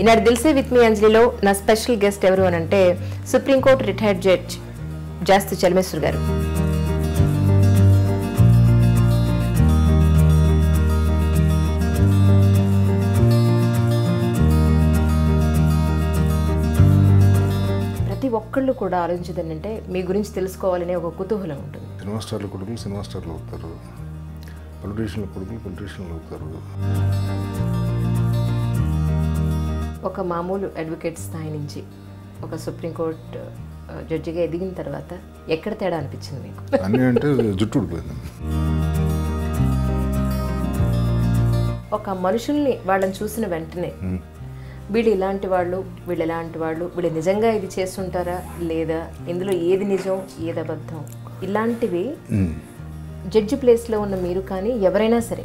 Eenadu దిల్సే with me అంజలిలో నా special guest ఎవరు అని అంటే supreme court retired judge Jasti Chelameswar garu. ఒక్కళ్ళు కూడా ఆలోచించదు అంటే మీ గురించి తెలుసుకోవాలనే ఒక కుతూహలం ఉంటుంది. సినిమా స్టార్ల కొడుకులు సినిమా స్టార్లు అవుతారు. పొలిటీషియన్ల కొడుకులు పొలిటీషియన్లు అవుతారు. ఒక మామూలు అడ్వకేట్ స్థాయి నుంచి ఒక సుప్రీంకోర్టు జడ్జిగా ఎదిగిన తర్వాత ఎక్కడ తేడా అనిపించింది మీకు? అన్నీ అంటే జుట్టు ఒక మనుషుల్ని వాళ్ళని చూసిన వెంటనే వీళ్ళు ఇలాంటి వాళ్ళు వీళ్ళు ఎలాంటి వాళ్ళు వీళ్ళు నిజంగా ఇది చేస్తుంటారా లేదా ఇందులో ఏది నిజం ఏది అబద్ధం? ఇలాంటివి జడ్జి ప్లేస్లో ఉన్న మీరు కానీ ఎవరైనా సరే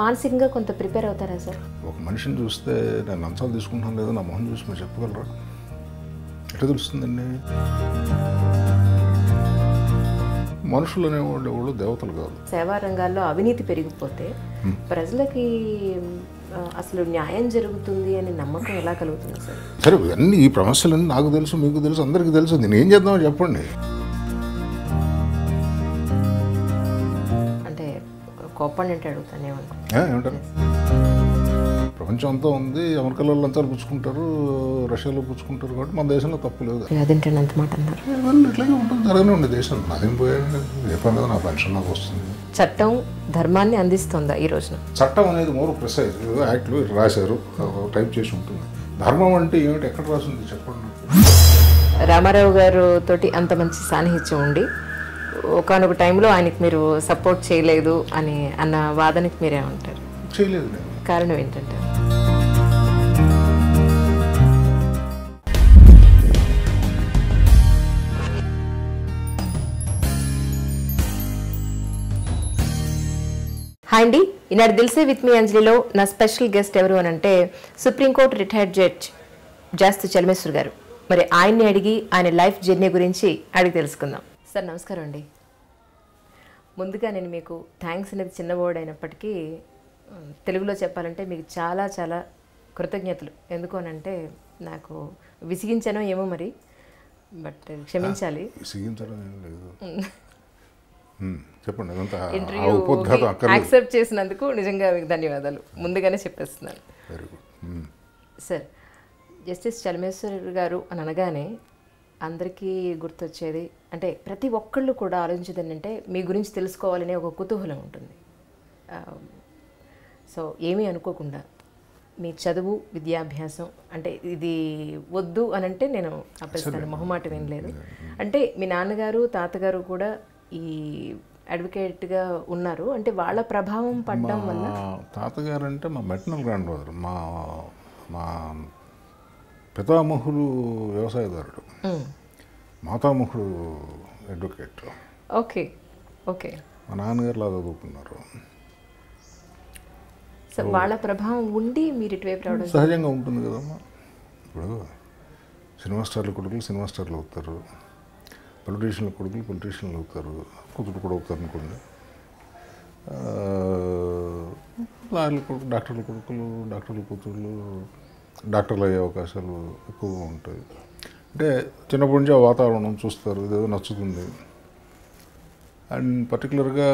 మానసికంగా కొంత ప్రిపేర్ అవుతారా సార్? ఒక మనిషిని చూస్తే నేను లంచాలు తీసుకుంటాను లేదో నా మొహం చూసి మీరు చెప్పగలరా? ఎట్లా తెలుస్తుందండి? మనుషులు అనేవాళ్ళు ఎవరు? దేవతలు కాదు. సేవా రంగాల్లో అవినీతి పెరిగిపోతే ప్రజలకి అసలు న్యాయం జరుగుతుంది అనే నమ్మకం ఎలా కలుగుతుంది సార్? సరే ఇవన్నీ ఈ సమస్యలన్నీ నాకు తెలుసు మీకు తెలుసు అందరికీ తెలుసు. నేను ఏం చేద్దామో చెప్పండి. అంటే కోపం అంటే అడుగుతాను ఏమంటారు? ప్రపంచం అంతా ఉంది. అమెరికాలో లంచాలు పుచ్చుకుంటారు. రష్యాలో పుచ్చుకుంటారు కాబట్టి మన దేశంలో తప్పు లేదు. అంత మాట అన్నారు. ఇవన్నీ ఇట్లాగే ఉంటుంది జరగనే ఉండే దేశం. నాదేం పోయాడు? ఏ పని లేదు నా పెన్షన్ నాకు వస్తుంది. చట్టం ధర్మాన్ని అందిస్తుందా ఈ రోజున? చట్టం అనేది మోర్ ప్రిసైజ్. యాక్ట్లు రాశారు. టైప్ చేసి ఉంటుంది. ధర్మం అంటే ఏమిటి? ఎక్కడ రాసింది? చెప్పండి. రామారావు గారు తోటి అంత మంచి సాన్నిహిత్యం ఉండి ఒకనొక టైంలో ఆయనకి మీరు సపోర్ట్ చేయలేదు అని అన్న వాదనకి మీరేమంటారు? చేయలేదు కారణం ఏంటంటే? హాయ్ అండి. ఈనాడు దిల్సే విత్ మీ అంజలిలో నా స్పెషల్ గెస్ట్ ఎవరు అని అంటే supreme court retired judge Jasti Chelameswar garu. మరి ఆయన్ని అడిగి ఆయన లైఫ్ జర్నీ గురించి అడిగి తెలుసుకుందాం. సార్ నమస్కారం అండి. ముందుగా నేను మీకు థ్యాంక్స్ అనేది చిన్న అయినప్పటికీ తెలుగులో చెప్పాలంటే మీకు చాలా చాలా కృతజ్ఞతలు. ఎందుకు అని అంటే నాకు విసిగించానో ఏమో మరి బట్ క్షమించాలి. ఏం లేదు. చెప్పండి అదంతా యాక్సెప్ట్ చేసినందుకు నిజంగా మీకు ధన్యవాదాలు. ముందుగానే చెప్పేస్తున్నాను. Very good sir justice Chelameswar garu అని అనగానే అందరికీ గుర్తొచ్చేది అంటే ప్రతి ఒక్కళ్ళు కూడా ఆలోచించేది ఏంటంటే మీ గురించి తెలుసుకోవాలనే ఒక కుతూహలం ఉంటుంది. సో ఏమీ అనుకోకుండా మీ చదువు విద్యాభ్యాసం అంటే ఇది వద్దు అని అంటే నేను ఆపేస్తాను. మొహమాటం ఏం లేదు. అంటే మీ నాన్నగారు తాతగారు కూడా ఈ అడ్వకేట్గా ఉన్నారు. అంటే వాళ్ళ ప్రభావం పడడం వల్ల తాతగారు అంటే మా మెటనల్ గ్రాండ్ ఫాదర్ మా మా పితామహుడు వ్యవసాయదారుడు. మాతామహుడు అడ్వకేట్. Okay okay. మా నాన్నగారు ఇలా చదువుకున్నారు. వాళ్ళ ప్రభావం ఉండి మీరు ఇటువైపు రావడం సహజంగా ఉంటుంది కదమ్మా. ఇప్పుడు సినిమా స్టార్ల కొడుకులు సినిమా స్టార్లు అవుతారు. పొలిటీషియన్ల కొడుకులు పొలిటీషియన్లు అవుతారు. కూతురు కూడా అవుతారు అనుకోండి. లాయర్ల కొడుకు డాక్టర్ల కొడుకులు డాక్టర్ల కూతుర్లు డాక్టర్లు అయ్యే అవకాశాలు ఎక్కువగా ఉంటాయి. అంటే చిన్నప్పటి నుంచి ఆ వాతావరణం చూస్తారు. ఇదేదో నచ్చుతుంది. అండ్ పర్టికులర్గా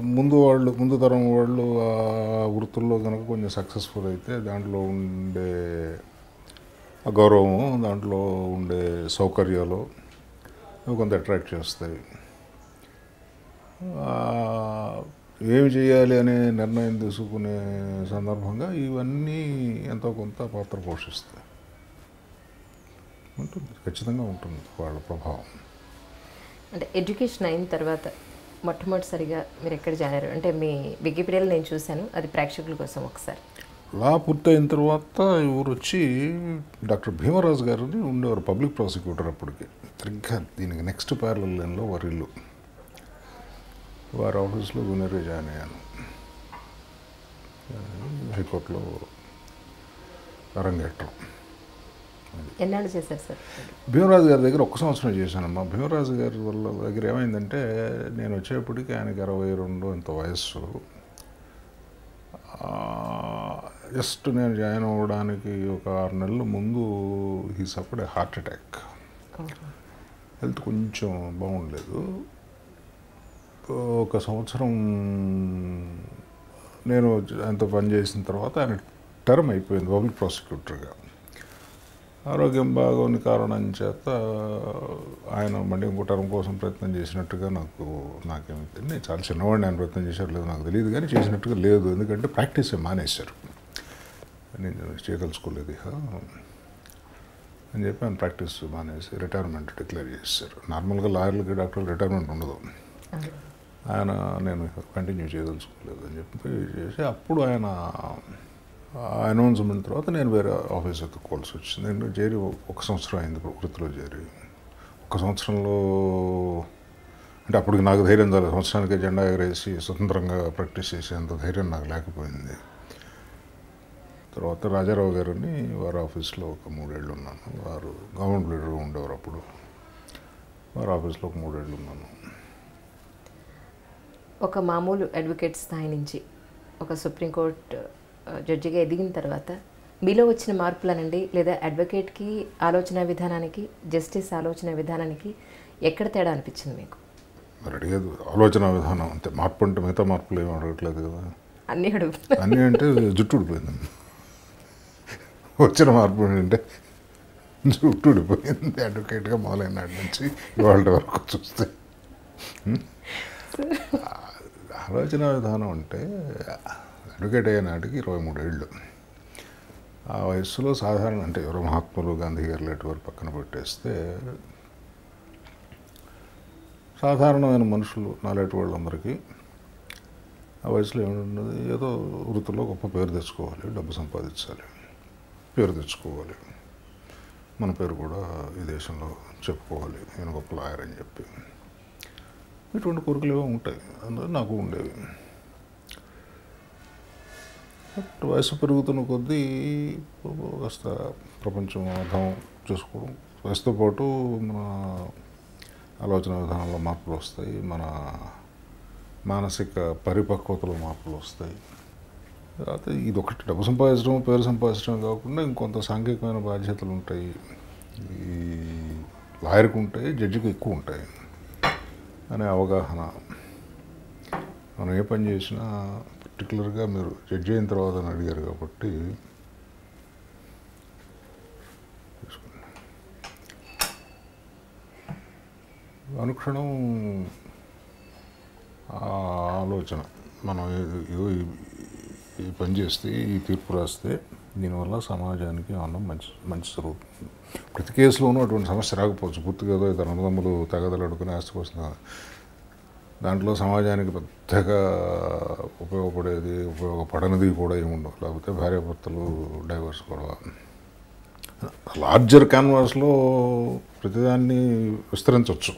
ముందు వాళ్ళు ముందు తరం వాళ్ళు ఆ వృత్తుల్లో కనుక కొంచెం సక్సెస్ఫుల్ అయితే దాంట్లో ఉండే గౌరవము దాంట్లో ఉండే సౌకర్యాలు కొంత అట్రాక్ట్ చేస్తాయి. ఏమి చేయాలి అనే నిర్ణయం తీసుకునే సందర్భంగా ఇవన్నీ ఎంతో కొంత పాత్ర పోషిస్తాయి. ఉంటుంది. ఖచ్చితంగా ఉంటుంది వాళ్ళ ప్రభావం. అంటే ఎడ్యుకేషన్ అయిన తర్వాత మొట్టమొదటిసారిగా మీరు ఎక్కడ జాయిన్ అయ్యారు? అంటే మీ వికీపీడియాలో నేను చూశాను అది ప్రేక్షకుల కోసం ఒకసారి. లా పూర్తయిన తర్వాత ఊరు వచ్చి డాక్టర్ భీమరాజు గారిని ఉండేవారు పబ్లిక్ ప్రాసిక్యూటర్ అప్పటికి. సరిగ్గా దీనికి నెక్స్ట్ ప్యారల లైన్లో వారి ఇల్లు. వారి ఆఫీస్లో గునరే జాయిన్ అయ్యాను. హైకోర్టులో అరంగేట్రం ఎన్నాళ్ళు చేశారు సార్? భీమరాజు గారి దగ్గర ఒక్క సంవత్సరం చేశానమ్మా. భీమరాజు గారి వల్ల దగ్గర ఏమైందంటే నేను వచ్చేప్పటికి ఆయనకి అరవై రెండు ఇంత వయస్సు. జస్ట్ నేను జాయిన్ అవ్వడానికి ఒక ఆరు నెలల ముందు ఈ సఫర్డ్ హార్ట్ అటాక్. హెల్త్ కొంచెం బాగుండలేదు. ఒక సంవత్సరం నేను ఆయనతో పనిచేసిన తర్వాత ఆయన టర్మ్ అయిపోయింది పబ్లిక్ ప్రాసిక్యూటర్గా. ఆరోగ్యం బాగోని కారణం చేత ఆయన మళ్ళీ ఇంకో టర్మ్ కోసం ప్రయత్నం చేసినట్టుగా నాకు నాకేమి. నేను చాలా చిన్నవాడిని ఆయన ప్రయత్నం చేశారు లేదు నాకు తెలియదు కానీ చేసినట్టుగా లేదు. ఎందుకంటే ప్రాక్టీస్ మానేశారు. నేను చేయదలుచుకోలేదు ఇక అని చెప్పి ఆయన ప్రాక్టీస్ మానేసి రిటైర్మెంట్ డిక్లేర్ చేశారు. నార్మల్గా లాయర్లకి డాక్టర్లు రిటైర్మెంట్ ఉండదు. ఆయన నేను కంటిన్యూ చేయదలుచుకోలేదు అని చెప్పి చేసి అప్పుడు ఆయన అనౌన్స్మెంట్ తర్వాత నేను వేరే ఆఫీస్ ఎత్తుకోవాల్సి వచ్చింది. నేను చేరి ఒక సంవత్సరం అయింది వృత్తిలో చేరి ఒక సంవత్సరంలో అంటే అప్పటికి నాకు ధైర్యం చాలా సంవత్సరానికి జెండా ఎగరేసి స్వతంత్రంగా ప్రాక్టీస్ చేసేంత ధైర్యం నాకు లేకపోయింది. తర్వాత రాజారావు గారిని వారి ఆఫీస్లో ఒక మూడేళ్ళు ఉన్నాను. వారు గవర్నమెంట్ లీడర్గా ఉండేవారు అప్పుడు. వారి ఆఫీస్లో ఒక మూడేళ్ళు ఉన్నాను. ఒక మామూలు అడ్వకేట్ స్థాయి నుంచి ఒక సుప్రీంకోర్టు జడ్జిగా ఎదిగిన తర్వాత మీలో వచ్చిన మార్పులనండి లేదా అడ్వకేట్కి ఆలోచన విధానానికి జస్టిస్ ఆలోచన విధానానికి ఎక్కడ తేడా అనిపించింది మీకు? మరి అడిగేది ఆలోచన విధానం అంతే మార్పు అంటే మిగతా మార్పులు ఏమి అడగట్లేదు కదా. అన్నీ అడుగుతున్నా అన్నీ అంటే జుట్టు ఊడిపోయింది. వచ్చిన మార్పు ఏంటంటే జుట్టు ఊడిపోయింది. అడ్వకేట్గా మొదలైన నుంచి ఇవాళ వరకు చూస్తే? ఆలోచన విధానం అంటే అడ్వకేట్ అయ్యే నాటికి ఇరవై మూడేళ్ళు ఆ వయస్సులో సాధారణ అంటే ఎవరో మహాత్ములు గాంధీ గారు లాంటి వారు పక్కన పెట్టేస్తే సాధారణమైన మనుషులు నాలాంటి వాళ్ళందరికీ ఆ వయసులో ఏమున్నది ఏదో వృత్తిలో గొప్ప పేరు తెచ్చుకోవాలి డబ్బు సంపాదించాలి పేరు తెచ్చుకోవాలి. మన పేరు కూడా ఈ దేశంలో చెప్పుకోవాలి నేను గొప్ప లాయర్ అని చెప్పి. ఇటువంటి కోరికలు ఏవో ఉంటాయి అందులో నాకు ఉండేవి. బట్ వయసు పెరుగుతున్న కొద్దీ కాస్త ప్రపంచం అర్థం చేసుకోవడం. వయసుతో పాటు మన ఆలోచన విధానంలో మార్పులు వస్తాయి. మన మానసిక పరిపక్వతలో మార్పులు వస్తాయి. అయితే ఇది ఒకటి డబ్బు సంపాదించడం పేరు సంపాదించడం కాకుండా ఇంకొంత సాంఘికమైన బాధ్యతలు ఉంటాయి. ఈ లాయర్కి ఉంటాయి జడ్జికి ఎక్కువ ఉంటాయి అనే అవగాహన. మనం ఏ పని చేసినా పర్టికులర్గా మీరు జడ్జి అయిన తర్వాత అని అడిగారు కాబట్టి అనుక్షణం ఆలోచన మనం ఏదో- ఈ- పని చేస్తే ఈ తీర్పు రాస్తే దీనివల్ల సమాజానికి అన్నం మంచి మంచి జరుగుతుంది ప్రతి కేసులోనూ అటువంటి సమస్య రాకపోవచ్చు. పూర్తిగా ఏదో ఇద్దరు అన్నదమ్ములు తగదలాడుకుని ఆస్తి కోసం దాంట్లో సమాజానికి పెద్దగా ఉపయోగపడేది ఉపయోగపడనిది కూడా ఏముండవు. లేకపోతే భార్యాభర్తలు డైవర్స్ గొడవ. లార్జర్ క్యాన్వాస్లో ప్రతిదాన్ని విస్తరించవచ్చు.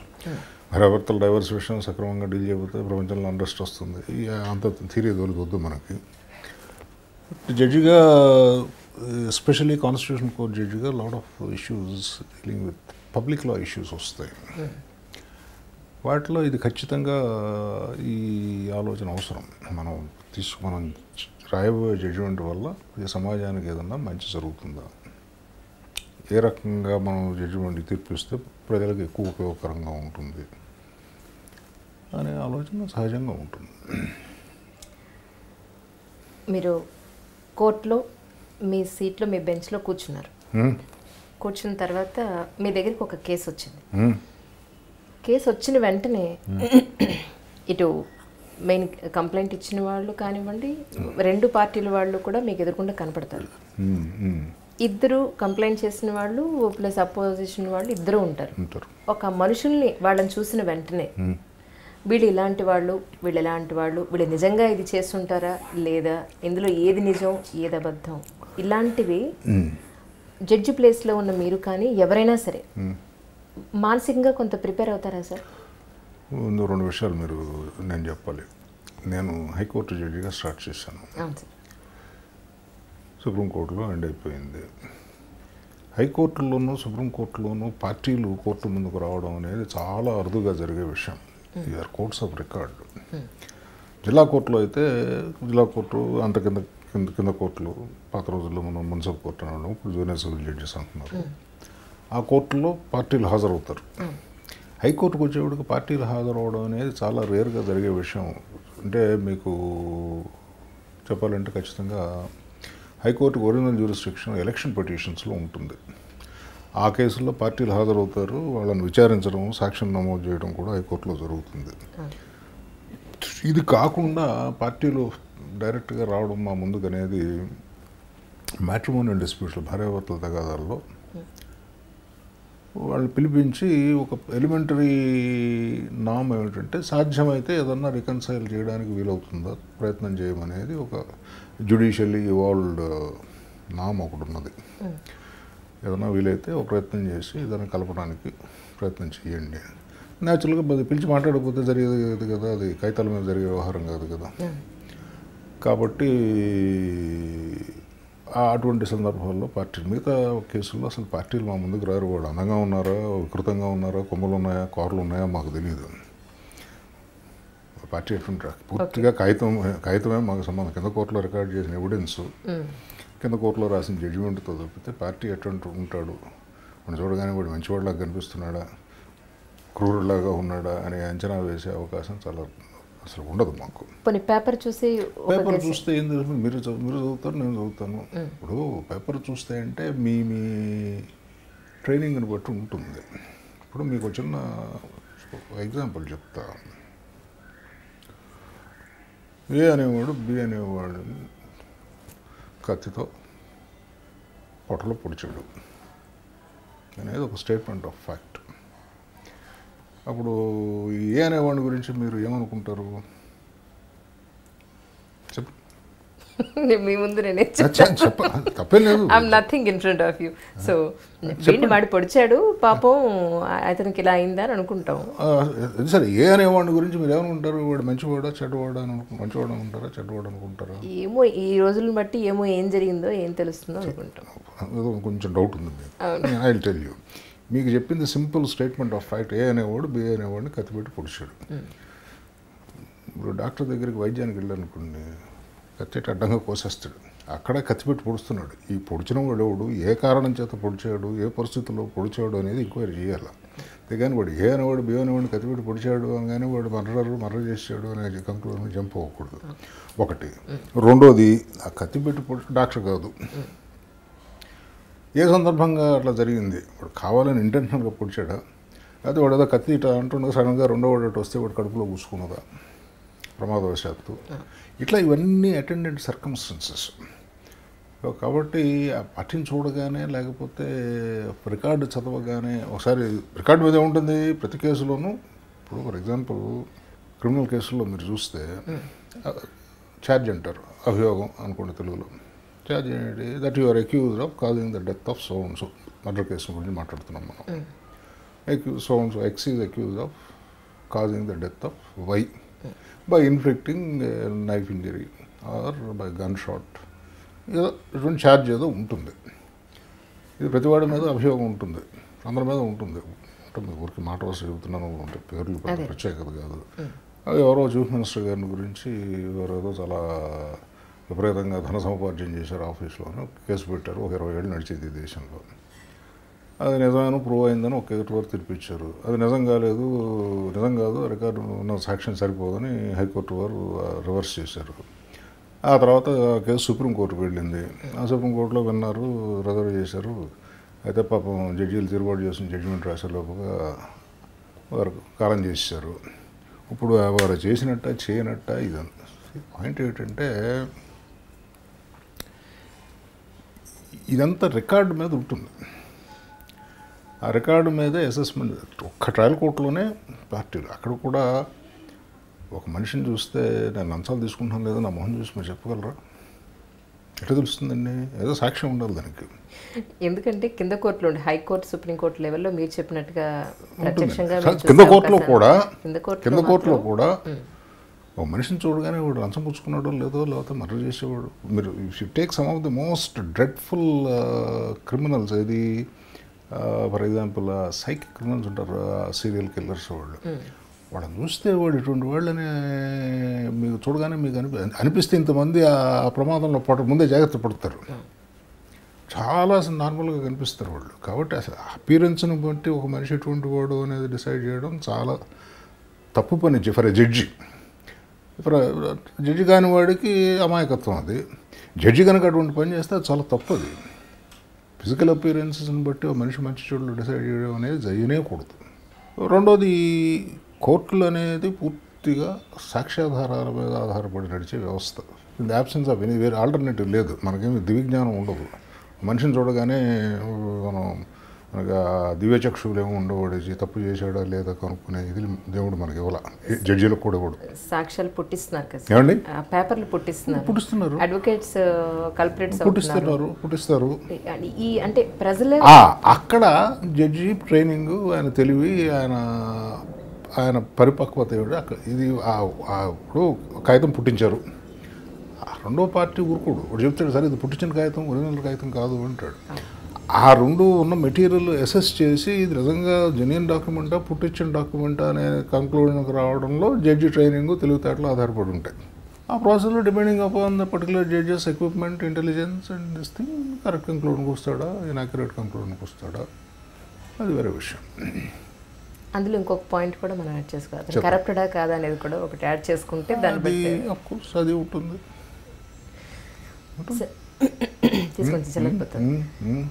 భార్యాభర్తలు డైవర్స్ విషయం సక్రమంగా డీల్ చేయకపోతే ప్రపంచంలో అండర్స్ట్ వస్తుంది. అంత థీరీ వద్దు మనకి. జడ్జిగా ఎస్పెషలీ కాన్స్టిట్యూషన్ కోర్ట్ జడ్జిగా lot of issues dealing with public law issues వస్తాయి. వాటిలో ఇది ఖచ్చితంగా ఈ ఆలోచన అవసరం. మనం తీసుకు మనం రాయబోయే జడ్జిమెంట్ వల్ల ఈ సమాజానికి ఏదన్నా మంచి జరుగుతుందా? ఏ రకంగా మనం జడ్జిమెంట్ తీర్పిస్తే ప్రజలకు ఎక్కువ ఉపయోగకరంగా ఉంటుంది? అనే ఆలోచన సహజంగా ఉంటుంది. మీరు కోర్టులో మీ సీట్లో మీ బెంచ్లో కూర్చున్నారు? కూర్చున్న తర్వాత మీ దగ్గరికి ఒక కేసు వచ్చింది? కేసు వచ్చిన వెంటనే ఇటు మెయిన్ కంప్లైంట్ ఇచ్చిన వాళ్ళు కానివ్వండి రెండు పార్టీల వాళ్ళు కూడా మీకు ఎదురుకుండా కనపడతారు. ఇద్దరు కంప్లైంట్ చేసిన వాళ్ళు ప్లస్ అపోజిషన్ వాళ్ళు ఇద్దరు ఉంటారు ఒక మనుషుల్ని వాళ్ళని చూసిన వెంటనే. వీళ్ళు ఇలాంటి వాళ్ళు వీళ్ళు ఎలాంటి వాళ్ళు వీళ్ళు నిజంగా ఇది చేస్తుంటారా లేదా ఇందులో ఏది నిజం ఏది అబద్ధం ఇలాంటివి. జడ్జి ప్లేస్లో ఉన్న మీరు కానీ ఎవరైనా సరే. మానసికంగా కొంత ప్రిపేర్ అవుతారా సార్? ముందు రెండు విషయాలు మీరు నేను చెప్పాలి. నేను హైకోర్టు జడ్జిగా స్టార్ట్ చేశాను. సుప్రీంకోర్టులో ఎండ్ అయిపోయింది. హైకోర్టులోనూ సుప్రీంకోర్టులోనూ పార్టీలు కోర్టు ముందుకు రావడం అనేది చాలా అరుదుగా జరిగే విషయం. ఆర్ కోర్ట్స్ ఆఫ్ రికార్డ్ జిల్లా కోర్టులో అయితే జిల్లా కోర్టు అంత కింద కింద కింద కోర్టులు పాత రోజుల్లో మనం మున్సిపల్ కోర్టు అనడం ఇప్పుడు జూనియర్ సివిల్ జడ్జెస్ అంటున్నారు. ఆ కోర్టులో పార్టీలు హాజరవుతారు. హైకోర్టుకు వచ్చేవాడికి పార్టీలు హాజరవడం అనేది చాలా రేర్గా జరిగే విషయం. అంటే మీకు చెప్పాలంటే ఖచ్చితంగా హైకోర్టుకు ఒరిజినల్ జ్యూరిస్ట్రిక్షన్ ఎలక్షన్ పిటిషన్స్లో ఉంటుంది. ఆ కేసుల్లో పార్టీలు హాజరవుతారు. వాళ్ళని విచారించడం సాక్ష్యం నమోదు చేయడం కూడా హైకోర్టులో జరుగుతుంది. ఇది కాకుండా పార్టీలు డైరెక్ట్గా రావడం మా ముందుకు అనేది మ్యాట్రిమోనియల్ డిస్ప్యూట్స్లో భార్యాభర్తల తగాదాల్లో వాళ్ళు పిలిపించి ఒక ఎలిమెంటరీ నామ్ ఏమిటంటే సాధ్యమైతే ఏదన్నా రికన్సైల్ చేయడానికి వీలవుతుందా? ప్రయత్నం చేయమనేది ఒక జ్యుడిషియల్లీ ఇవాల్వ్డ్ నామ్ ఒకటి ఉన్నది. ఏదైనా వీలైతే ఒక ప్రయత్నం చేసి దాన్ని కలపడానికి ప్రయత్నం చేయండి న్యాచురల్గా అది పిలిచి మాట్లాడకపోతే జరిగేది కదా అది కాగితాల మీద జరిగే వ్యవహారం కాదు కదా. కాబట్టి అటువంటి సందర్భాల్లో పార్టీలు మిగతా కేసుల్లో అసలు పార్టీలు మా ముందుకు రారు. వాళ్ళు అందంగా ఉన్నారా వికృతంగా ఉన్నారా కొమ్మలు ఉన్నాయా కార్లు ఉన్నాయా మాకు తెలియదు పార్టీ ఎటువంటి పూర్తిగా కాగితం కాగితమే మాకు సంబంధం. కింద కోర్టులో రికార్డ్ చేసిన ఎవిడెన్స్ కింద కోర్టులో రాసిన జడ్జిమెంట్తో తప్పితే పార్టీ ఎటువంటి ఉంటాడు. మనం చూడగానే వాడు మంచివాడిలాగా కనిపిస్తున్నాడా క్రూరులాగా ఉన్నాడా అనే అంచనా వేసే అవకాశం చాలా అసలు ఉండదు మాకు. కొన్ని పేపర్ చూసి పేపర్ చూస్తే ఏం తెలుస్తుంది మీరు మీరు చదువుతారు నేను చదువుతాను. ఇప్పుడు పేపర్ చూస్తే అంటే మీ మీ ట్రైనింగ్ని బట్టి ఉంటుంది. ఇప్పుడు మీకు చిన్న ఎగ్జాంపుల్ చెప్తా. ఏ అనేవాడు బి అనేవాడు కత్తితో పొట్టలో పొడిచాడు. అనేది ఒక స్టేట్మెంట్ ఆఫ్ ఫ్యాక్ట్. అప్పుడు ఏ అనేవాడి గురించి మీరు ఏమనుకుంటారు? చెప్పు. నేను మీ ముందు నేనే nothing in front of you so వీడిని వాడు పొడిచాడు పాపం అతనికి ఇలా అయిందా అని అనుకుంటాం. సరే ఏ అనేవాడి గురించి మీరు ఏమనుకుంటారు? వాడు మంచివాడా చెడ్డవాడా అని మంచివాడు అనుకుంటారా చెడ్డవాడు అనుకుంటారా? ఏమో ఈ రోజులను బట్టి ఏమో ఏం జరిగిందో ఏం తెలుస్తుందో అనుకుంటాం. కొంచెం డౌట్ ఉంది. ఐ విల్ టెల్ యూ మీకు చెప్పింది simple statement of fact. A అనేవాడు బి అనేవాడిని కత్తిపెట్టి పొడిచాడు. ఇప్పుడు డాక్టర్ దగ్గరికి వైద్యానికి వెళ్ళానుకోండి కత్తిటి అడ్డంగా కోసేస్తాడు. అక్కడ కత్తిపెట్టి పొడుస్తున్నాడు. ఈ పొడిచిన వాడు ఎవడు ఏ కారణం చేత పొడిచాడు ఏ పరిస్థితుల్లో పొడిచాడు అనేది ఎంక్వైరీ చేయాలి. అంతేగాని వాడు ఏ అనేవాడు బి అనేవాడిని కత్తిపెట్టి పొడిచాడు అనగానే వాడు మర్డర్ మర్డర్ చేసాడు అనే కంక్లూజన్ జంప్ అవ్వకూడదు. ఒకటి. రెండోది ఆ కత్తిపెట్టి పొడి డాక్టర్ కాదు. ఏ సందర్భంగా అట్లా జరిగింది? వాడు కావాలని ఇంటెన్షనల్గా పొడిచాడా? అయితే వాడు ఏదో కత్తి ఇట్లా అంటుండగా సడన్గా రెండో వాడు వస్తే వాడు కడుపులో కూసుకున్నదా? ప్రమాదవశాత్తు. ఇట్లా ఇవన్నీ అటెండెంట్ సర్కమ్స్టెన్సెస్ కాబట్టి ఆ పట్టిని చూడగానే లేకపోతే రికార్డు చదవగానే ఒకసారి రికార్డు మీద ఉంటుంది ప్రతి కేసులోనూ ఇప్పుడు ఫర్ ఎగ్జాంపుల్ క్రిమినల్ కేసుల్లో మీరు చూస్తే ఛార్జ్ అంటారు అభియోగం అనుకోండి తెలుగులో. ఏంటి? That you are accused of causing the death of sons murder case గురించి మాట్లాడుతున్నాం మనం. Accuse sons X is accuse of causing the death of Y by inflicting knife injury or by gun shot ఏదో ఇటువంటి charge ఏదో ఉంటుంది. ఇది ప్రతివాడి మీద అభియోగం ఉంటుంది. అందరి మీద ఉంటుంది. ఉంటుంది. ఊరికి మాట వరుస చెబుతున్నాను అంటే పేర్లు. ప్రత్యేకత కాదు. అది ఎవరో చీఫ్ మినిస్టర్ గారిని గురించి ఎవరేదో చాలా విపరీతంగా ధన సముపార్జన చేశారు ఆఫీస్లోనూ. కేసు పెట్టారు ఒక ఇరవై ఏళ్ళు నడిచేది ఈ దేశంలో. అది నిజమైన ప్రూవ్ అయిందని ఒక ఎదుటి వారు తీర్పిచ్చారు అది నిజం కాలేదు నిజం కాదు రికార్డు ఉన్న సాక్ష్యం సరిపోదని హైకోర్టు వారు రివర్స్ చేశారు. ఆ తర్వాత కేసు సుప్రీంకోర్టుకు వెళ్ళింది. ఆ సుప్రీంకోర్టులో విన్నారు రిజర్వ్ చేశారు. అయితే పాపం జడ్జీలు తిరుగుబాటు చేసిన జడ్జిమెంట్ రాసేలోపుగా వారు కాలం చేశారు. ఇప్పుడు వారు చేసినట్ట చేయనట్ట ఇది. పాయింట్ ఏంటంటే ఇదంతా రికార్డు మీద ఉంటుంది. ఆ రికార్డు మీదే అసెస్మెంట్ ఒక్క ట్రయల్ కోర్టులోనే పార్టీలు. అక్కడ కూడా ఒక మనిషిని చూస్తే నేను లంచాలు తీసుకుంటున్నాను లేదా నా మొహం చూసి మీరు చెప్పగలరా? ఎట్లా తెలుస్తుందండి? ఏదో సాక్ష్యం ఉండాలి దానికి. ఎందుకంటే కింద కోర్టులో ఉండే హైకోర్టు సుప్రీంకోర్టు లెవెల్లో మీరు చెప్పినట్టుగా ప్రత్యక్షంగా కాదు, కోర్టులో కూడా కింద కోర్టులో కూడా ఒక మనిషిని చూడగానే వాడు లంచం పుచ్చుకున్నాడో లేదో లేకపోతే మర్డర్ చేసేవాడు. మీరు you take some of the most dreadful criminals ఇది ఫర్ ఎగ్జాంపుల్ సైకిక్ క్రిమినల్స్ ఉంటారు సీరియల్ కిల్లర్స్ వాళ్ళు. వాళ్ళని చూస్తే వాడు ఇటువంటి వాళ్ళని మీకు చూడగానే మీకు అనిపి అనిపిస్తే ఇంతమంది ఆ ప్రమాదంలో పడ ముందే జాగ్రత్త పడతారు. చాలా నార్మల్గా కనిపిస్తారు వాళ్ళు. కాబట్టి అసలు అపీరెన్స్ని బట్టి ఒక మనిషి ఎటువంటి వాడు అనేది డిసైడ్ చేయడం చాలా తప్పు పని ఫర్ ఎ జడ్జి. జడ్జి కాని వాడికి అమాయకత్వం అది. జడ్జి కనుక అటువంటి పని చేస్తే చాలా తప్పు అది ఫిజికల్ అపీరెన్సెస్ని బట్టి మనిషి మంచి చెడులు డిసైడ్ చేయడం అనేది చేయనేకూడదు రెండోది కోర్టులు అనేది పూర్తిగా సాక్ష్యాధారాల మీద ఆధారపడి నడిచే వ్యవస్థ. ఇన్ యాబ్సెన్స్ ఆఫ్ ఎనీ వేరే ఆల్టర్నేటివ్ లేదు. మనకేమి దివిజ్ఞానం ఉండదు. మనిషిని చూడగానే మనం మనకు ఆ దివ్యచక్షువులు ఏమో ఉండబడేసి తప్పు చేశాడా లేదా కనుక్కునే ఇది దేవుడు మనకి ఇవ్వాల. జడ్జీలకు కూడా ఇవ్వడు. సాక్ష్యాలు పుట్టిస్తున్నారు. ఏమండి? పేపర్లు పుట్టిస్తున్నారు. పుట్టిస్తున్నారు. అడ్వకేట్స్ కల్పరేట్స్ పుట్టిస్తున్నారు పుట్టిస్తారు. ఈ అంటే ప్రజలే అక్కడ జడ్జి ట్రైనింగ్ ఆయన తెలివి ఆయన ఆయన పరిపక్వత ఏమిటి? అక్కడ ఇది ఇప్పుడు కాగితం పుట్టించారు. రెండో పార్టీ ఊరుకోడు. వాడు చెప్తాడు సరే ఇది పుట్టించిన కాగితం ఒరిజినల్ కాగితం కాదు అంటాడు. ఆ రెండు ఉన్న మెటీరియల్ అసెస్ చేసి ఇది నిజంగా జెన్యున్ డాక్యుమెంటా పుట్టించిన డాక్యుమెంటా అనే కంక్లూజన్కి రావడంలో జడ్జి ట్రైనింగ్ తెలివితేటలు ఆధారపడి ఉంటాయి. ఆ ప్రాసెస్లో depending upon the particular judges equipment intelligence and this thing correct కంక్లూజన్కి వస్తాడా? ఇన్యాక్యురేట్ కంక్లూజన్కి వస్తాడా? అది వేరే విషయం. అందులో ఇంకొక పాయింట్ కూడా మనం యాడ్ చేసుకోవాలి. కరప్టడా కాదా అనేది కూడా ఒకటి యాడ్ చేసుకుంటే దాన్ని బట్టి కోర్స్ అది ఉంటుంది. తీసుకొని ఉమ్.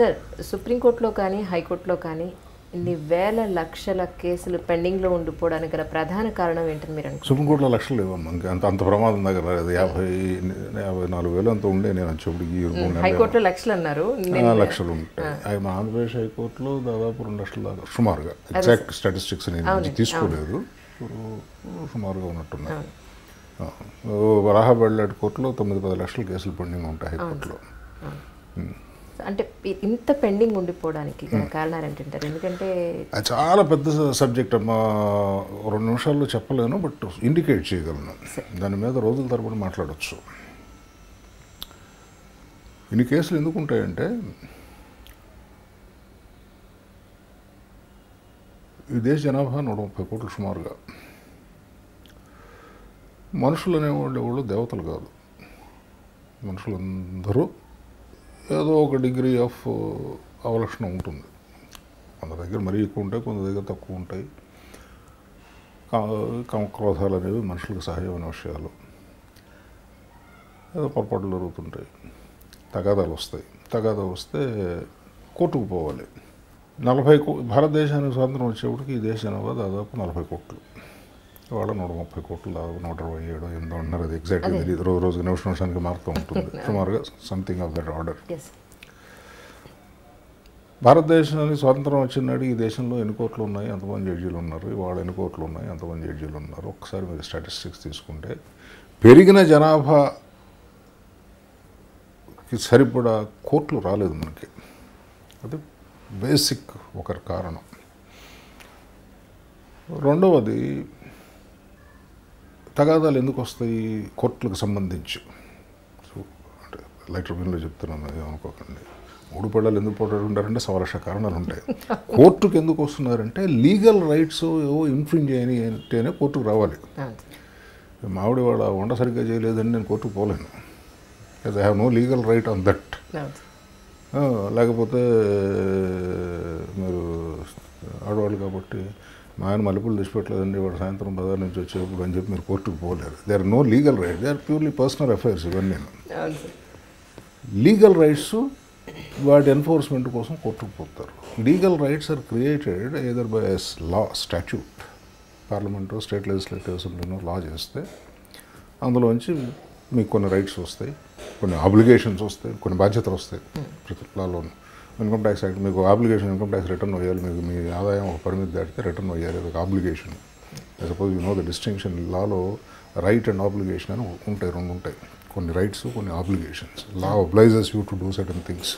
సార్ సుప్రీంకోర్టులో కానీ హైకోర్టులో కానీ ఇన్ని వేల లక్షల కేసులు పెండింగ్లో ఉండిపోవడానికి గల ప్రధాన కారణం ఏంటని మీరు సుప్రీంకోర్టులో లక్షలు లేవు మనకి అంత అంత ప్రమాదం దగ్గర యాభై యాభై నాలుగు వేలు అంత ఉండే నేను వచ్చేప్పుడు హైకోర్టులో లక్షలు అన్నారు. లక్షలు ఉంటాయి ఆంధ్రప్రదేశ్ హైకోర్టులో దాదాపు రెండు లక్షల దాకా సుమారుగా. ఎగ్జాక్ట్ స్టాటిస్టిక్స్ నేను తీసుకోలేదు. సుమారుగా ఉన్నట్టున్నాయి. ఆ, ఓ వరాహబెళ్ళాడు కోర్టులో తొమ్మిది పది లక్షల కేసులు పెండింగ్ ఉంటాయి హైకోర్టులో. అంటే ఇంత పెండింగ్ ఉండిపోవడానికి గల కారణాలు ఏంటంటారు? ఎందుకంటే చాలా పెద్ద సబ్జెక్ట్ అమ్మా రెండు నిమిషాల్లో చెప్పలేను బట్ ఇండికేట్ చేయగలను. దాని మీద రోజుల తరబడి మాట్లాడవచ్చు ఇన్ని కేసులు ఎందుకు ఉంటాయంటే ఈ దేశ జనాభా నూట ముప్పై కోట్లు సుమారుగా. మనుషులు అనేవాళ్ళు ఎవరు? దేవతలు కాదు. మనుషులందరూ ఏదో ఒక డిగ్రీ ఆఫ్ అవలక్షణం ఉంటుంది. కొంత దగ్గర మరీ ఎక్కువ ఉంటాయి కొంత దగ్గర తక్కువ ఉంటాయి. క్రోధాలు అనేవి మనుషులకు సహజమైన విషయాలు. ఏదో పొరపాట్లు జరుగుతుంటాయి. తగాదాలు వస్తాయి. తగాదా వస్తే కోర్టుకు పోవాలి. నలభై కో భారతదేశానికి స్వాతంత్రం వచ్చేప్పటికి ఈ దేశ జనాభా దాదాపు నలభై కోట్లు. ఇవాళ నూట ముప్పై కోట్లు దాదాపు నూట ఇరవై ఏడు ఎనిమిది ఉన్నారు అది ఎగ్జాక్ట్గా తెలియదు రోజు రోజు నిమిషం నిమిషానికి మారుతూ ఉంటుంది. సుమారుగా సంథింగ్ ఆఫ్ దట్ ఆర్డర్ భారతదేశానికి స్వాతంత్రం వచ్చినాడు ఈ దేశంలో ఎన్ని కోట్లు ఉన్నాయి? ఎంతమంది జడ్జీలు ఉన్నారు? ఇవాళ ఎన్ని కోట్లు ఉన్నాయి? ఎంతమంది జడ్జీలు ఉన్నారు? ఒక్కసారి మీరు స్టాటిస్టిక్స్ తీసుకుంటే పెరిగిన జనాభాకి సరిపడా కోట్లు రాలేదు మనకి. అది బేసిక్ ఒక కారణం. రెండవది తగాదాలు ఎందుకు వస్తాయి కోర్టులకు సంబంధించి? సో అంటే లెటర్ బిన్లో చెప్తున్నాను అది అనుకోకండి. మూడు పళ్ళాలు ఎందుకు పోటాడుంటారంటే సవా లక్ష కారణాలు ఉంటాయి. కోర్టుకు ఎందుకు వస్తున్నారంటే లీగల్ రైట్స్ ఏవో ఇన్ఫ్రింజ్ చేయని అంటేనే కోర్టుకు రావాలి. మావిడి వాళ్ళ వంట సరిగ్గా చేయలేదని నేను కోర్టుకు పోలేను. I have no legal right on that లేకపోతే మీరు ఆడవాళ్ళు కాబట్టి మా ఆయన మల్లెపూలు తెచ్చిపెట్టలేదండి వాడు సాయంత్రం బజార్ నుంచి వచ్చేప్పుడు అని చెప్పి మీరు కోర్టుకు పోలేరు they are no legal right they are purely personal affairs ఇవన్నీ. లీగల్ రైట్స్ వాటి ఎన్ఫోర్స్మెంట్ కోసం కోర్టుకు పోతారు. Legal rights are created either by law statute parliament state legislative అసెంబ్లీనో law చేస్తే అందులోంచి మీకు కొన్ని రైట్స్ వస్తాయి కొన్ని ఆబ్లిగేషన్స్ వస్తాయి కొన్ని బాధ్యతలు వస్తాయి ప్రతి లాలోను ఇన్కమ్ ట్యాక్స్ యాక్ట్ మీకు ఆబ్లిగేషన్ ఇన్కమ్ ట్యాక్స్ రిటర్న్ వేయాలి మీకు మీ ఆదాయం ఒక పరిమితి దాటితే రిటర్న్ వేయాలి అది ఒక obligation suppose you know the distinction Lalo right and obligation అని ఉంటాయి రెండు ఉంటాయి. కొన్ని రైట్స్ కొన్ని obligations law obliges you to do certain things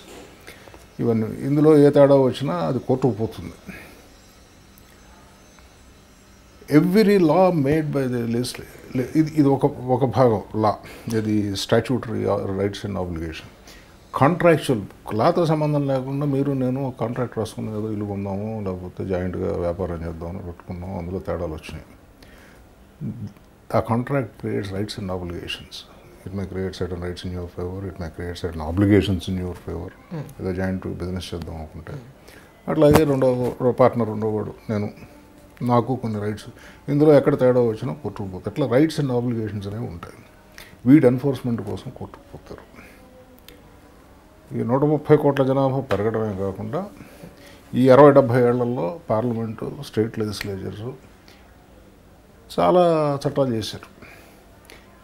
ఇవన్నీ ఇందులో ఏ తేడా వచ్చినా అది కోర్టుకు పోతుంది. Every law made by the list ఇది ఇది ఒక ఒక భాగం. లా ఇది statutory rights and obligation contractual లాతో సంబంధం లేకుండా మీరు నేను కాంట్రాక్ట్ రాసుకుని ఏదో ఇల్లు కొందాము లేకపోతే జాయింట్గా వ్యాపారం చేద్దామని పెట్టుకున్నాము అందులో తేడాలు వచ్చినాయి. ఆ contract creates rights and obligations. It may create certain rights in your favour it may create certain obligations in your favour. ఏదో జాయింట్ బిజినెస్ చేద్దాం అనుకుంటే. అట్లాగే రెండో పార్ట్నర్ రెండోవాడు నేను నాకు కొన్ని రైట్స్. ఇందులో ఎక్కడ తేడా వచ్చినా కోర్టుకు పోతారు అట్లా రైట్స్ అండ్ ఆబ్లిగేషన్స్ అనేవి ఉంటాయి. వీటి ఎన్ఫోర్స్మెంట్ కోసం కోర్టుకు పోతారు ఈ నూట ముప్పై కోట్ల జనాభా పెరగడమే కాకుండా ఈ అరవై డెబ్భై ఏళ్ళలో పార్లమెంటు స్టేట్ లెజిస్లేచర్స్ చాలా చట్టాలు చేశారు.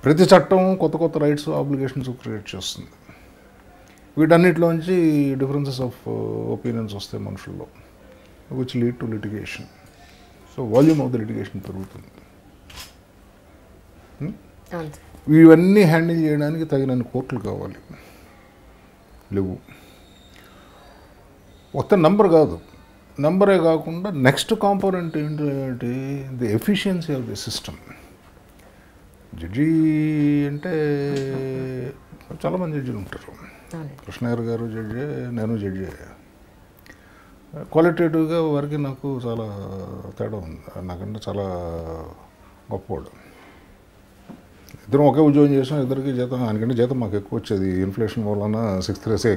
ప్రతి చట్టం కొత్త కొత్త రైట్స్ ఆబ్లిగేషన్స్ క్రియేట్ చేస్తుంది. వీటన్నిటిలోంచి డిఫరెన్సెస్ ఆఫ్ ఒపీనియన్స్ వస్తాయి మనుషుల్లో which lead to litigation. So volume of the litigation పెరుగుతుంది. ఇవన్నీ హ్యాండిల్ చేయడానికి తగినన్ని కోర్టులు కావాలి. లేవు. మొత్తం నంబర్ కాదు. నంబరే కాకుండా నెక్స్ట్ కాంపోనెంట్ ఏంటి ఏంటి the efficiency of the system judge అంటే చాలామంది జడ్జిలు ఉంటారు. కృష్ణయ్య గారు జడ్జి నేను జడ్జి. క్వాలిటేటివ్గా వారికి నాకు చాలా తేడా ఉంది. నాకంటే చాలా గొప్పవాడు. ఇద్దరం ఒకే ఉద్యోగం చేసాం ఇద్దరికి జీతం ఆయనకంటే జీతం మాకు ఎక్కువ వచ్చేది. ఇన్ఫ్లేషన్ వలన సిక్స్త్ రేసే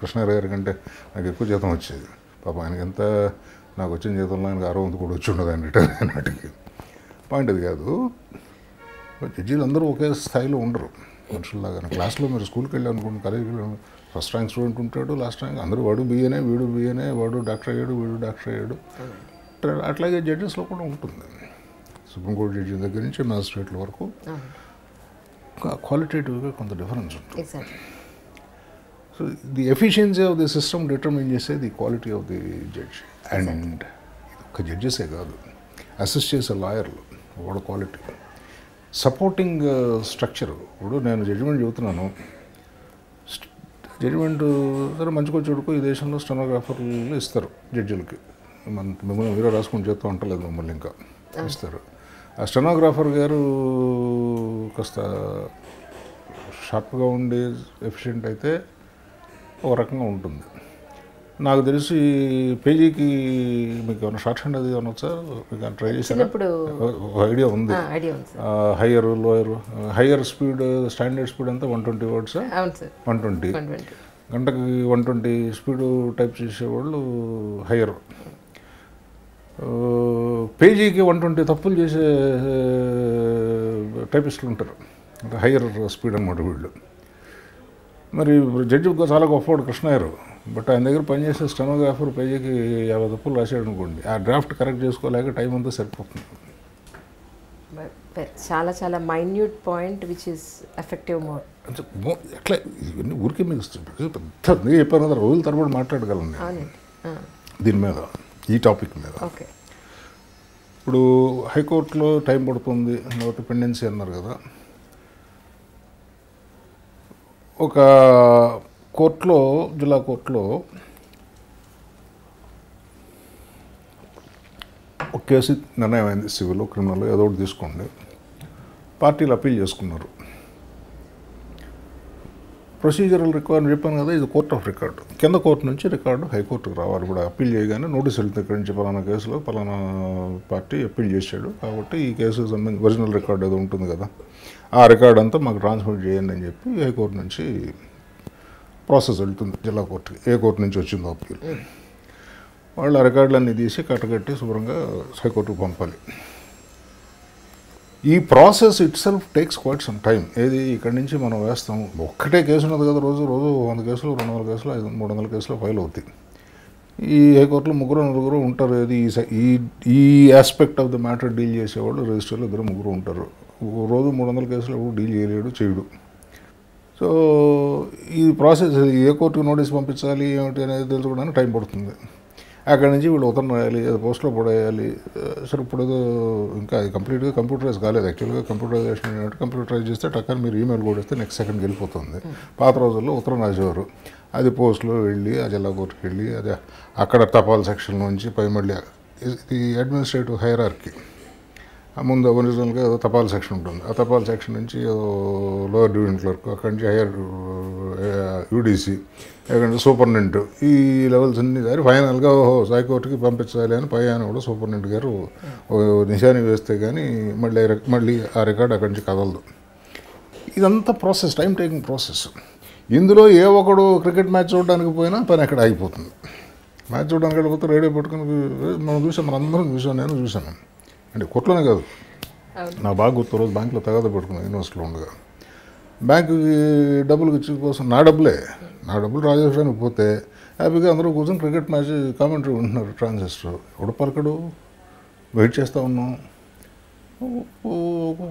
కృష్ణారావు గారి కంటే నాకు ఎక్కువ జీతం వచ్చేది. పాప ఆయనకి ఎంత నాకు వచ్చిన జీతంలో ఆయనకి అరవై కూడా వచ్చి ఉండదు ఆయన నాటికి పాయింట్ అది కాదు. జడ్జీలు అందరూ ఒకే స్థాయిలో ఉండరు. మనుషుల్లాగా క్లాస్లో మీరు స్కూల్కి వెళ్ళి అనుకోండి కాలేజీకి వెళ్ళి ఫస్ట్ ర్యాంక్ స్టూడెంట్ ఉంటాడు లాస్ట్ ర్యాంక్ అందరూ వాడు బిఏనే వీడు బిఏనే వాడు డాక్టర్ అయ్యాడు వీడు డాక్టర్ అయ్యాడు. అట్లాగే జడ్జెస్లో కూడా ఉంటుంది. సుప్రీంకోర్టు జడ్జి దగ్గర నుంచి మ్యాజిస్ట్రేట్ల వరకు. క్వాలిటేటివ్గా కొంత డిఫరెన్స్ ఉంటుంది. So the efficiency of the system determine చేసే the quality of the judge and ఒక జడ్జెసే కాదు. అసిస్ట్ చేసే లాయర్లు వాడు క్వాలిటీ సపోర్టింగ్ స్ట్రక్చర్ ఇప్పుడు నేను జడ్జిమెంట్ చెబుతున్నాను. జడ్జిమెంట్ సరే మంచిగా చెడుకో ఈ దేశంలో స్టెనోగ్రాఫర్లు ఇస్తారు జడ్జిలకి మన మిమ్మల్ని మీరే రాసుకుని చేస్తూ ఉంటలేదు మమ్మల్ని ఇంకా. ఇస్తారు. ఆ స్టెనోగ్రాఫర్ గారు కాస్త షార్ప్గా ఉండి ఎఫిషియెంట్ అయితే ఒక రకంగా ఉంటుంది. నాకు తెలిసి పేజీకి మీకు ఏమైనా షార్ట్ హ్యాండ్ అది ఏమన్నా వచ్చా మీకు ట్రై ఒక ఐడియా ఉంది. Higher lower higher speed standard speed అంతా one twenty words one twenty. గంటకి వన్ ట్వంటీ స్పీడ్ టైప్ చేసేవాళ్ళు హయ్యర్. పేజీకి వన్ ట్వంటీ తప్పులు చేసే టైపిస్టులు ఉంటారు. అంటే హయ్యర్ స్పీడ్ అనమాట వీళ్ళు. మరి జడ్జి చాలా గొప్పవాడు కృష్ణయ్యరు బట్ ఆయన దగ్గర పనిచేసే స్టెనోగ్రాఫర్ పేజీకి యాభై తప్పులు రాశాడు అనుకోండి. ఆ డ్రాఫ్ట్ కరెక్ట్ చేసుకోలేక టైం అంతా సరిపోతుంది. చాలా చాలా minute point which is effective more అంటే మో- ఎట్లా ఇవన్నీ ఊరికే మీకు పెద్ద నేను చెప్పాను కదా రోజుల తరబడి మాట్లాడగలను దీని మీద. ఈ టాపిక్ మీద. ఓకే. ఇప్పుడు హైకోర్టులో టైం పడుతుంది లేకపోతే పెండెన్సీ అన్నారు కదా. ఒక కోర్టులో జిల్లా కోర్టులో ఒక కేసు నిర్ణయం అయింది సివిల్ క్రిమినల్ ఏదో ఒకటి తీసుకోండి. పార్టీలు అప్పీల్ చేసుకున్నారు. ప్రొసీజరల్ రిక్వైర్మెంట్ చెప్పాను కదా ఇది కోర్ట్ ఆఫ్ రికార్డు. కింద కోర్టు నుంచి రికార్డు హైకోర్టుకు రావాలి కూడా. అప్పీల్ చేయగానే నోటీస్ వెళ్తుంది ఇక్కడి నుంచి పలానా కేసులో పలానా పార్టీ అప్పీల్ చేశాడు. కాబట్టి ఈ కేసుకు సంబంధించి ఒరిజినల్ రికార్డు ఏదో ఉంటుంది కదా ఆ రికార్డ్ అంతా మాకు ట్రాన్స్మిట్ చేయండి అని చెప్పి హైకోర్టు నుంచి ప్రాసెస్ వెళ్తుంది జిల్లా కోర్టుకి. ఏ కోర్టు నుంచి వచ్చిందో అప్పీల్. వాళ్ళు ఆ రికార్డులన్నీ తీసి కట్టగట్టి శుభ్రంగా హైకోర్టుకు పంపాలి. ఈ process itself takes quite some time ఏది ఇక్కడి నుంచి మనం వేస్తాం? ఒక్కటే కేసు ఉన్నది కదా రోజు. రోజు వంద కేసులు రెండు వందల కేసులు ఐదు మూడు వందల కేసులు ఫైల్ అవుతాయి ఈ హైకోర్టులో ముగ్గురు నలుగురు ఉంటారు. ఏది ఈ ఈ ఈ aspect of the matter deal చేసేవాళ్ళు రిజిస్టర్లో ఇద్దరు ముగ్గురు ఉంటారు. రోజు మూడు వందల కేసులు ఎవరు డీల్ చేయలేడు చేయడు. సో ఈ ప్రాసెస్ ఏ కోర్టుకు నోటీస్ పంపించాలి ఏమిటి అనేది తెలుసుకోవడానికి టైం పడుతుంది. అక్కడి నుంచి వీళ్ళు ఉత్తరం రాయాలి అది పోస్ట్లో పడేయాలి. ఆ, సరే ఇప్పుడు ఏదో ఇంకా అది కంప్లీట్గా కంప్యూటరైజ్ కాలేదు. యాక్చువల్గా కంప్యూటరైజేషన్ ఏంటంటే కంప్యూటరైజ్ చేస్తే టక్కని మీరు ఈమెయిల్ కూడా నెక్స్ట్ సెకండ్కి వెళ్ళిపోతుంది. పాత రోజుల్లో ఉత్తరం రాసేవారు అది పోస్ట్లో వెళ్ళి ఆ జిల్లా కోర్టుకి వెళ్ళి అది అక్కడ తపాల్ సెక్షన్ నుంచి పై మళ్ళీ ఇది అడ్మినిస్ట్రేటివ్ హైరార్కి. ఆ ముందు ఒరిజినల్గా ఏదో తపాల్ సెక్షన్ ఉంటుంది. ఆ తపాల్ సెక్షన్ నుంచి లోయర్ డివిజన్ క్లర్క్ అక్కడి నుంచి హైయర్ యూడీసీ నుంచి సూపరింటెండెంట్ ఈ లెవెల్స్ అన్ని దారి ఫైనల్గా ఓహో హైకోర్టుకి పంపించాలి అని పై ఆయన కూడా సూపరింటెండెంట్ గారు నిశాని వేస్తే కానీ మళ్ళీ రెక్- మళ్ళీ ఆ రికార్డ్ అక్కడి నుంచి కదలదు. ఇదంతా ప్రాసెస్ టైం టేకింగ్ ప్రాసెస్. ఇందులో ఏ ఒకడు క్రికెట్ మ్యాచ్ చూడడానికి పోయినా పని అక్కడ ఆగిపోతుంది. మ్యాచ్ చూడడానికి వెళ్ళిపోతే రేడియో పెట్టుకుని మనం చూసాం మన అందరం చూసాం నేను చూశాను అంటే కొట్లోనే కాదు. నా బాగా గుర్తు రోజు బ్యాంకులో తగాద పెట్టుకున్నాను యూనివర్సిటీలో ఉండగా. బ్యాంకుకి డబ్బులు ఇచ్చి కోసం నా డబ్బులే. నా డబ్బులు రాజేశ్వరానికి పోతే హ్యాపీగా అందరూ కూర్చొని క్రికెట్ మ్యాచ్ కామెంటరీ ఉంటున్నారు ట్రాన్సిస్టర్. ఎవడు పలకడు? వెయిట్ చేస్తూ ఉన్నాం.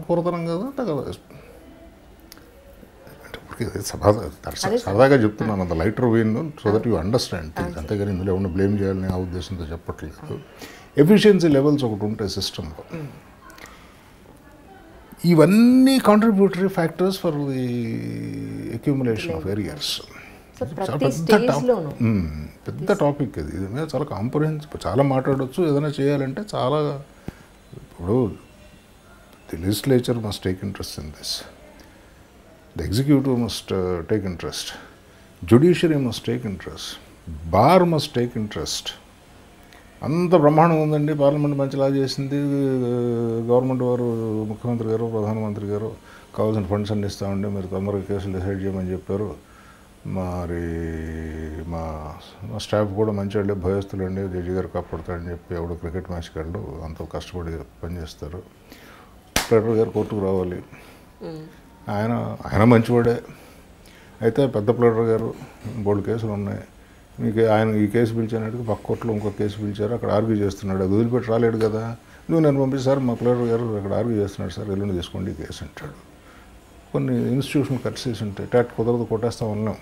కురతనం కదా అంటే కదా. సరదాగా చెప్తున్నాను అంత lighter vein so that you understand things అంతేగాని ఇందులో ఏమన్నా బ్లేమ్ చేయాలని ఆ ఉద్దేశంతో చెప్పట్లేదు. ఎఫిషియన్సీ లెవెల్స్ ఒకటి ఉంటాయి సిస్టంలో ఇవన్నీ contributory factors for the accumulation of arrears పెద్ద టాపిక్ ఇది ఇది మీద చాలా కాంప్రహెన్సివ్ చాలా మాట్లాడవచ్చు ఏదైనా చేయాలంటే చాలా ఇప్పుడు the legislature must take interest in this the executive must take interest judiciary must take interest bar must take interest అంత బ్రహ్మాండం ఉందండి. పార్లమెంట్ మంచిలా చేసింది. గవర్నమెంట్ వారు ముఖ్యమంత్రి గారు ప్రధానమంత్రి గారు కావాల్సిన ఫండ్స్ అన్ని ఇస్తామండి మీరు తొందరగా కేసులు డిసైడ్ చేయమని చెప్పారు. మరి మా మా స్టాఫ్ కూడా మంచి వాళ్ళే భయస్తులండి జడ్జి గారు కాపాడుతాడని చెప్పి ఎవడు క్రికెట్ మ్యాచ్కి వెళ్ళడు అంత కష్టపడి పనిచేస్తారు కలెక్టర్ గారు కోర్టుకు రావాలి. ఆయన ఆయన మంచివాడే. అయితే పెద్ద ప్లేటర్ గారు బోల్డ్ కేసులు ఉన్నాయి. మీకు ఆయన ఈ కేసు పిలిచానట్టుగా పక్క కోర్టులో ఇంకో కేసు పిలిచారు అక్కడ ఆర్గ్యూ చేస్తున్నాడు. అది వదిలిపెట్టి రాలేడు కదా. నువ్వు నేను పంపిస్తారు మా ప్లేటర్ గారు అక్కడ ఆర్గ్యూ చేస్తున్నాడు సార్ ఎల్లుండి తీసుకోండి ఈ కేసు అంటాడు. కొన్ని ఇన్స్టిట్యూషన్ కట్సేసి ఉంటాయి. టాట్ కుదరదు కొట్టేస్తా ఉన్నాం.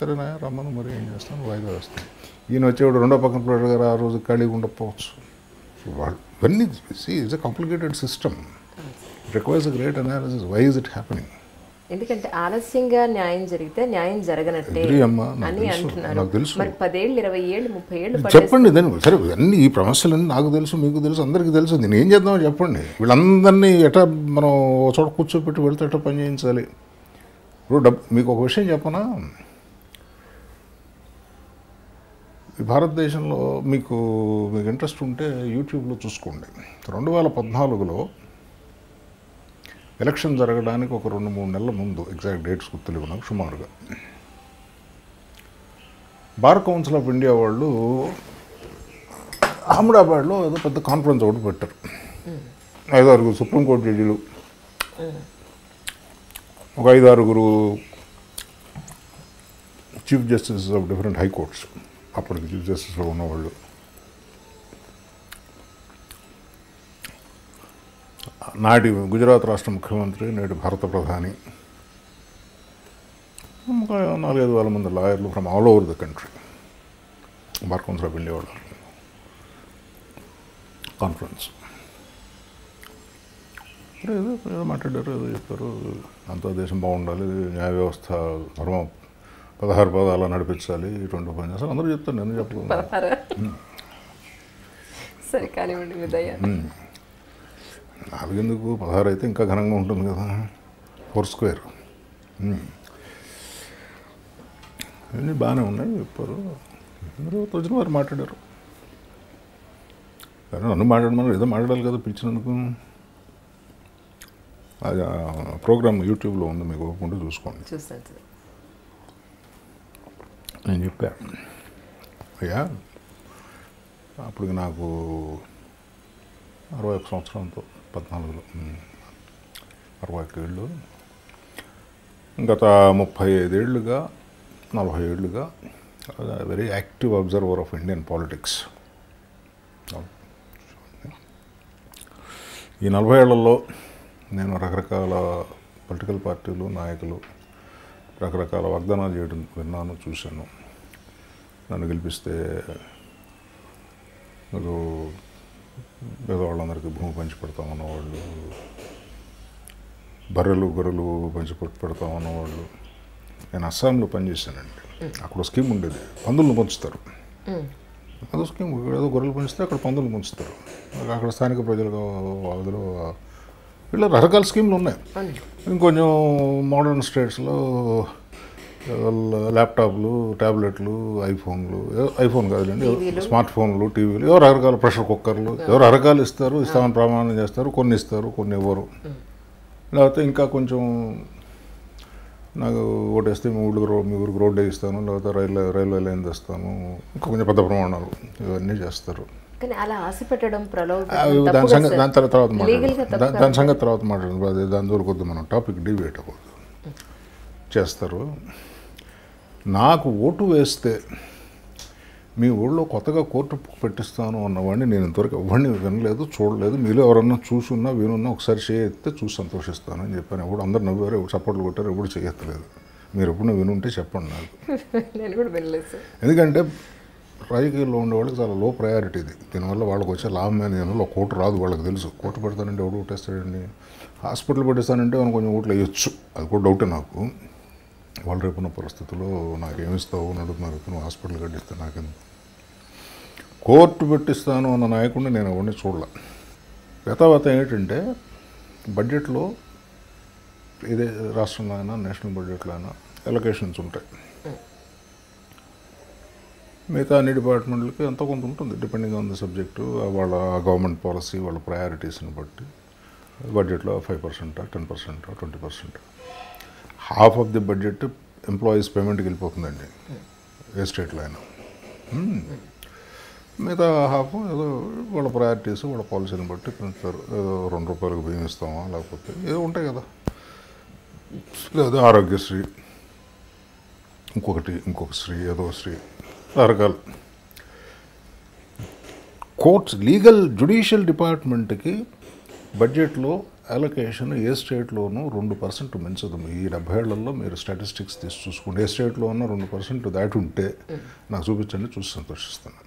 సరేనా రమ్మను మరి ఏం చేస్తాను వాయిదా వేస్తాను ఈయన వచ్చేవాడు రెండో పక్కన ప్లేటర్ గారు ఆ రోజు ఖాళీగా ఉండకపోవచ్చు. వాళ్ళు ఇవన్నీ it's a complicated system requires a great analysis why is it happening ఎందుకంటే ఆలస్యంగా న్యాయం జరిగితే న్యాయం జరగనట్టే అని అంటున్నారు. నాకు తెలుసు. మరి పదేళ్ళు ఇరవై ఏళ్ళు ముప్పై ఏళ్ళు చెప్పండి దాని సరే అన్ని ఈ సమస్యలన్నీ నాకు తెలుసు మీకు తెలుసు అందరికీ తెలుసు. నేను ఏం చేద్దామో చెప్పండి. వీళ్ళందరినీ ఎట్లా మనం ఒక చోట కూర్చోబెట్టి వెళ్తే ఎట్లా పని చేయించాలి? ఇప్పుడు డబ్ మీకు ఒక విషయం చెప్పనా? ఈ భారతదేశంలో మీకు మీకు ఇంట్రెస్ట్ ఉంటే యూట్యూబ్లో చూసుకోండి. రెండు వేల పద్నాలుగులో ఎలక్షన్ జరగడానికి ఒక రెండు మూడు నెలల ముందు ఎగ్జాక్ట్ డేట్స్ గుర్తులేవు నాకు సుమారుగా. బార్ కౌన్సిల్ ఆఫ్ ఇండియా వాళ్ళు అహ్మదాబాద్లో ఏదో పెద్ద కాన్ఫరెన్స్ ఒకటి పెట్టారు. ఐదు ఆరుగురు సుప్రీంకోర్టు జడ్జీలు ఒక ఐదు ఆరుగురు chief justice of different high courts అప్పటికి చీఫ్ జస్టిస్లో ఉన్నవాళ్ళు. నాటి గుజరాత్ రాష్ట్ర ముఖ్యమంత్రి నేటి భారత ప్రధాని. నాలుగైదు వేల మంది లాయర్లు from all over the country bar council of India వాళ్ళు కాన్ఫరెన్స్ ఏదో ఏదో మాట్లాడారు ఏదో చెప్పారు. అంతా దేశం బాగుండాలి న్యాయ వ్యవస్థ ధర్మం పదహారు పదాలు నడిపించాలి ఇటువంటి పని చేస్తారు అందరూ చెప్తారు నేను చెప్పలేదు సరే కానివ్వండి నాలుగెందుకు? పదహారు అయితే ఇంకా ఘనంగా ఉంటుంది కదా. Four square. అన్నీ బాగానే ఉన్నాయి చెప్పారు. అందరూ తోచిన వారు మాట్లాడారు. కానీ నన్ను మాట్లాడమన్నారు ఏదో మాట్లాడాలి కదా పిలిచినందుకు. అది ప్రోగ్రామ్ యూట్యూబ్లో ఉంది మీకు ఒప్పుకుంటే చూసుకోండి. నేను చెప్పా. అయ్యా అప్పుడు నాకు అరవై ఒక సంవత్సరంతో పద్నాలుగులో అరవై ఒక్క ఏళ్ళు గత ముప్పై ఐదేళ్ళుగా నలభై ఏళ్ళుగా very active observer of Indian politics ఈ నలభై ఏళ్ళలో నేను రకరకాల పొలిటికల్ పార్టీలు నాయకులు రకరకాల వాగ్దానాలు చేయడం విన్నాను చూశాను. నన్ను గెలిపిస్తే మీరు పేదవాళ్ళందరికీ భూమి పంచి పెడతామన్న వాళ్ళు బర్రెలు గొర్రెలు పంచి పెట్- పెడతామన్న వాళ్ళు నేను అస్సాంలో పనిచేశానండి. అక్కడ స్కీమ్ ఉండేది. పందులను పంచుతారు. అదో స్కీమ్ ఏదో గొర్రెలు పెంచితే అక్కడ పందులు పెంచుతారు. అక్కడ స్థానిక ప్రజలకు వదిలో ఇలా రకరకాల స్కీమ్లు ఉన్నాయి. ఇంకొంచెం మోడర్న్ స్టేట్స్లో ల్యాప్టాప్లు ట్యాబ్లెట్లు ఐఫోన్లు ఐఫోన్ కాదులేండి. స్మార్ట్ ఫోన్లు టీవీలు ఎవరు రకరకాల ప్రెషర్ కుక్కర్లు ఎవరు రకరకాలు ఇస్తారు ఇస్తామని ప్రమాణం చేస్తారు కొన్ని ఇస్తారు కొన్ని ఇవ్వరు. లేకపోతే ఇంకా కొంచెం నాకు ఓటేస్తే మీ ఊళ్ళకి రో మీ ఊరికి రోడ్డు ఇస్తాను లేకపోతే రైల్వే రైల్వే లైన్ తెస్తాను ఇంకా కొంచెం పెద్ద ప్రమాణాలు ఇవన్నీ చేస్తారు. దాని సంగతి దాని తర్వాత మాట్లాడదాం. దాని సంగతి తర్వాత మాట్లాడదాం. దాని దూరకు వద్దు మనం. టాపిక్ డివేట్ అవ్వద్దు. చేస్తారు. నాకు ఓటు వేస్తే మీ ఊళ్ళో కొత్తగా కోర్టు పెట్టిస్తాను అన్నవాడిని నేను ఇంతవరకు ఎవరిని వినలేదు చూడలేదు. మీలో ఎవరన్నా చూసున్నా వినున్నా ఒకసారి చేయెత్తే చూసి సంతోషిస్తాను అని చెప్పాను. ఎప్పుడు అందరు నవ్వారు ఎవరు చప్పట్లు కొట్టారు ఎప్పుడు చేయెత్తలేదు మీరు ఎప్పుడు వినుంటే చెప్పండి నాకు. నేను కూడా వినలేదు సార్. ఎందుకంటే రాజకీయాల్లో ఉండే వాళ్ళకి చాలా లో ప్రయారిటీ ఇది. దీనివల్ల వాళ్ళకి వచ్చే లాభం మీద దీనివల్ల కోర్టు రాదు వాళ్ళకి తెలుసు. కోర్టు పెడతానంటే ఎవడు ఓటేస్తాడండి? హాస్పిటల్ పెట్టిస్తానంటే మనం కొంచెం ఓట్లు వేయొచ్చు. అది కూడా డౌటే నాకు. వాళ్ళు రేపున్న పరిస్థితుల్లో నాకేమిస్తావు నడుపున్నారు నువ్వు హాస్పిటల్ కట్టిస్తే నాకు కోర్టు పెట్టిస్తాను అన్న నాయకుడిని నేను ఎవరిని చూడలే. యథావత ఏంటంటే బడ్జెట్లో ఇదే రాష్ట్రంలో అయినా నేషనల్ బడ్జెట్లో అయినా ఎలొకేషన్స్ ఉంటాయి. మిగతా అన్ని డిపార్ట్మెంట్లకి ఎంత కొంత ఉంటుంది డిపెండింగ్ ఆన్ ద సబ్జెక్టు వాళ్ళ గవర్నమెంట్ పాలసీ వాళ్ళ ప్రయారిటీస్ని బట్టి. బడ్జెట్లో five percent ten percent twenty percent. Half of the budget employees పేమెంట్కి వెళ్ళిపోతుందండి. ఏ స్టేట్లో అయినా. Hmm. మిగతా హాఫ్ ఏదో వాళ్ళ ప్రయారిటీస్ వాళ్ళ పాలసీని బట్టి పెంచుతారు ఏదో రెండు రూపాయలకు బియ్యం ఇస్తామా లేకపోతే ఏదో ఉంటాయి కదా. లేదా ఆరోగ్యశ్రీ ఇంకొకటి ఇంకొక శ్రీ ఏదో శ్రీ రకరకాలు. కోర్ట్స్ లీగల్ జుడిషియల్ డిపార్ట్మెంట్కి బడ్జెట్లో అలొకేషన్ ఏ స్టేట్లోనూ రెండు పర్సెంట్ మించదు. ఈ డెబ్బై ఏళ్ళలో మీరు స్టాటిస్టిక్స్ తీసి చూసుకోండి. ఏ స్టేట్లో ఉన్న రెండు పర్సెంట్ దాటి ఉంటే నాకు చూపించండి చూసి సంతోషిస్తాను.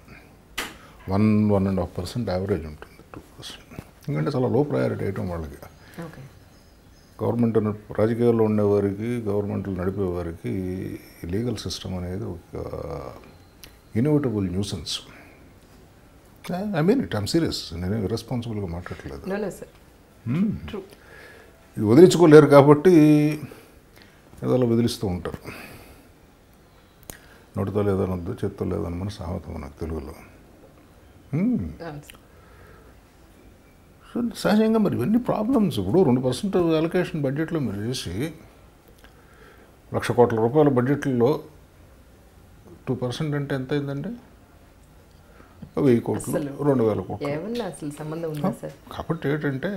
One one and half percent average ఉంటుంది టూ పర్సెంట్ ఎందుకంటే చాలా లో ప్రయారిటీ ఐటమ్ వాళ్ళకి. గవర్నమెంట్ రాజకీయాల్లో ఉండేవారికి గవర్నమెంట్లు నడిపేవారికి లీగల్ సిస్టమ్ అనేది ఒక inevitable nuisance I mean it I'm serious నేను రెస్పాన్సిబుల్గా మాట్లాడలేదు ఇది వదిలించుకోలేరు కాబట్టి ఏదో వదిలిస్తూ ఉంటారు. నోటితో లేదనొద్దు చేత్తో లేదనమని సామెతం నాకు తెలుగులో. సో సహజంగా మరి ఇవన్నీ ప్రాబ్లమ్స్ ఇప్పుడు రెండు పర్సెంట్ అలొకేషన్ బడ్జెట్లో మీరు చేసి లక్ష కోట్ల రూపాయల బడ్జెట్లో టూ పర్సెంట్ అంటే ఎంత అయిందండి వెయ్యి కోట్లు. రెండు వేల కోట్లు. కాబట్టి ఏంటంటే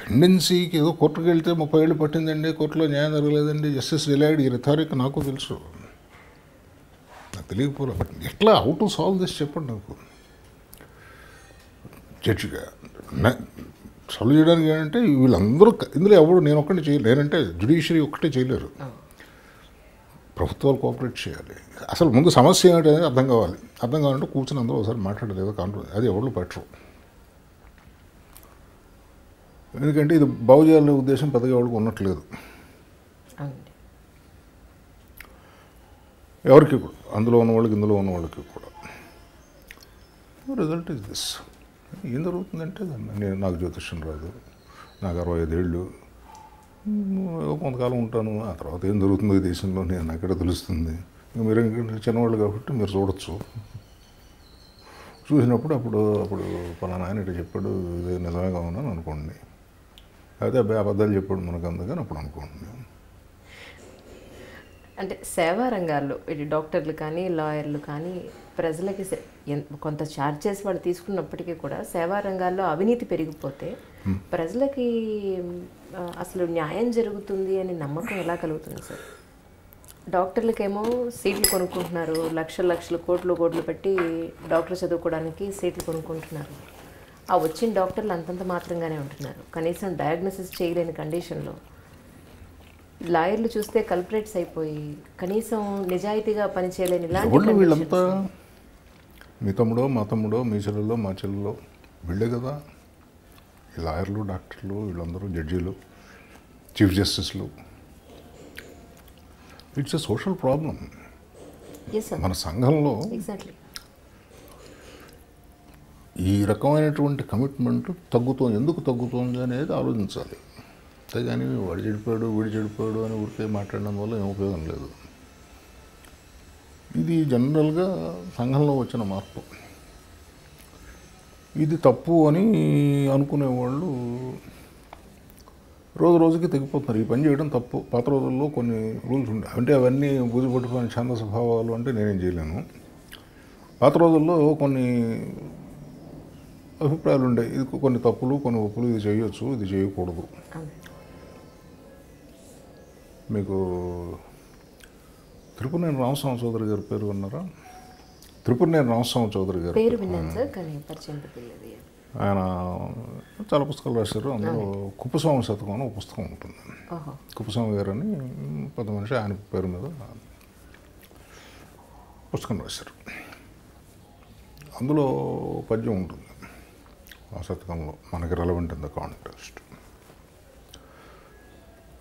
పెండెన్సీకి ఏదో కోర్టుకు వెళ్తే ముప్పై ఏళ్ళు పట్టిందండి కోర్టులో న్యాయం జరగలేదండి జస్టిస్ డిలైడ్ ఈ రిథారిక్ నాకు తెలుసు. నాకు తెలియకపోలే బట్ ఎట్లా హౌ టు సాల్వ్ దిస్ చెప్పండి నాకు. జడ్జిగా సాల్వ్ చేయడానికి ఏంటంటే వీళ్ళందరూ ఇందులో ఎవరు నేను ఒక్కటి చేయలేను నేనంటే జుడిషియరీ ఒక్కటే చేయలేరు. ప్రభుత్వాలు కోఆపరేట్ చేయాలి. అసలు ముందు సమస్య ఏంటి అనేది అర్థం కావాలి. అర్థం కావాలంటే కూర్చొని అందరూ ఒకసారి మాట్లాడలేదు కాంట్రో అది ఎవరు పెట్టరు. ఎందుకంటే ఇది బాగు చేయాలనే ఉద్దేశం పెద్దగా ఎవరికి ఉన్నట్లేదు ఎవరికి కూడా. అందులో ఉన్న వాళ్ళకి ఇందులో ఉన్న వాళ్ళకి కూడా. రిజల్ట్ ఇస్ దిస్ ఏం జరుగుతుందంటే నేను నాకు జ్యోతిష్యం రాదు. నాకు అరవై ఐదేళ్ళు ఏదో కొంతకాలం ఉంటాను. ఆ తర్వాత ఏం జరుగుతుందో ఈ దేశంలో నేను నాకెక్కడ తెలుస్తుంది. మీరు చిన్నవాళ్ళు కాబట్టి మీరు చూడొచ్చు. చూసినప్పుడు అప్పుడు అప్పుడు పలానా ఆయన ఇట్లా చెప్పాడు ఇది నిజమే కావునని అనుకోండి. అయితే అబ్బాయి అబద్ధాలు చెప్పాడు మనకు అందుకని అప్పుడు అనుకోండి. అంటే సేవా రంగాల్లో ఇది డాక్టర్లు కానీ లాయర్లు కానీ ప్రజలకి కొంత ఛార్జ్ చేసి వాళ్ళు తీసుకున్నప్పటికీ కూడా సేవా రంగాల్లో అవినీతి పెరిగిపోతే ప్రజలకి అసలు న్యాయం జరుగుతుంది అని నమ్మకం ఎలా కలుగుతుంది సార్? డాక్టర్లకేమో సీట్లు కొనుక్కుంటున్నారు లక్షల లక్షలు కోట్లు కోట్లు పెట్టి డాక్టర్ చదువుకోవడానికి సీట్లు కొనుక్కుంటున్నారు. ఆ వచ్చిన డాక్టర్లు అంతంత మాత్రంగానే ఉంటున్నారు. కనీసం డయాగ్నోసిస్ చేయలేని కండిషన్లో. లాయర్లు చూస్తే కల్పరేట్స్ అయిపోయి కనీసం నిజాయితీగా పనిచేయలేని ఇలాంటి. వీళ్ళంతా? మీ తమ్ముడో మా తమ్ముడో మీ చెల్లెలో మా చెల్లెలో వీళ్ళే కదా? లాయర్లు డాక్టర్లు వీళ్ళందరూ జడ్జీలు chief జస్టిస్లు. It's a social problem. మన సంఘంలో ఎగ్జాక్ట్లీ ఈ రకమైనటువంటి కమిట్మెంట్ తగ్గుతోంది. ఎందుకు తగ్గుతోంది అనేది ఆలోచించాలి. అంతేగాని వాడు చెడిపోయాడు వీడు చెడిపోయాడు అని ఊరికే మాట్లాడడం వల్ల ఏం ఉపయోగం లేదు. ఇది జనరల్గా సంఘంలో వచ్చిన మార్పు. ఇది తప్పు అని అనుకునేవాళ్ళు రోజు రోజుకి తెగిపోతున్నారు. ఈ పని చేయడం తప్పు. పాత రోజుల్లో కొన్ని రూల్స్ ఉండే అంటే అవన్నీ బూజు పట్టుకుని ఛంద స్వభావాలు అంటే నేనేం చేయలేను. పాత రోజుల్లో కొన్ని అభిప్రాయాలు ఉండే ఇది కొన్ని తప్పులు కొన్ని ఒప్పులు ఇది చేయొచ్చు ఇది చేయకూడదు. మీకు తిరుపతి నేను రామస్వామి చౌదరి గారి పేరు విన్నారా? త్రిపురనేని రామస్వామి చౌదరి గారు ఆయన చాలా పుస్తకాలు రాశారు. అందులో కుప్పస్వామి శతకం అని ఒక పుస్తకం ఉంటుంది. కుప్పస్వామి గారు అని పెద్ద మనిషి ఆయన పేరు మీద పుస్తకం రాశారు. అందులో పద్యం ఉంటుంది. ఆ శతకంలో మనకి రెలవెంట్ ఇన్ ద కాంటెస్ట్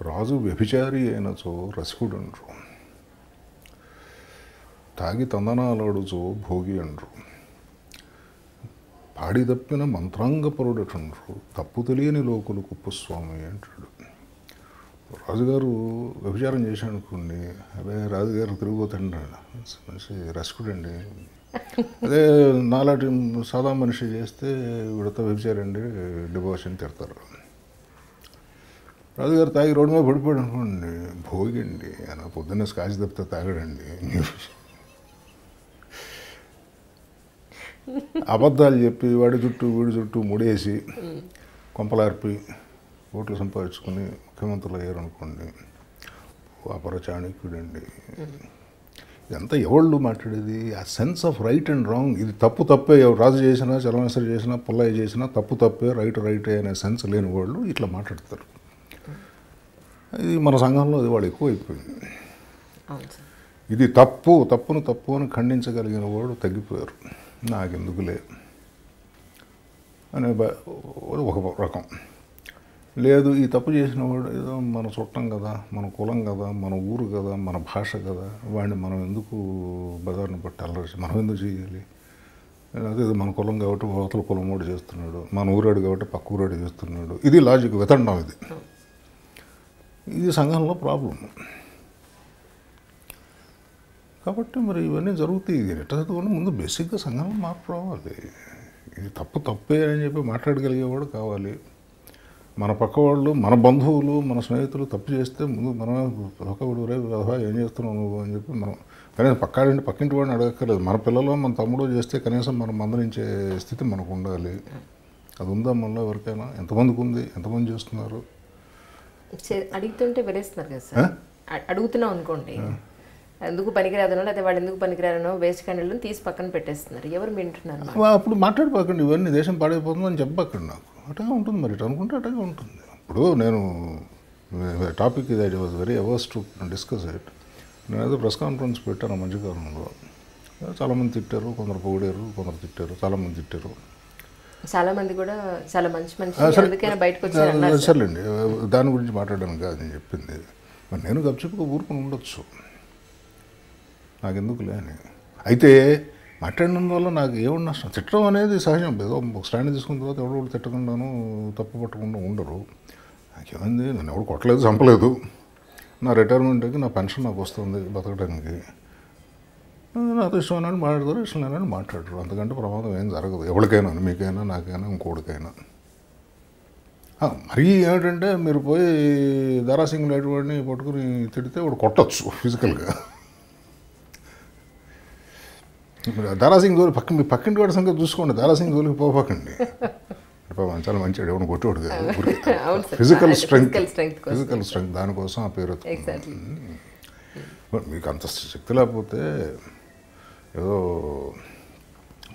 రాజు వ్యభిచారి అయినచో రసికుడు అండ్రు తాగి తందనాలాడుచో భోగి అండ్రు. పాడి తప్పిన మంత్రాంగపరుడటండ్రు తప్పు తెలియని లోకులు కుప్పస్వామి అంటాడు. రాజుగారు వ్యభిచారం చేశాడు అనుకోండి అదే రాజుగారు తిరిగిపోతాడు మనిషి రసికుడండి. అదే నాలాంటి సాదా మనిషి చేస్తే విడత వ్యభిచారండి డివోర్స్ అని తిడతారు. రాజుగారు తాగి రోడ్డు మీద పడిపోయాడు అనుకోండి భోగండి ఆయన పొద్దున్నే స్కాచ్ తప్పితే తాగడండి అబద్ధాలు చెప్పి వాడి చుట్టూ వీడి చుట్టూ ముడేసి కొంపలార్పి ఓట్లు సంపాదించుకుని ముఖ్యమంత్రులు అయ్యారు అనుకోండి అపర చాణక్యుడండి. ఇదంతా ఎవళ్ళు మాట్లాడేది? ఆ sense of right and wrong ఇది తప్పు తప్పే. ఎవరు రాజు చేసినా చలమేశ్వరి చేసినా పుల్లయ్య చేసినా తప్పు తప్పే రైట్ రైటే అనే సెన్స్ లేని వాళ్ళు ఇట్లా మాట్లాడతారు. ఇది మన సంఘంలో అది వాళ్ళు ఎక్కువ అయిపోయింది అవును సార్. ఇది తప్పు తప్పును తప్పు అని ఖండించగలిగిన వాడు తగ్గిపోయారు. నాకెందుకులే అనే ఒక రకం. లేదు ఈ తప్పు చేసిన వాడు ఏదో మన చుట్టం కదా మన కులం కదా మన ఊరు కదా మన భాష కదా వాడిని మనం ఎందుకు బజార్ని పట్టి అల్లరి మనం ఎందుకు చేయాలి? అదే ఇది మన కులం కాబట్టి అవతల కులం వాడు చేస్తున్నాడు మన ఊరాడు కాబట్టి పక్క ఊరాడు చేస్తున్నాడు. ఇది లాజిక్ వితండం ఇది. ఇది సంఘంలో ప్రాబ్లం కాబట్టి మరి ఇవన్నీ జరుగుతాయి. ఇది ఎట్లా చదువుకుని ముందు బేసిక్గా సంఘంలో మార్పు రావాలి. ఇది తప్పు తప్పే అని చెప్పి మాట్లాడగలిగేవాడు కావాలి. మన పక్క వాళ్ళు మన బంధువులు మన స్నేహితులు తప్పు చేస్తే ముందు మనం ఒకడు రే విధవా ఏం చేస్తున్నావు నువ్వు? అని చెప్పి మనం కనీసం పక్కాడంటే పక్కింటి వాడిని అడగక్కర్లేదు. మన పిల్లలు మన తమ్ముడు చేస్తే కనీసం మనం మందరించే స్థితి మనకు ఉండాలి. అది ఉందా మనలో ఎవరికైనా? ఎంతమందికి ఉంది? ఎంతమంది చేస్తున్నారు? అడుగుతుంటే వెరేస్తున్నారు కదా సార్. అడుగుతున్నాం అనుకోండి. ఎందుకు పనికిరాదనో లేకపోతే వాడు ఎందుకు పనికిరాదనో వేస్ట్ కండలను తీసి పక్కన పెట్టేస్తున్నారు. ఎవరు వింటున్నారు అప్పుడు మాట్లాడిపోకండి ఇవన్నీ దేశం పాడైపోతుందని చెప్పకండి నాకు. అటగా ఉంటుంది మరి ఇటు అనుకుంటే అటగా ఉంటుంది. ఇప్పుడు నేను టాపిక్ ఇది I was very averse to discuss it నేను ఏదో ప్రెస్ కాన్ఫరెన్స్ పెట్టాను మధ్యకాలంలో. చాలామంది తిట్టారు కొందరు పొగిడారు కొందరు తిట్టారు చాలామంది తిట్టారు. చాలా మంది కూడా చాలా మంచి సార్. సర్లేండి దాని గురించి మాట్లాడడానికి కాదు నేను చెప్పింది. మరి నేను గప్చిప్గా ఊరుకుని ఉండొచ్చు. నాకెందుకులే అని. అయితే మాట్లాడిన వల్ల నాకు ఏమన్నా నష్టం? తిట్టడం అనేది సహజం. ఏదో ఒక స్టాండ్ తీసుకున్న తర్వాత ఎవడో తిట్టకుండాను తప్పు పట్టకుండా ఉండరు. నాకేమైంది? నన్ను ఎవడు కొట్టలేదు చంపలేదు. నా రిటైర్మెంట్కి నా పెన్షన్ నాకు వస్తుంది బతకడానికి నాతో ఇష్టం అని మాట్లాడతారు ఇష్టం లేనని మాట్లాడరు. అంతకంటే ప్రమాదం ఏం జరగదు. ఎవరికైనా మీకైనా నాకైనా ఇంకోటికైనా మరీ ఏమిటంటే మీరు పోయి దారాసింగ్ లాంటి వాడిని పట్టుకుని తిడితే వాడు కొట్టచ్చు ఫిజికల్గా. ఇప్పుడు దారాసింగ్ జోలి పక్క మీ పక్కింటి వాడి సంగతి చూసుకోండి. దారాసింగ్ జోలికి పోపకండి పాపం చాలా మంచివాడు ఎవరిని కొట్టేవాడు కాదు. Physical strength. ఫిజికల్ స్ట్రెంగ్త్ దానికోసం ఆ పేరు మరి మీకు అంత శక్తి లేకపోతే ఏదో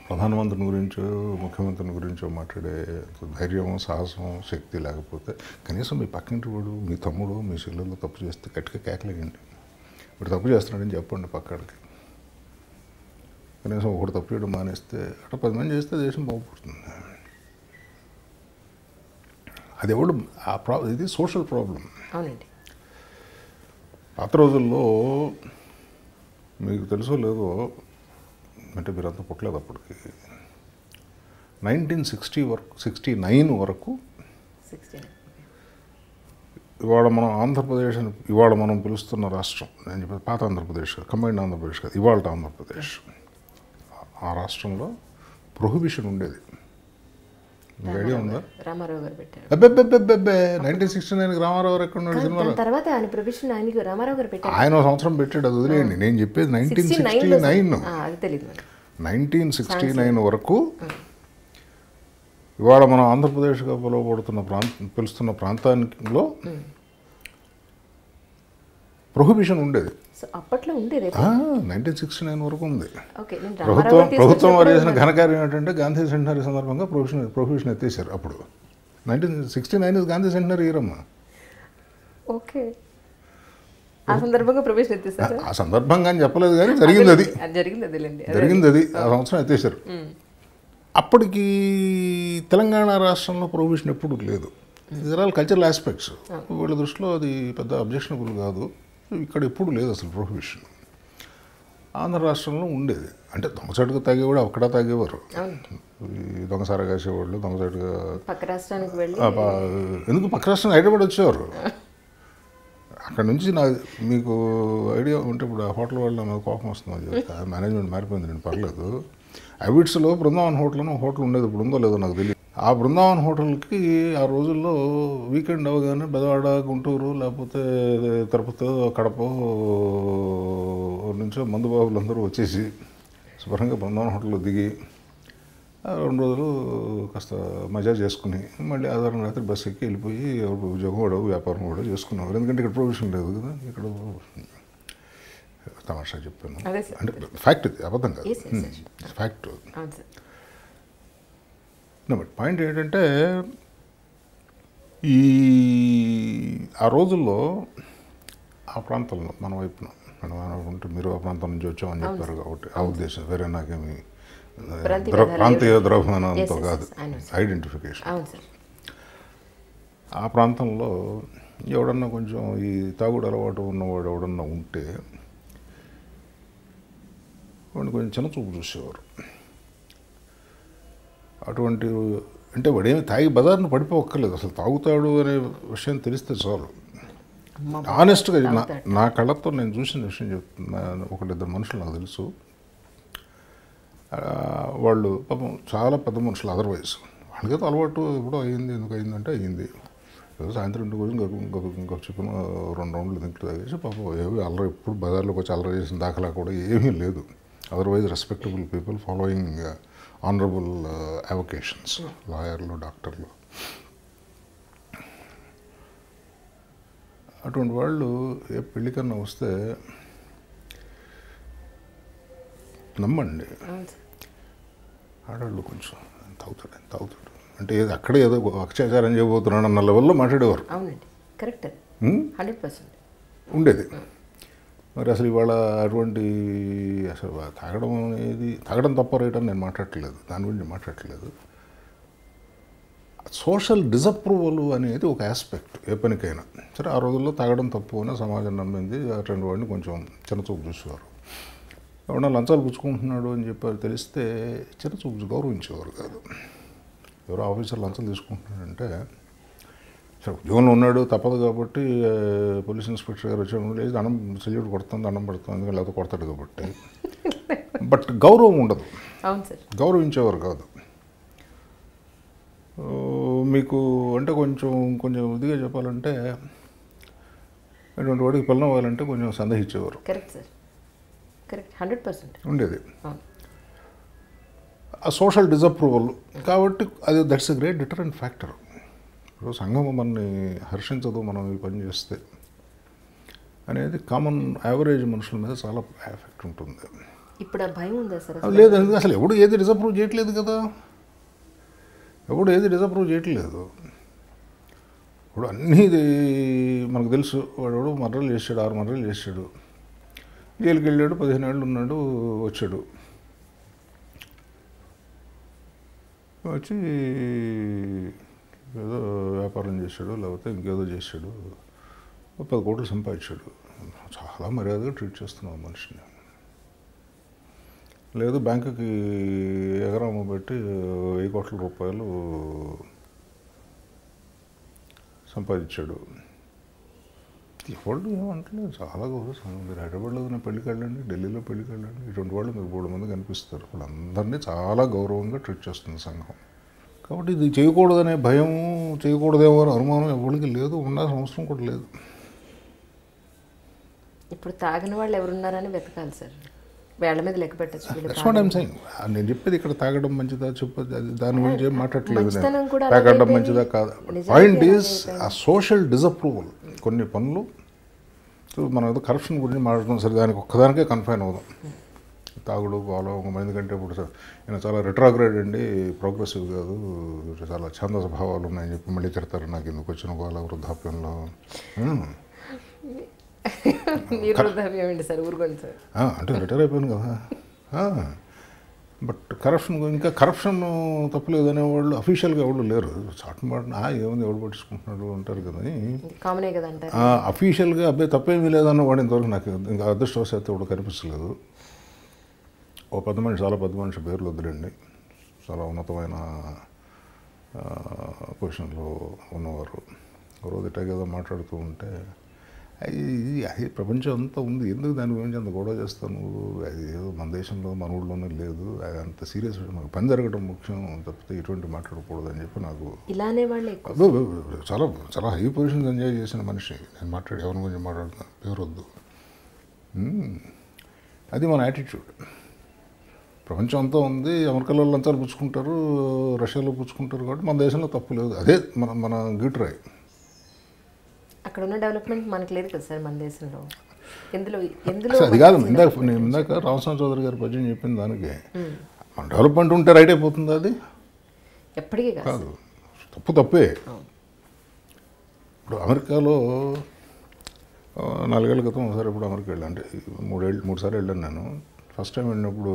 ప్రధానమంత్రిని గురించో ముఖ్యమంత్రిని గురించో మాట్లాడే ధైర్యం సాహసం శక్తి లేకపోతే కనీసం మీ పక్కింటి వాడు మీ తమ్ముడు మీ చెల్లెలు తప్పు చేస్తే గట్టిగా కేకలేయండి. ఇప్పుడు తప్పు చేస్తున్నాడని చెప్పండి పక్కడికి కనీసం ఒకటి తప్పు చేయడం మానేస్తే అట్లా పది మంది చేస్తే దేశం బాగుపడుతుంది. అది ఎవడు ఆ ప్రా ఇది సోషల్ ప్రాబ్లం అవునండి. పాత రోజుల్లో మీకు తెలుసో లేదో అంటే మీరంతా పుట్టలేదు అప్పటికి. నైన్టీన్ సిక్స్టీ వరకు సిక్స్టీ నైన్ వరకు ఇవాళ మనం ఆంధ్రప్రదేశ్ అని ఇవాళ మనం పిలుస్తున్న రాష్ట్రం నేను చెప్పేది పాత ఆంధ్రప్రదేశ్ కంబైండ్ ఆంధ్రప్రదేశ్ కాదు ఇవాళ ఆంధ్రప్రదేశ్. ఆ రాష్ట్రంలో ప్రొహిబిషన్ ఉండేది. మీకు ఐడియా ఉందా? రామారావు గారు పెట్టారు. నైన్టీన్ సిక్స్టీ నైన్కి రామారావు ఎక్కడ ఉన్నాడు సినిమాలో? దాని తర్వాత ఆయన ప్రొఫెషన్ ఆయనకి రామారావు గారు పెట్టారు. ఆయన ఒక సంవత్సరం పెట్టాడు అది వదిలేయండి. నేను చెప్పేది nineteen sixty nine. Nineteen sixty nine వరకు ఇవాళ మనం ఆంధ్రప్రదేశ్గా పిలువబడుతున్న ప్రాంతం పిలుస్తున్న ప్రాంతానిలో ప్రొహిబిషన్ ఉండేది. అప్పట్లో ఉండేది నైన్టీన్ సిక్స్టీ నైన్ వరకు ఉంది. ప్రభుత్వం ప్రభుత్వం వారు చేసిన ఘనకార్యం ఏంటంటే గాంధీ సెంటనరీ సందర్భంగా ప్రొఫెషన్ ప్రొఫెషన్ ఎత్తేసారు అప్పుడు. Nineteen sixty nine Gandhi centenary year అమ్మా. ఓకే ఆ సందర్భంగా ప్రొఫెషన్ ఎత్తేసారు ఆ సందర్భంగా అని చెప్పలేదు కానీ జరిగింది అది జరిగింది అదే. జరిగింది అది ఆ సంవత్సరం ఎత్తేసారు అప్పటికి తెలంగాణ రాష్ట్రంలో ప్రొవిషన్ ఎప్పుడు లేదు. ఇది ఆల్ కల్చరల్ ఆస్పెక్ట్స్ వీళ్ళ దృష్టిలో అది పెద్ద అబ్జెక్షనబుల్ కాదు. ఇక్కడ ఎప్పుడు లేదు అసలు ప్రొహిబిషన్. ఆంధ్ర రాష్ట్రంలో ఉండేది. అంటే దొంగచాటుగా తాగేవాడు అక్కడ తాగేవారు. దొంగసారా కాసేవాళ్ళు దొంగచాటుగా పక్క రాష్ట్రానికి వెళ్ళి ఎందుకు పక్క రాష్ట్రం హైదరాబాద్ వచ్చేవారు. అక్కడ నుంచి నా మీకు ఐడియా ఉంటే ఇప్పుడు ఆ హోటల్ వాళ్ళ నాకు కోపం వస్తుంది మేనేజ్మెంట్ మారిపోయింది నేను పర్లేదు. అవిడ్స్లో బృందావన్ హోటల్ అని హోటల్ ఉండేది. ఇప్పుడు ఉందో లేదో నాకు తెలియదు ఆ బృందావన్ హోటల్కి ఆ రోజుల్లో వీకెండ్ అవగానే బెదవాడ గుంటూరు లేకపోతే తిరుపతి కడప నుంచో మందు బాబులందరూ వచ్చేసి శుభ్రంగా బృందావన్ హోటల్లో దిగి ఆ రెండు రోజులు కాస్త మజా చేసుకుని మళ్ళీ ఆధారం రాత్రి బస్సు ఎక్కి వెళ్ళిపోయి ఉద్యోగం కూడా వ్యాపారం కూడా చేసుకున్నారు ఎందుకంటే ఇక్కడ ప్రొవిషన్ లేదు కదా. ఇక్కడ తమాషా చెప్పాను. అంటే ఫ్యాక్ట్ ఇది అబద్ధం కాదు. ఫ్యాక్ట్ బట్ పాయింట్ ఏంటంటే ఈ ఆ రోజుల్లో ఆ ప్రాంతంలో మన వైపున మనం అనుకుంటే మీరు ఆ ప్రాంతం నుంచి వచ్చామని చెప్పారు కాబట్టి ఆ ఉద్దేశం వేరే నాకేమి ప్రాంతీయ ద్రవ్యమానంతో కాదు. ఐడెంటిఫికేషన్ ఆ ప్రాంతంలో ఎవడన్నా కొంచెం ఈ తాగుడు అలవాటు ఉన్నవాడు ఎవడన్నా ఉంటే వాడిని కొంచెం చిన్న చూపు చూసేవారు. అటువంటి అంటే వాడేమి తాగి బజార్ను పడిపోక్కర్లేదు. అసలు తాగుతాడు అనే విషయం తెలిస్తే చాలు. ఆనెస్ట్గా నా కళ్ళతో నేను చూసిన విషయం చెప్తున్నా ఒకటిద్దరు మనుషులు నాకు తెలుసు. వాళ్ళు పాపం చాలా పెద్ద మనుషులు అదర్వైజ్ వాళ్ళకైతే అలవాటు ఎప్పుడో అయింది ఎందుకు అయిందంటే అయింది. ఏదో సాయంత్రం ఇంటికి వచ్చి ఇంకొక ఇంకొక ఇంకొక చికెన్ రెండు రౌండ్లు తింటూ తాగేసి పాపం ఏమి అల్లరి ఎప్పుడు బజార్లోకి వచ్చి అల్లరి చేసిన దాఖలా కూడా ఏమీ లేదు. Otherwise respectable people following honourable avocations లాయర్లు డాక్టర్లు అటువంటి వాళ్ళు ఏ పెళ్ళికన్నా వస్తే నమ్మండి. ఆడవాళ్ళు కొంచెం తాగుతాడు ఆయన తాగుతాడు అంటే ఏదో అక్కడే ఏదో అత్యాచారం చేయబోతున్నాడు అన్న లెవెల్లో మాట్లాడేవారు. అవునండి. కరెక్ట్. Hundred percent. ఉండేది. మరి అసలు ఇవాళ అటువంటి అసలు తాగడం అనేది తాగడం తప్ప రైట్ అని నేను మాట్లాడట్లేదు. దాని గురించి మాట్లాడట్లేదు. సోషల్ డిజప్రూవల్ అనేది ఒక ఆస్పెక్ట్ ఏ పనికైనా సరే ఆ రోజుల్లో తాగడం తప్పు అని సమాజం నమ్మింది. అటువంటి వాడిని కొంచెం చిన్నచూపు చూసేవారు. ఎవడన్నా లంచాలు పుచ్చుకుంటున్నాడు అని చెప్పి తెలిస్తే చిన్నచూపు గౌరవించేవారు కాదు. ఎవరో ఆఫీసర్ లంచం తీసుకుంటున్నాడంటే సరే ఉద్యోగంలో ఉన్నాడు తప్పదు కాబట్టి పోలీస్ ఇన్స్పెక్టర్ గారు వచ్చాడు లేదు దండం సెల్యూట్ కొడుతుంది దండం పెడుతుంది ఎందుకంటే లేకపోతే కొడతాడు కాబట్టి. బట్ గౌరవం ఉండదు. అవును సార్. గౌరవించేవారు కాదు. మీకు అంటే కొంచెం కొంచెం ఇదిగా చెప్పాలంటే అటువంటి వాడికి పిల్లలు అవ్వాలంటే కొంచెం సందేహించేవారు. Correct sir. Correct. Hundred percent. ఉండేది. ఆ సోషల్ డిజప్రూవల్ కాబట్టి అది that's a great deterrent factor. ఇప్పుడు సంఘం మనని హర్షించదు మనం ఈ పని చేస్తే. అనేది కామన్ యావరేజ్ మనుషుల మీద చాలా ఎఫెక్ట్ ఉంటుంది. ఇప్పుడు భయం ఉందా సార్ లేదు అసలు ఎవడు ఏది డిజప్రూవ్ చేయట్లేదు కదా. ఎవడు ఏది డిజప్రూవ్ చేయట్లేదు. ఇప్పుడు అన్నీ ఇది మనకు తెలుసు. వాడు మర్రలు చేశాడు ఆరు మర్రలు చేశాడు. జైలుకి వెళ్ళాడు పదిహేను ఏళ్ళు ఉన్నాడు వచ్చాడు. వచ్చి ఏదో వ్యాపారం చేశాడు లేకపోతే ఇంకేదో చేశాడు. పది కోట్లు సంపాదించాడు. చాలా మర్యాదగా ట్రీట్ చేస్తున్నాం మనిషిని. లేదు బ్యాంకుకి ఎగరాము పెట్టి వెయ్యి కోట్ల రూపాయలు సంపాదించాడు. ఎవరు ఏమంటలేదు చాలా గౌరవం మీరు హైదరాబాద్లో ఉన్న పెళ్ళికి వెళ్ళండి ఢిల్లీలో పెళ్ళికి వెళ్ళండి. ఇటువంటి వాళ్ళు మీకు మూడు మంది కనిపిస్తారు. వాళ్ళందరినీ చాలా గౌరవంగా ట్రీట్ చేస్తుంది సంఘం. కాబట్టి ఇది చేయకూడదనే భయం చేయకూడదేమో అని అనుమానం ఎవరికి లేదు ఉండాల్సిన అవసరం కూడా లేదు. ఇప్పుడు తాగిన వాళ్ళు ఎవరున్నారని వెతకాలి సార్. వేళ్ళ మీద లెక్క పెట్టచ్చు వీళ్ళు నేను చెప్పేది ఇక్కడ తాగడం మంచిదా చెప్పదు దాని గురించి ఏం కూడా తాగడం మంచిదా కాదా? పాయింట్ ఈజ్ ఆ సోషల్ డిజప్రూవల్ కొన్ని పనులు సో మనం ఏదో కరప్షన్ గురించి మాట్లాడుతున్నాం సరే దానికి ఒక్కదానికే కన్ఫైన్ అవుదాం. తాగుడు గోల ఒక మంది కంటే ఇప్పుడు ఈయన చాలా రిట్రాగ్రేడ్ అండి. ప్రోగ్రెసివ్ కాదు. చాలా ఛంద స్వభావాలు ఉన్నాయని చెప్పి మళ్ళీ తిడతారు. నాకు ఎందుకు వచ్చిన గోల వృద్ధాప్యంలో? అంటే రిటైర్ అయిపోయాను కదా. బట్ కరప్షన్ ఇంకా కరప్షన్ తప్పలేదు అనేవాళ్ళు అఫీషియల్గా ఎవరు లేరు. చాటు మాట ఆ ఏముంది? ఎవడు పట్టించుకుంటున్నాడు? అంటారు కదా. కామనే కదా అంటారు. అఫీషియల్గా అబ్బాయి తప్పేమీ లేదన్న వాడు ఇంతవరకు నాకు ఇంకా అదృష్టవశాత్తు ఎవడు కనిపించలేదు. ఓ పెద్ద మనిషి చాలా పెద్ద మనిషి పేర్లు వద్దులండి. చాలా ఉన్నతమైన పొజిషన్లో ఉన్నవారు. రోజు ఇట్లా ఏదో మాట్లాడుతూ ఉంటే అది అది ప్రపంచం అంతా ఉంది. ఎందుకు దాని గురించి అంత గొడవ చేస్తాను? అది ఏదో మన దేశంలో మన ఊళ్ళోనే లేదు. అది అంత సీరియస్ మనకు పని జరగడం ముఖ్యం తప్పితే ఇటువంటి మాట్లాడకూడదు అని చెప్పి నాకు ఇలానే చాలా చాలా హై పొజిషన్ ఎంజాయ్ చేసిన మనిషి. నేను మాట్లాడి ఎవరి గురించి మాట్లాడుతున్నాను పేరు వద్దు. అది మన యాటిట్యూడ్ ప్రపంచం అంతా ఉంది అమెరికాలో లంచాలు పుచ్చుకుంటారు రష్యాలో పుచ్చుకుంటారు కాబట్టి మన దేశంలో తప్పు లేదు. అదే మన మన గీటరాయి. అక్కడ ఉన్న డెవలప్మెంట్ మనకి లేదు కదా సార్ మన దేశంలో. ఎందులో అది కాదు ఇందాక నేను ఇందాక రామస్వామి చౌదరి గారి పద్యం చెప్పిన దానికి మన డెవలప్మెంట్ ఉంటే రైట్ అయిపోతుంది అది? ఎప్పటికీ కాదు. తప్పు తప్పే. ఇప్పుడు అమెరికాలో నాలుగేళ్ళ క్రితం ఒకసారి ఇప్పుడు అమెరికా వెళ్ళాను అంటే మూడేళ్ళు మూడు సార్లు వెళ్ళాను నేను. ఫస్ట్ టైం వెళ్ళినప్పుడు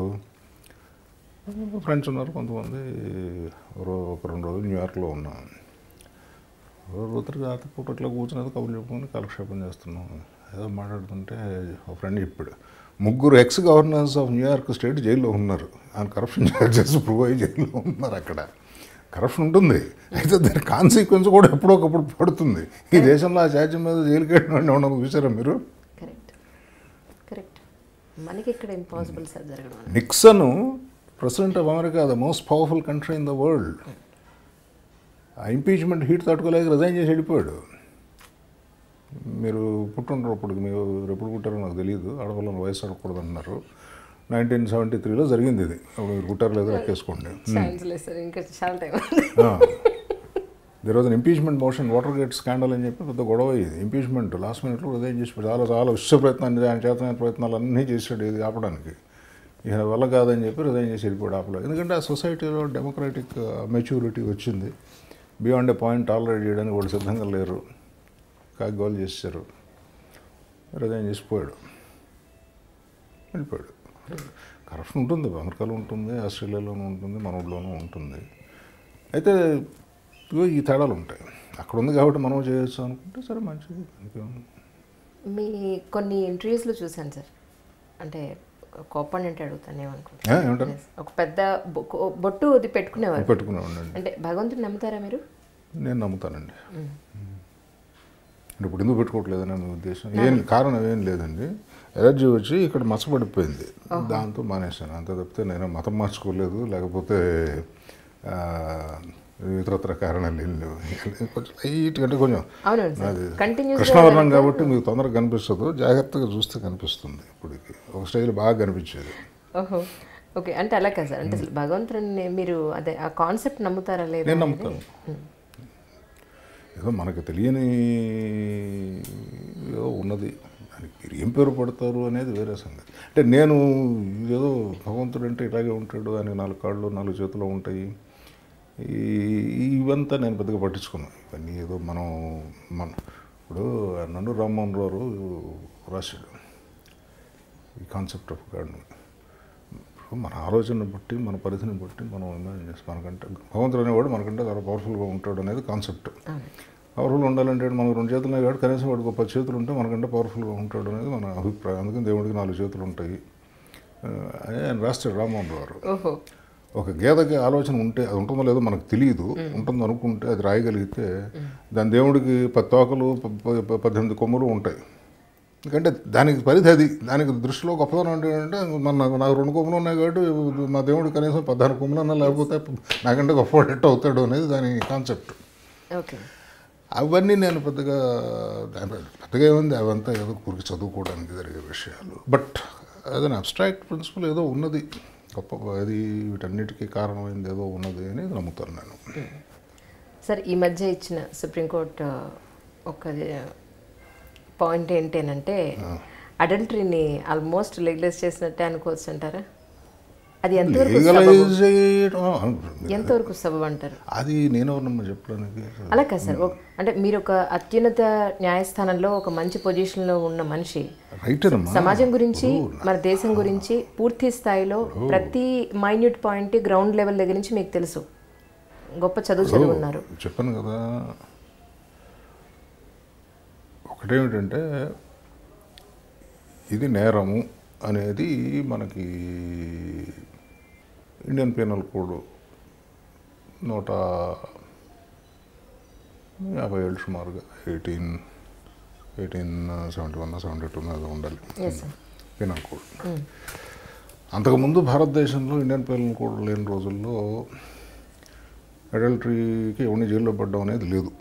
ఫ్రెండ్స్ ఉన్నారు కొంతమంది. ఒక రెండు రోజులు న్యూయార్క్లో ఉన్నాను రోజు రాత్రి పూట ఇట్లా కూర్చున్నది కబుర్లు చెప్పుకొని కాలక్షేపం చేస్తున్నాం. ఏదో మాట్లాడుతుంటే ఒక ఫ్రెండ్ చెప్పాడు ముగ్గురు ex governors of New York state జైల్లో ఉన్నారు. ఆయన కరప్షన్ చేసి ప్రూవ్ అయ్యి జైల్లో ఉన్నారు అక్కడ. కరప్షన్ ఉంటుంది. అయితే దాని కాన్సిక్వెన్స్ కూడా ఎప్పుడొకప్పుడు పడుతుంది. ఈ దేశంలో ఆ చార్జీ మీద జైలుకి వెళ్ళిన ఉండదు చూసారా మీరు. Nixon president of America the most powerful country in the world ఆ ఇంపీచ్మెంట్ హీట్ తట్టుకోలేక రిజైన్ చేసి వెళ్ళిపోయాడు. మీరు పుట్టుంటారు అప్పటికి మీరు ఎప్పుడు పుట్టారో నాకు తెలియదు. ఆడవాళ్ళని వయసు అడగకూడదు అన్నారు నైన్టీన్ సెవెంటీ త్రీలో జరిగింది ఇది. అప్పుడు మీరు పుట్టారు లేదో లెక్కేసుకోండి. Was impeachment motion Watergate scandal అని చెప్పి పెద్ద గొడవ ఇది. ఇంపీచ్మెంట్ లాస్ట్ మినిట్లో రిజైన్ చేసి చాలా చాలా విశ్వ ప్రయత్నాన్ని ఆయన చేతనైన ప్రయత్నాలు అన్నీ చేశాడు ఇది ఆపడానికి. ఇక వల్ల కాదని చెప్పి రిజైన్ చేసి వెళ్ళిపోయాడు ఆపలేదు ఎందుకంటే ఆ సొసైటీలో డెమోక్రాటిక్ మెచ్యూరిటీ వచ్చింది. బియాండ్ ఏ పాయింట్ టాలరేట్ చేయడానికి వాళ్ళు సిద్ధంగా లేరు. కాగోలు చేశారు. రిజైన్ చేసిపోయాడు వెళ్ళిపోయాడు. కరప్షన్ ఉంటుంది అమెరికాలో ఉంటుంది ఆస్ట్రేలియాలోనూ ఉంటుంది మన ఊళ్ళోనూ ఉంటుంది. అయితే ఈ తేడాలు ఉంటాయి. అక్కడ ఉంది కాబట్టి మనం చేయొచ్చు అనుకుంటే సరే మంచిది. మీ కొన్ని ఇంటర్వ్యూస్లో చూశాను సార్. అంటే కోపం అంటే అడుగుతాను ఏమనుకుంటా ఏ, ఏమంటారు ఒక పెద్ద బొట్టు అది పెట్టుకునేవారు? పెట్టుకునే ఉండండి అంటే భగవంతుని నమ్ముతారా మీరు? నేను నమ్ముతానండి. ఇప్పుడు ఎందుకు పెట్టుకోవట్లేదని నా ఉద్దేశం ఏం కారణం ఏం లేదండి. ఎలర్జీ వచ్చి ఇక్కడ మచ్చపడిపోయింది దాంతో మానేశాను. అంత తప్పితే నేను మతం మార్చుకోలేదు. లేకపోతే ఇతరత్ర కారణాలు ఏం లేవు కొంచెం లైట్ అంటే కొంచెం కృష్ణవర్ణం కాబట్టి మీకు తొందరగా కనిపిస్తుంది. జాగ్రత్తగా చూస్తే కనిపిస్తుంది ఇప్పటికి. ఒక స్టైల్ బాగా కనిపించేది. ఓహో. ఓకే. అంటే అలా కాదు సార్. అంటే అసలు భగవంతుని మీరు అదే ఆ కాన్సెప్ట్ నమ్ముతారా లేదా నేను? నమ్ముతాను. ఏదో మనకు తెలియని ఏదో ఉన్నది. దానికి మీరు ఏం పేరు పడతారు అనేది వేరే సంగతి. అంటే నేను ఏదో భగవంతుడు అంటే ఇలాగే ఉంటాడు ఆయన నాలుగు కాళ్ళు నాలుగు చేతులు ఉంటాయి. ఇవంతా నేను పెద్దగా పట్టించుకున్నాను ఇవన్నీ ఏదో మనం మన ఇప్పుడు నండు రామ్మోహన్ రావు రాశాడు. ఈ కాన్సెప్ట్ ఆఫ్ గాడ్ ఇప్పుడు మన ఆలోచన బట్టి మన పరిధిని బట్టి మనం ఇమాజిన్ చేస్తాం మనకంటే భగవంతుడు అనేవాడు మనకంటే చాలా పవర్ఫుల్గా ఉంటాడు అనేది కాన్సెప్ట్ పవర్ఫుల్ ఉండాలంటే మనకు రెండు చేతులు కాబట్టి కనీసం వాడికి పది చేతులు ఉంటే మనకంటే పవర్ఫుల్గా ఉంటాడు అనేది మన అభిప్రాయం. అందుకని దేవుడికి నాలుగు చేతులు ఉంటాయి. ఆ, ఆయన రాస్తాడు రామ్మోహన్ రావు గారు. ఓహో. ఒక గేదకి ఆలోచన ఉంటే అది ఉంటుందో లేదో మనకు తెలియదు ఉంటుందో అనుకుంటే అది రాయగలిగితే దాని దేవుడికి పది తోకలు పద్దెనిమిది కొమ్ములు ఉంటాయి. ఎందుకంటే దానికి పరిధి అది. దానికి దృష్టిలో గొప్పదనం అంటే మన నాకు రెండు కొమ్ములు ఉన్నాయి కాబట్టి మా దేవుడు కనీసం పద్నాలుగు కొమ్ములు అన్నా లేకపోతే నాకంటే గొప్పవాడు ఎట్ట అవుతాడు అనేది దాని కాన్సెప్ట్. ఓకే. అవన్నీ నేను పెద్దగా దాని- పెద్దగా ఏముంది? అవంతా ఏదో కూరికి చదువుకోవడానికి జరిగే విషయాలు. బట్ అదే అబ్స్ట్రాక్ట్ ప్రిన్సిపల్ ఏదో ఉన్నది. గొప్ప అది వీటన్నిటికీ కారణమైంది ఏదో ఉన్నది అని నమ్ముతాను నేను. సార్ ఈ మధ్య ఇచ్చిన సుప్రీంకోర్టు ఒక పాయింట్ ఏంటంటే అడల్టరీని ఆల్మోస్ట్ లెగ్లెస్ చేసినట్టే అనుకోవచ్చు అంటారా? అది ఎంతవరకు సబబు? అంటారు? అది నేను చెప్పడానికి అలా కాదు సార్. అంటే మీరు ఒక అత్యున్నత న్యాయస్థానంలో ఒక మంచి పొజిషన్లో ఉన్న మనిషి సమాజం గురించి మన దేశం గురించి పూర్తి స్థాయిలో ప్రతి మైన్యూట్ పాయింట్ గ్రౌండ్ లెవెల్ దగ్గర నుంచి మీకు తెలుసు. గొప్ప చదువు చదివి ఉన్నారు. చెప్పాను కదా. ఒకటేమిటంటే ఇది నేరము అనేది మనకి ఇండియన్ పీనల్ కోడ్ నూట యాభై ఏళ్ళు సుమారుగా eighteen eighteen seventy one seventy two మీద ఉండాలి. Penal code. అంతకుముందు భారతదేశంలో ఇండియన్ పీనల్ కోడ్ లేని రోజుల్లో అడల్టరీకి ఎవరిని జైల్లో పడ్డం అనేది లేదు.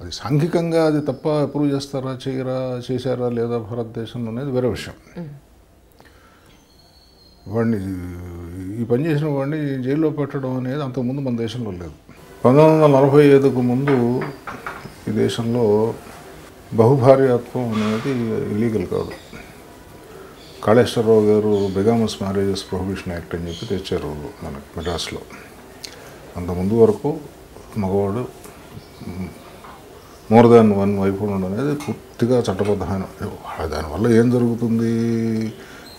అది సాంఘికంగా అది తప్ప అప్రూవ్ చేస్తారా చేయరా చేశారా లేదా భారతదేశంలో అనేది వేరే విషయం. వాడిని ఈ పని చేసిన వాడిని జైల్లో పెట్టడం అనేది అంతకుముందు మన దేశంలో లేదు. పంతొమ్మిది వందల నలభై ఐదుకు ముందు ఈ దేశంలో బహుభార్యాత్వం అనేది ఇలీగల్ కాదు. కాళేశ్వరరావు గారు బెగామస్ మ్యారేజెస్ ప్రొహిబిషన్ యాక్ట్ అని చెప్పి తెచ్చారు మనకి మెడ్రాస్లో. అంతకుముందు వరకు మగవాడు మోర్ దాన్ వన్ వైఫ్ ఉండడం అనేది పూర్తిగా చట్టబద్ధమైన దానివల్ల ఏం జరుగుతుంది?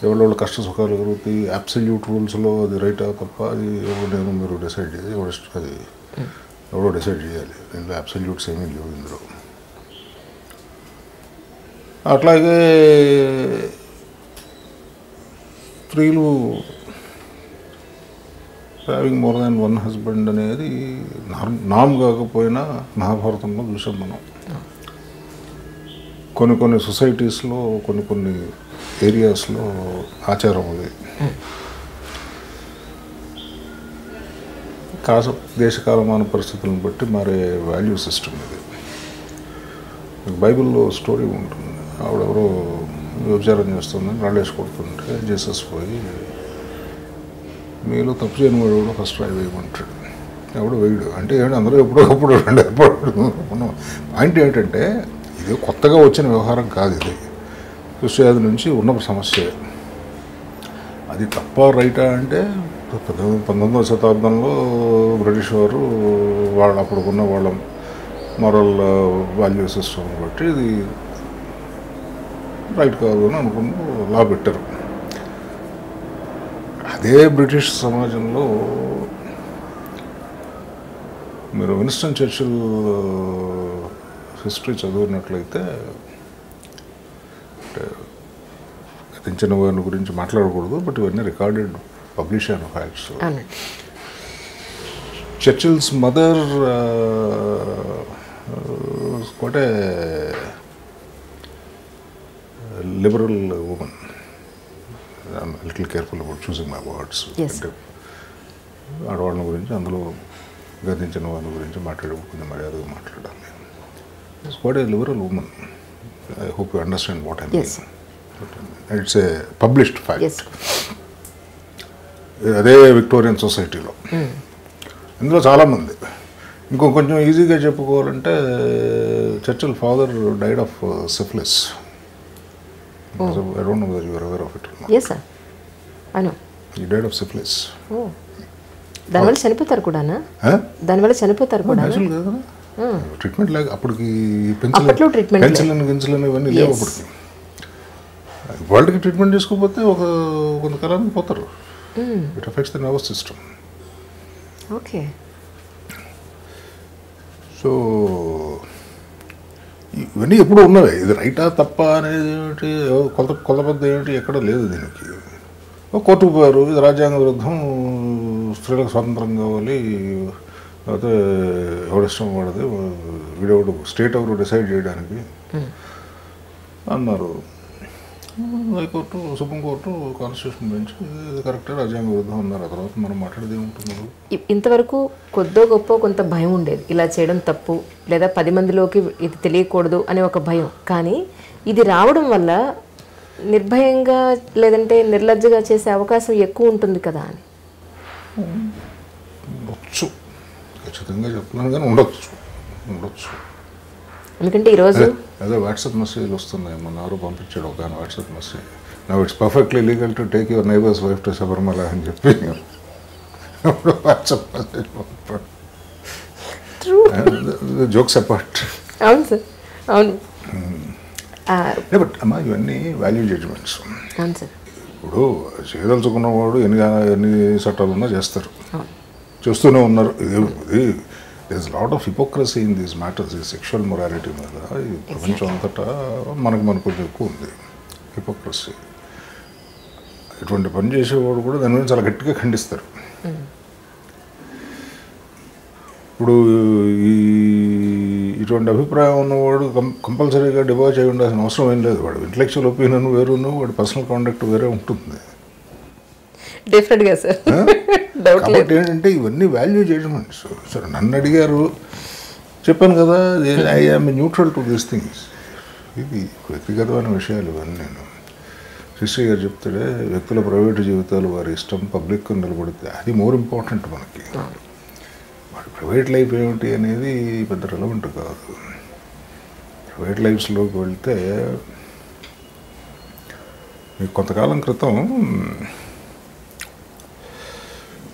ఎవరెవరి కష్ట సుఖాలు కలుగుతాయి అబ్సల్యూట్ రూల్స్లో అది రైటా తప్ప అది ఎవరు నేను మీరు డిసైడ్ చేయాలి ఎవరు అది ఎవరో డిసైడ్ చేయాలి. దీంట్లో అబ్సల్యూట్స్ ఏమీ లేవు ఇందులో. అట్లాగే స్త్రీలు having more than one husband అనేది నామ్ కాకపోయినా మహాభారతంలో చూసాం మనం. కొన్ని కొన్ని సొసైటీస్లో కొన్ని కొన్ని ఏరియాస్లో ఆచారం అది కాస దేశకాలమాన పరిస్థితులను బట్టి మారే వాల్యూ సిస్టమ్ ఇది. బైబిల్లో స్టోరీ ఉంటుంది. ఆవిడెవరో వ్యభిచారం చేస్తుందని రాళ్ళేసి కొడుతుంటే జీసస్ పోయి మీలో తప్పు చేయని వాడు కూడా ఫస్ట్ ట్రై వేయమంటాడు. ఎవడు వేయడు. అంటే ఏంటి అందరూ ఎప్పుడో రెండు ఎప్పుడు పాయింట్ ఏంటంటే ఇది కొత్తగా వచ్చిన వ్యవహారం కాదు ఇది. కృష్ణయాది నుంచి ఉన్న సమస్య. అది తప్ప రైటా అంటే పంతొమ్మిదవ శతాబ్దంలో బ్రిటిష్ వారు వాళ్ళు అప్పుడు ఉన్న వాళ్ళ మరల్ వాల్యూ సిస్టమ్ బట్టి ఇది రైట్ కాదు అని అనుకుంటూ లా పెట్టారు. అదే బ్రిటిష్ సమాజంలో మీరు విన్స్టన్ చర్చిల్ హిస్టరీ చదివినట్లయితే గతించిన వారిని గురించి మాట్లాడకూడదు బట్ ఇవన్నీ రికార్డెడ్ పబ్లిష్ అయిన facts Churchill's mother woman. I'm a little careful about choosing my words. Yes. అంటే ఆడవాళ్ళ గురించి అందులో గతించిన వాళ్ళ గురించి మాట్లాడే కొంచెం మర్యాదగా మాట్లాడాలి what a liberal woman I hope you understand what I Yes. It's a published fact yes అదే విక్టోరియన్ సొసైటీలో ఇందులో చాలామంది. ఇంకో కొంచెం ఈజీగా చెప్పుకోవాలంటే Churchill father died of syphilis I don't know your aware of it yes sir అను ఈ died of syphilis ఓ దానివల్ల చనిపోతారు కూడానా? దానివల్ల చనిపోతారు కూడా నేచురల్ కదా? ట్రీట్మెంట్ లేక అప్పటికి లేదు. పెన్సిలిన్ గిన్సిలిన్ ఇవన్నీ లేవు. అప్పటికి. వాళ్ళకి ట్రీట్మెంట్ చేసుకోకపోతే ఒక కొంతకాలానికి పోతారు. It affects the nervous system okay so ఇవన్నీ ఎప్పుడు ఉన్నవే ఇది రైటా తప్ప అనేది ఏమిటి కొత్త కొత్త పెద్ద ఏమిటి ఎక్కడ లేదు దీనికి. కోర్టుకు పోయారు. ఇది రాజ్యాంగ విరుద్ధం. స్త్రీలకు స్వాతంత్రం కావాలి. లేకపోతే ఎవరిష్టం వాడది వీడెవడు స్టేట్ ఎవరు డిసైడ్ చేయడానికి అన్నారు. హైకోర్టు సుప్రీంకోర్టు కాన్స్టిట్యూషన్ బెంచ్ కరెక్టే రాజ్యాంగ విరుద్ధం అన్నారు. ఆ తర్వాత మనం మాట్లాడేది ఇ- ఇంతవరకు కొద్దో గొప్ప కొంత భయం ఉండేది. ఇలా చేయడం తప్పు లేదా పది మందిలోకి ఇది తెలియకూడదు అనే ఒక భయం. కానీ ఇది రావడం వల్ల నిర్భయంగా లేదంటే నిర్లజ్జగా చేసే అవకాశం ఎక్కువ ఉంటుంది కదా అని. ఖచ్చితంగా చెప్తున్నాను కానీ ఉండొచ్చు. ఉండొచ్చు. ఎందుకంటే ఈరోజు అదే వాట్సాప్ మెసేజ్లు వస్తున్నాయి. మొన్న ఎవరు పంపించాడు ఒక వాట్సాప్ మెసేజ్. నా it's perfectly legal to take your neighbour's wife to Sabarimala అని చెప్పి అప్పుడు వాట్సాప్ మెసేజ్ పంపాడు. Jokes apart. అవును సార్. అవును. బట్ అమ్మా ఇవన్నీ వాల్యూ జడ్జ్మెంట్స్. అవును సార్. ఇప్పుడు చేయదలుచుకున్నవాడు ఎన్ని ఎన్ని చట్టాలు ఉన్నా చేస్తారు చేస్తూనే ఉన్నారు. This lot of hypocrisy in these matters ఈ సెక్షువల్ మొరాలిటీ మీద. ఈ ప్రపంచం అంతటా మనకు మనకు కొంచెం ఎక్కువ ఉంది. హిపోక్రసీ ఇటువంటి పని చేసేవాడు కూడా దాని గురించి చాలా గట్టిగా ఖండిస్తారు. ఇప్పుడు ఈ ఇటువంటి అభిప్రాయం ఉన్నవాడు కంపల్సరీగా డివోర్స్ అయి ఉండాల్సిన అవసరం ఏం లేదు. వాడు ఇంటలెక్చువల్ ఒపీనియన్ వేరును వాడి పర్సనల్ కాండక్ట్ వేరే ఉంటుంది. డెఫినెట్గా సార్ డౌట్ లేదు. ఏంటంటే ఇవన్నీ వాల్యూ జడ్జ్మెంట్స్ సరే నన్ను అడిగారు. చెప్పాను కదా I am neutral to these things ఇది వ్యక్తిగతమైన విషయాలు ఇవన్నీ నేను. శ్రీ గారు చెప్తాడే వ్యక్తుల ప్రైవేటు జీవితాలు వారి ఇష్టం పబ్లిక్ నిలబడితే అది మోర్ ఇంపార్టెంట్ మనకి. వాడి ప్రైవేట్ లైఫ్ ఏమిటి అనేది పెద్ద రెలవెంట్ కాదు. ప్రైవేట్ లైఫ్స్లోకి వెళ్తే మీకు కొంతకాలం క్రితం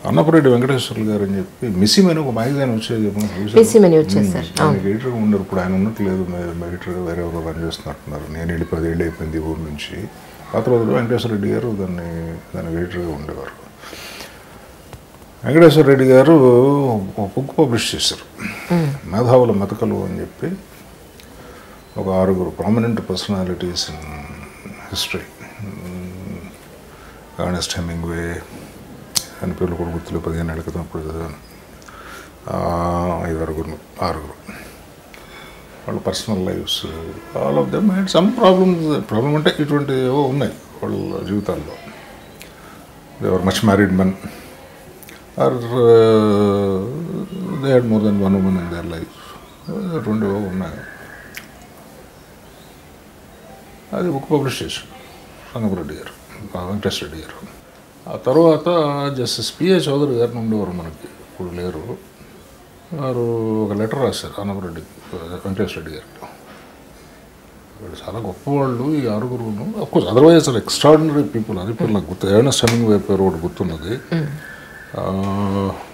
అన్నపురెడ్డి వెంకటేశ్వర్లు గారు అని చెప్పి మిస్సిమ్ అని ఒక మ్యాగజైన్ వచ్చేది ఆయన ఎడిటర్గా ఉండరు. ఇప్పుడు ఆయన ఉన్నట్లేదు ఎడిటర్గా వేరే ఎవరో రన్ చేస్తున్నట్టున్నారు. నేను వెళ్ళి పదేళ్ళు అయిపోయింది ఊరు నుంచి. ఆ తర్వాత వెంకటేశ్వర రెడ్డి గారు దాన్ని దాని ఎడిటర్గా ఉండేవారు. వెంకటేశ్వర రెడ్డి గారు ఒక బుక్ పబ్లిష్ చేశారు. మేధావుల మెతకలు అని చెప్పి ఒక ఆరుగురు prominent personalities in history Ernest Hemingway అని పేర్లు కూడా గుర్తులు పదిహేను ఏళ్ళ క్రితం అప్పుడు చదివాను ఆ, ఐదు ఆరుగురు ఆరుగురు వాళ్ళ personal lives all of them had some problems problem అంటే ఇటువంటి ఏవో ఉన్నాయి వాళ్ళ జీవితాల్లో they were much married men or they had more than one woman in their life అటువంటి ఏవో ఉన్నాయి అది బుక్ పబ్లిష్ చేశాడు రంగపురెడ్డి గారు వెంకటేశ్వర రెడ్డి గారు ఆ తర్వాత జస్టిస్ పిఏ చౌదరి గారిని ఉండేవారు మనకి. ఇప్పుడు లేరు. వారు ఒక లెటర్ రాశారు. అన్నపురెడ్డి వెంకటేశ్వర రెడ్డి గారికి వాళ్ళు చాలా గొప్పవాళ్ళు. ఈ ఆరుగురును. అఫ్కోర్స్ అదర్వైజ్ అసలు ఎక్స్ట్రాడినరీ పీపుల్ అది పేరు నాకు గుర్తు. ఏమైనా స్టమింగ్ వే పేరు ఒకటి గుర్తున్నది.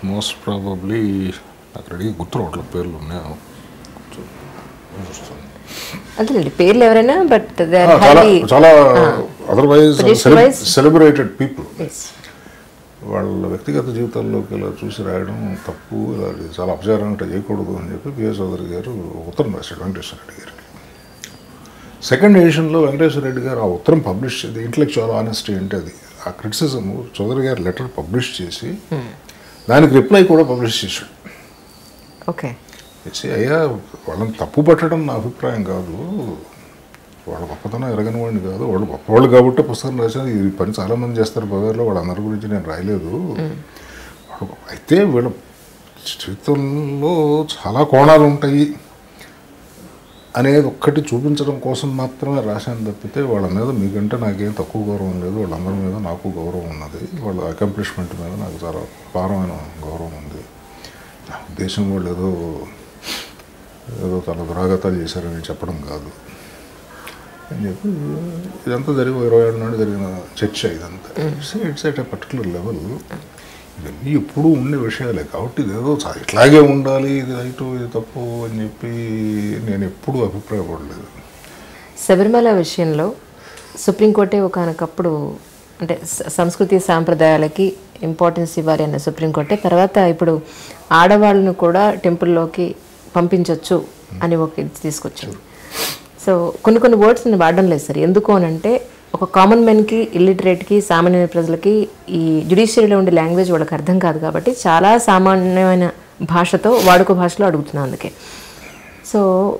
మోస్ట్ ప్రాబబ్లీ నాకు రెడీ గుర్తు రావట్లేదు. పేర్లు ఉన్నాయి. చూస్తాను. పేర్లు ఎవరైనా బట్ చాలా అదర్వైజ్ సెలబ్రేటెడ్ పీపుల్ వాళ్ళ వ్యక్తిగత జీవితాల్లోకి ఇలా చూసి రాయడం తప్పు ఇలా చాలా అపచారం అంటే చేయకూడదు అని చెప్పి పిఎస్ చౌదరి గారు ఉత్తరం రాశాడు వెంకటేశ్వర రెడ్డి గారికి. సెకండ్ ఎడిషన్లో వెంకటేశ్వర రెడ్డి గారు ఆ ఉత్తరం పబ్లిష్ చేసి ఇంటలెక్చువల్ ఆనెస్టీ అంటే అది ఆ క్రిటిసిజం చౌదరి గారు లెటర్ పబ్లిష్ చేసి దానికి రిప్లై కూడా పబ్లిష్ చేశాడు. ఓకే అయ్యా వాళ్ళని తప్పు పట్టడం నా అభిప్రాయం కాదు. వాళ్ళ గొప్పతనం ఎరగని వాడిని కాదు. వాళ్ళు గొప్పవాళ్ళు కాబట్టి పుస్తకం రాశాను ఈ పని చాలామంది చేస్తారు బజార్లో వాళ్ళందరి గురించి నేను రాయలేదు. అయితే వీళ్ళ జీవితంలో చాలా కోణాలు ఉంటాయి. అనేది ఒక్కటి చూపించడం కోసం మాత్రమే రాశాను తప్పితే వాళ్ళ మీద మీకంటే నాకేం తక్కువ గౌరవం లేదు. వాళ్ళందరి మీద నాకు గౌరవం ఉన్నది. వాళ్ళ అకంప్లిష్మెంట్ మీద నాకు చాలా అపారమైన గౌరవం ఉంది. నా ఉద్దేశం వాళ్ళు ఏదో ఏదో తన దురాగతాలు చేశారని చెప్పడం కాదు. అని చెప్పి ఇదంతా జరిగి ఇరవై ఏడు నాడు జరిగిన చర్చ ఇదంతా. It's at a particular level ఇవన్నీ ఎప్పుడూ ఉండే విషయాలే కాబట్టి ఇదేదో ఇట్లాగే ఉండాలి ఇది రైటు ఇది తప్పు అని చెప్పి నేను ఎప్పుడూ అభిప్రాయపడలేదు. శబరిమల విషయంలో సుప్రీంకోర్టే ఒకనకప్పుడు అంటే సంస్కృతి సాంప్రదాయాలకి ఇంపార్టెన్స్ ఇవ్వాలి అన్న సుప్రీంకోర్టే. తర్వాత ఇప్పుడు ఆడవాళ్ళను కూడా టెంపుల్లోకి పంపించవచ్చు అని ఒక తీసుకొచ్చింది. సో కొన్ని కొన్ని వర్డ్స్ నేను వాడడం లేదు సార్. ఎందుకు అని అంటే ఒక కామన్ మెన్కి ఇల్లిటరేట్కి సామాన్య ప్రజలకి ఈ జ్యుడిషియరీలో ఉండే లాంగ్వేజ్ వాళ్ళకి అర్థం కాదు కాబట్టి చాలా సామాన్యమైన భాషతో వాడుక భాషలో అడుగుతున్నాను అందుకే. సో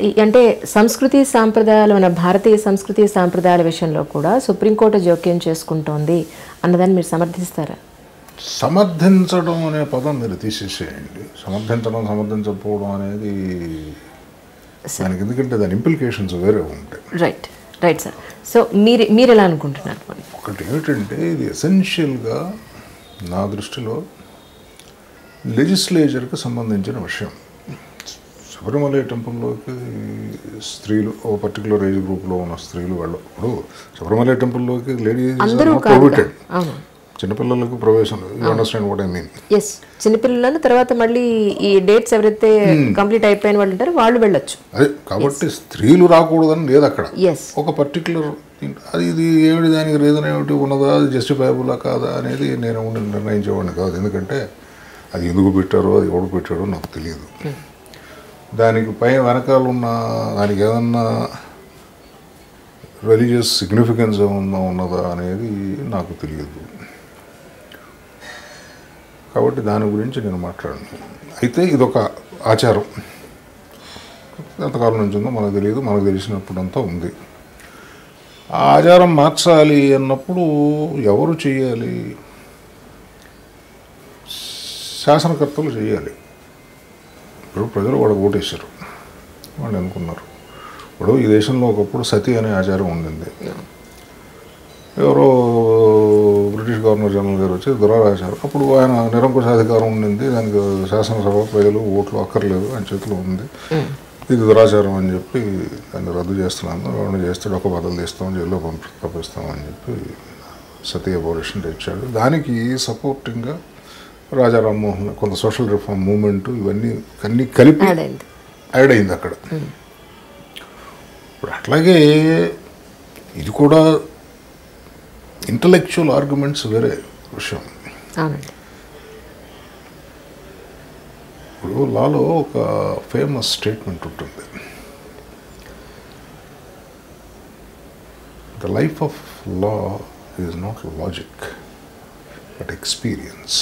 ఈ- అంటే సంస్కృతి సాంప్రదాయాలు మన భారతీయ సంస్కృతి సాంప్రదాయాల విషయంలో కూడా సుప్రీంకోర్టు జోక్యం చేసుకుంటోంది అన్నదాన్ని మీరు సమర్థిస్తారా? సమర్థించడం అనే పదం మీరు తీసేసేయండి. సమర్థించడం సమర్థించకపోవడం అనేది దానికి ఎందుకంటే దాని ఇంప్లికేషన్స్ వేరే ఉంటాయి. రైట్ రైట్ సార్ సో మీరు మీరు ఎలా అనుకుంటున్నారు? ఒకటి ఏమిటంటే ఇది ఎసెన్షియల్గా నా దృష్టిలో లెజిస్లేచర్కి సంబంధించిన విషయం. శబరిమల టెంపుల్లోకి స్త్రీలు ఓ పర్టికులర్ ఏజ్ గ్రూప్లో ఉన్న స్త్రీలు వాళ్ళు ఇప్పుడు శబరిమల టెంపుల్లోకి లేడీస్ ప్రొహిబిటెడ్ చిన్నపిల్లలకు ప్రవేశం you understand what I mean yes చిన్నపిల్లలను తర్వాత మళ్ళీ ఈ డేట్స్ ఎవరైతే కంప్లీట్ అయిపోయిన వాళ్ళు ఉంటారో వాళ్ళు వెళ్ళొచ్చు. అదే కాబట్టి స్త్రీలు రాకూడదని లేదు అక్కడ. ఒక పర్టికులర్ అది ఇది ఏమిటి దానికి రీజన్ ఏమిటి ఉన్నదా అది జస్టిఫైబులా కాదా అనేది నేను ఉండి నిర్ణయించేవాడిని కాదు. ఎందుకంటే అది ఎందుకు పెట్టారో అది ఎవడు పెట్టాడో నాకు తెలియదు. దానికి పై వెనకాల ఉన్న దానికి ఏదన్నా రిలీజియస్ సిగ్నిఫికెన్స్ ఏమన్నా ఉన్నదా అనేది నాకు తెలియదు. కాబట్టి దాని గురించి నేను మాట్లాడను. అయితే ఇదొక ఆచారం. ఎంతకాలం నుంచి ఉందో మనకు తెలియదు మనకు తెలిసినప్పుడంతా ఉంది. ఆ ఆచారం మార్చాలి అన్నప్పుడు ఎవరు చేయాలి? శాసనకర్తలు చేయాలి. ఇప్పుడు ప్రజలు వాడు ఓటేశారు. వాళ్ళు అనుకున్నారు. ఇప్పుడు ఈ దేశంలో ఒకప్పుడు సతీ అనే ఆచారం ఉండింది. ఎవరో బ్రిటిష్ గవర్నర్ జనరల్ గారు వచ్చి దురాచారం అప్పుడు ఆయన నిరంకుశాధికారం ఉండింది. దానికి శాసనసభ ప్రజలు ఓట్లు అక్కర్లేదు ఆయన చేతిలో ఉంది. ఇది దురాచారం అని చెప్పి దాన్ని రద్దు చేస్తున్నాను. ఎవరిని చేస్తాడు ఒక బదులు తీస్తాం జైల్లో పంపి పంపిస్తామని చెప్పి సతీ అబోలిషన్ తెచ్చాడు. దానికి సపోర్టింగ్గా రాజా రామ్మోహన్ కొంత సోషల్ రిఫార్మ్ మూమెంట్ ఇవన్నీ అన్నీ కలిపి యాడ్ అయింది అక్కడ. ఇప్పుడు అట్లాగే ఇది కూడా ఇంటలెక్చువల్ ఆర్గ్యుమెంట్స్ వేరే విషయం. ఇప్పుడు లాలో ఒక ఫేమస్ స్టేట్మెంట్ ఉంటుంది. The life of law is not logic but experience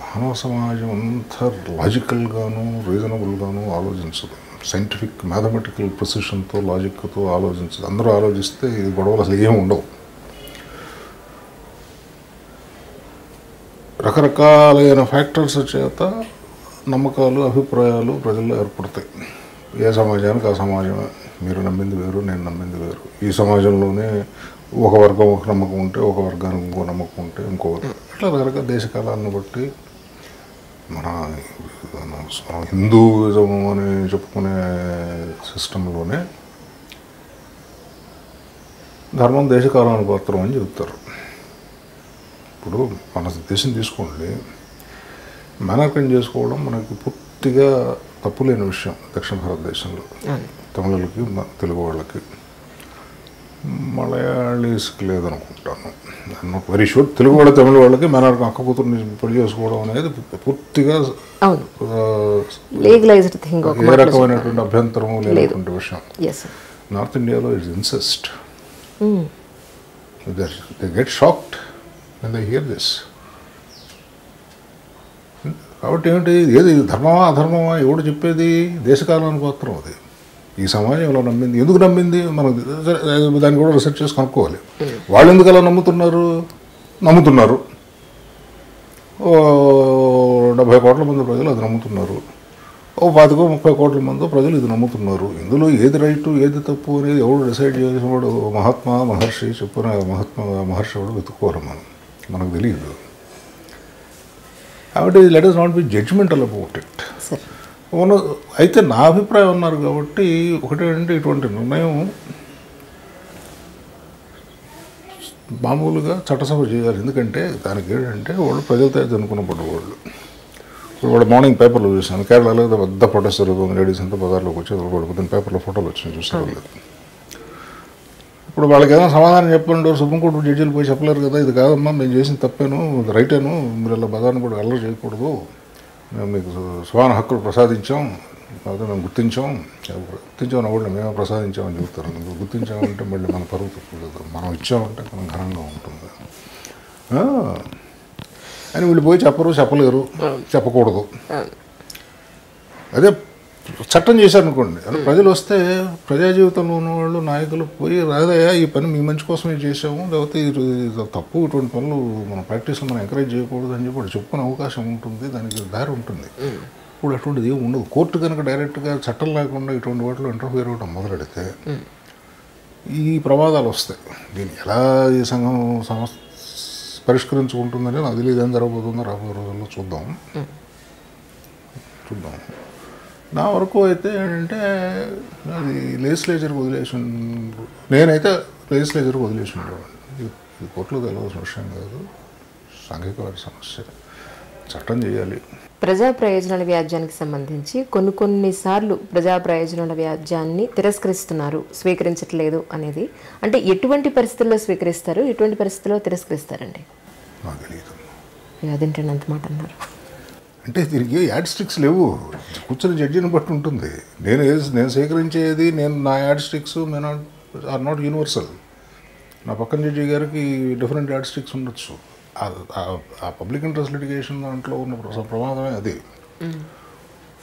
మానవ సమాజం అంతా లాజికల్గాను రీజనబుల్గాను ఆలోచించదు. Scientific mathematical ప్రొసిషన్తో లాజిక్తో ఆలోచించదు. అందరూ ఆలోచిస్తే ఇది గొడవలు అసలు ఏమి ఉండవు. రకరకాలైన ఫ్యాక్టర్స్ చేత నమ్మకాలు అభిప్రాయాలు ప్రజల్లో ఏర్పడతాయి. ఏ సమాజానికి ఆ సమాజమే. మీరు నమ్మింది వేరు నేను నమ్మింది వేరు. ఈ సమాజంలోనే ఒక వర్గం ఒక నమ్మకం ఉంటే ఒక వర్గానికి ఇంకో నమ్మకం ఉంటే ఇంకో ఇట్లా రకరకాల దేశకాలాన్ని బట్టి మన మన హిందూయిజం అని చెప్పుకునే సిస్టంలోనే ధర్మం దేశకాలానుపాత్రం అని చెప్తారు. ఇప్పుడు మన దేశం తీసుకోండి. మేనర్కం చేసుకోవడం మనకి పూర్తిగా తప్పులేని విషయం దక్షిణ భారతదేశంలో. తమిళులకి మ- తెలుగు వాళ్ళకి. మలయాళీస్కి లేదనుకుంటాను నాట్ వెరీ షూర్ తెలుగు వాళ్ళ తమిళ వాళ్ళకి మేనర్కం అక్క కూతురుని పెళ్ళి చేసుకోవడం అనేది పూర్తిగా ఏ రకమైనటువంటి అభ్యంతరం లేనటువంటి విషయం. నార్త్ ఇండియాలో it's incest they get shocked and they hear this కాబట్టి ఏమిటి? ఏది ధర్మమా అధర్మమా? ఎవడు చెప్పేది? దేశకాలానికి మాత్రం అది. ఈ సమాజంలో నమ్మింది ఎందుకు నమ్మింది? మనకు దాన్ని కూడా రీసెర్చ్ చేసి కనుక్కోవాలి. వాళ్ళు ఎందుకు అలా నమ్ముతున్నారు? నమ్ముతున్నారు. ఓ డెబ్భై కోట్ల మంది ప్రజలు అది నమ్ముతున్నారు. ఓ పాతికో ముప్పై కోట్ల మంది ప్రజలు ఇది నమ్ముతున్నారు. ఇందులో ఏది రైటు ఏది తప్పు అనేది ఎవడు డిసైడ్ చేసినవాడు మహాత్మా మహర్షి చెప్పిన మహాత్మా మహర్షి ఎవడు వెతుక్కోవాలి మనం. మనకు తెలియదు కాబట్టి let us not be judgemental about it మన అయితే నా అభిప్రాయం ఉన్నారు కాబట్టి ఒకటేంటే ఇటువంటి నిర్ణయం మామూలుగా చట్టసభ చేయాలి. ఎందుకంటే దానికి ఏంటంటే వాళ్ళు ప్రజలతో అనుకున్న వాళ్ళు. ఇప్పుడు వాడు మార్నింగ్ పేపర్లో చూసాను కేరళలో పెద్ద ప్రొటెస్ట్ జరుగుతుంది లేడీస్ అంతా బజార్లోకి వచ్చి పడిపోతుంది పేపర్లో ఫోటోలు వచ్చినాయి చూసారు లేదు ఇప్పుడు వాళ్ళకి ఏదైనా సమాధానం చెప్పండి. సుప్రీంకోర్టు జడ్జీలు పోయి చెప్పలేరు కదా. ఇది కాదమ్మా మేము చేసిన తప్పేను రైటేను. మీరు ఇలా బజార్ని కూడా అల్లరి చేయకూడదు. మేము మీకు సమాన హక్కులు ప్రసాదించాం కాకపోతే మేము గుర్తించాం. గుర్తించామని వాళ్ళు మేమే ప్రసాదించామని చెబుతారు. నువ్వు గుర్తించామంటే మళ్ళీ మన పరువు తప్పు కదా మనం ఇచ్చామంటే మనం ఘనంగా ఉంటుంది. అని వీళ్ళు పోయి చెప్పరు చెప్పలేరు. చెప్పకూడదు. అదే చట్టం చేశారనుకోండి. అలా ప్రజలు వస్తే ప్రజా జీవితంలో ఉన్నవాళ్ళు నాయకులు పోయి రాదయ్యా ఈ పని మీ మంచి కోసమే చేసాము లేకపోతే తప్పు. ఇటువంటి పనులు మన ప్రాక్టీస్లో మనం ఎంకరేజ్ చేయకూడదు అని చెప్పి వాళ్ళు చెప్పుకునే అవకాశం ఉంటుంది. దానికి దారి ఉంటుంది. ఇప్పుడు అటువంటిది ఏమి ఉండదు. కోర్టు కనుక డైరెక్ట్గా చట్టం లేకుండా ఇటువంటి వాటిలో ఇంటర్ఫియర్ అవ్వడం మొదలెడితే ఈ ప్రమాదాలు వస్తాయి. దీన్ని ఎలా ఈ సంఘం సమస్ పరిష్కరించుకుంటుందని నాకు తెలియదు. ఏం జరగబోతుందో రాబోయే రోజుల్లో చూద్దాం. చూద్దాం. నా వరకు అయితే ఏంటంటే అది లెజిస్లేచర్కి వదిలేసి నేనైతే లెజిస్లేచర్కి వదిలేసి ఉండేవాడిని. ఇది కోర్టులో తెలియాల్సిన విషయం కాదు. సాంఘికవాద సమస్య. చట్టం చేయాలి. ప్రజా ప్రయోజనాల వ్యాజ్యానికి సంబంధించి కొన్ని కొన్ని సార్లు ప్రజా ప్రయోజనాల వ్యాజ్యాన్ని తిరస్కరిస్తున్నారు. స్వీకరించట్లేదు అనేది. అంటే ఎటువంటి పరిస్థితుల్లో స్వీకరిస్తారు? ఎటువంటి పరిస్థితుల్లో తిరస్కరిస్తారండి? అదేంటండి అంత మాట అన్నారు? అంటే దీనికి యాడ్ స్టిక్స్ లేవు. కూర్చొని జడ్జిని బట్టి ఉంటుంది. నేను నేను సేకరించేది నేను నా yardsticks may not or not universal నా పక్కన జడ్జి గారికి డిఫరెంట్ యాడ్ స్టిక్స్ ఉండొచ్చు. ఆ- ఆ- పబ్లిక్ ఇంట్రెస్ట్ లిటిగేషన్ దాంట్లో ఉన్న ప్రమాదమే అది.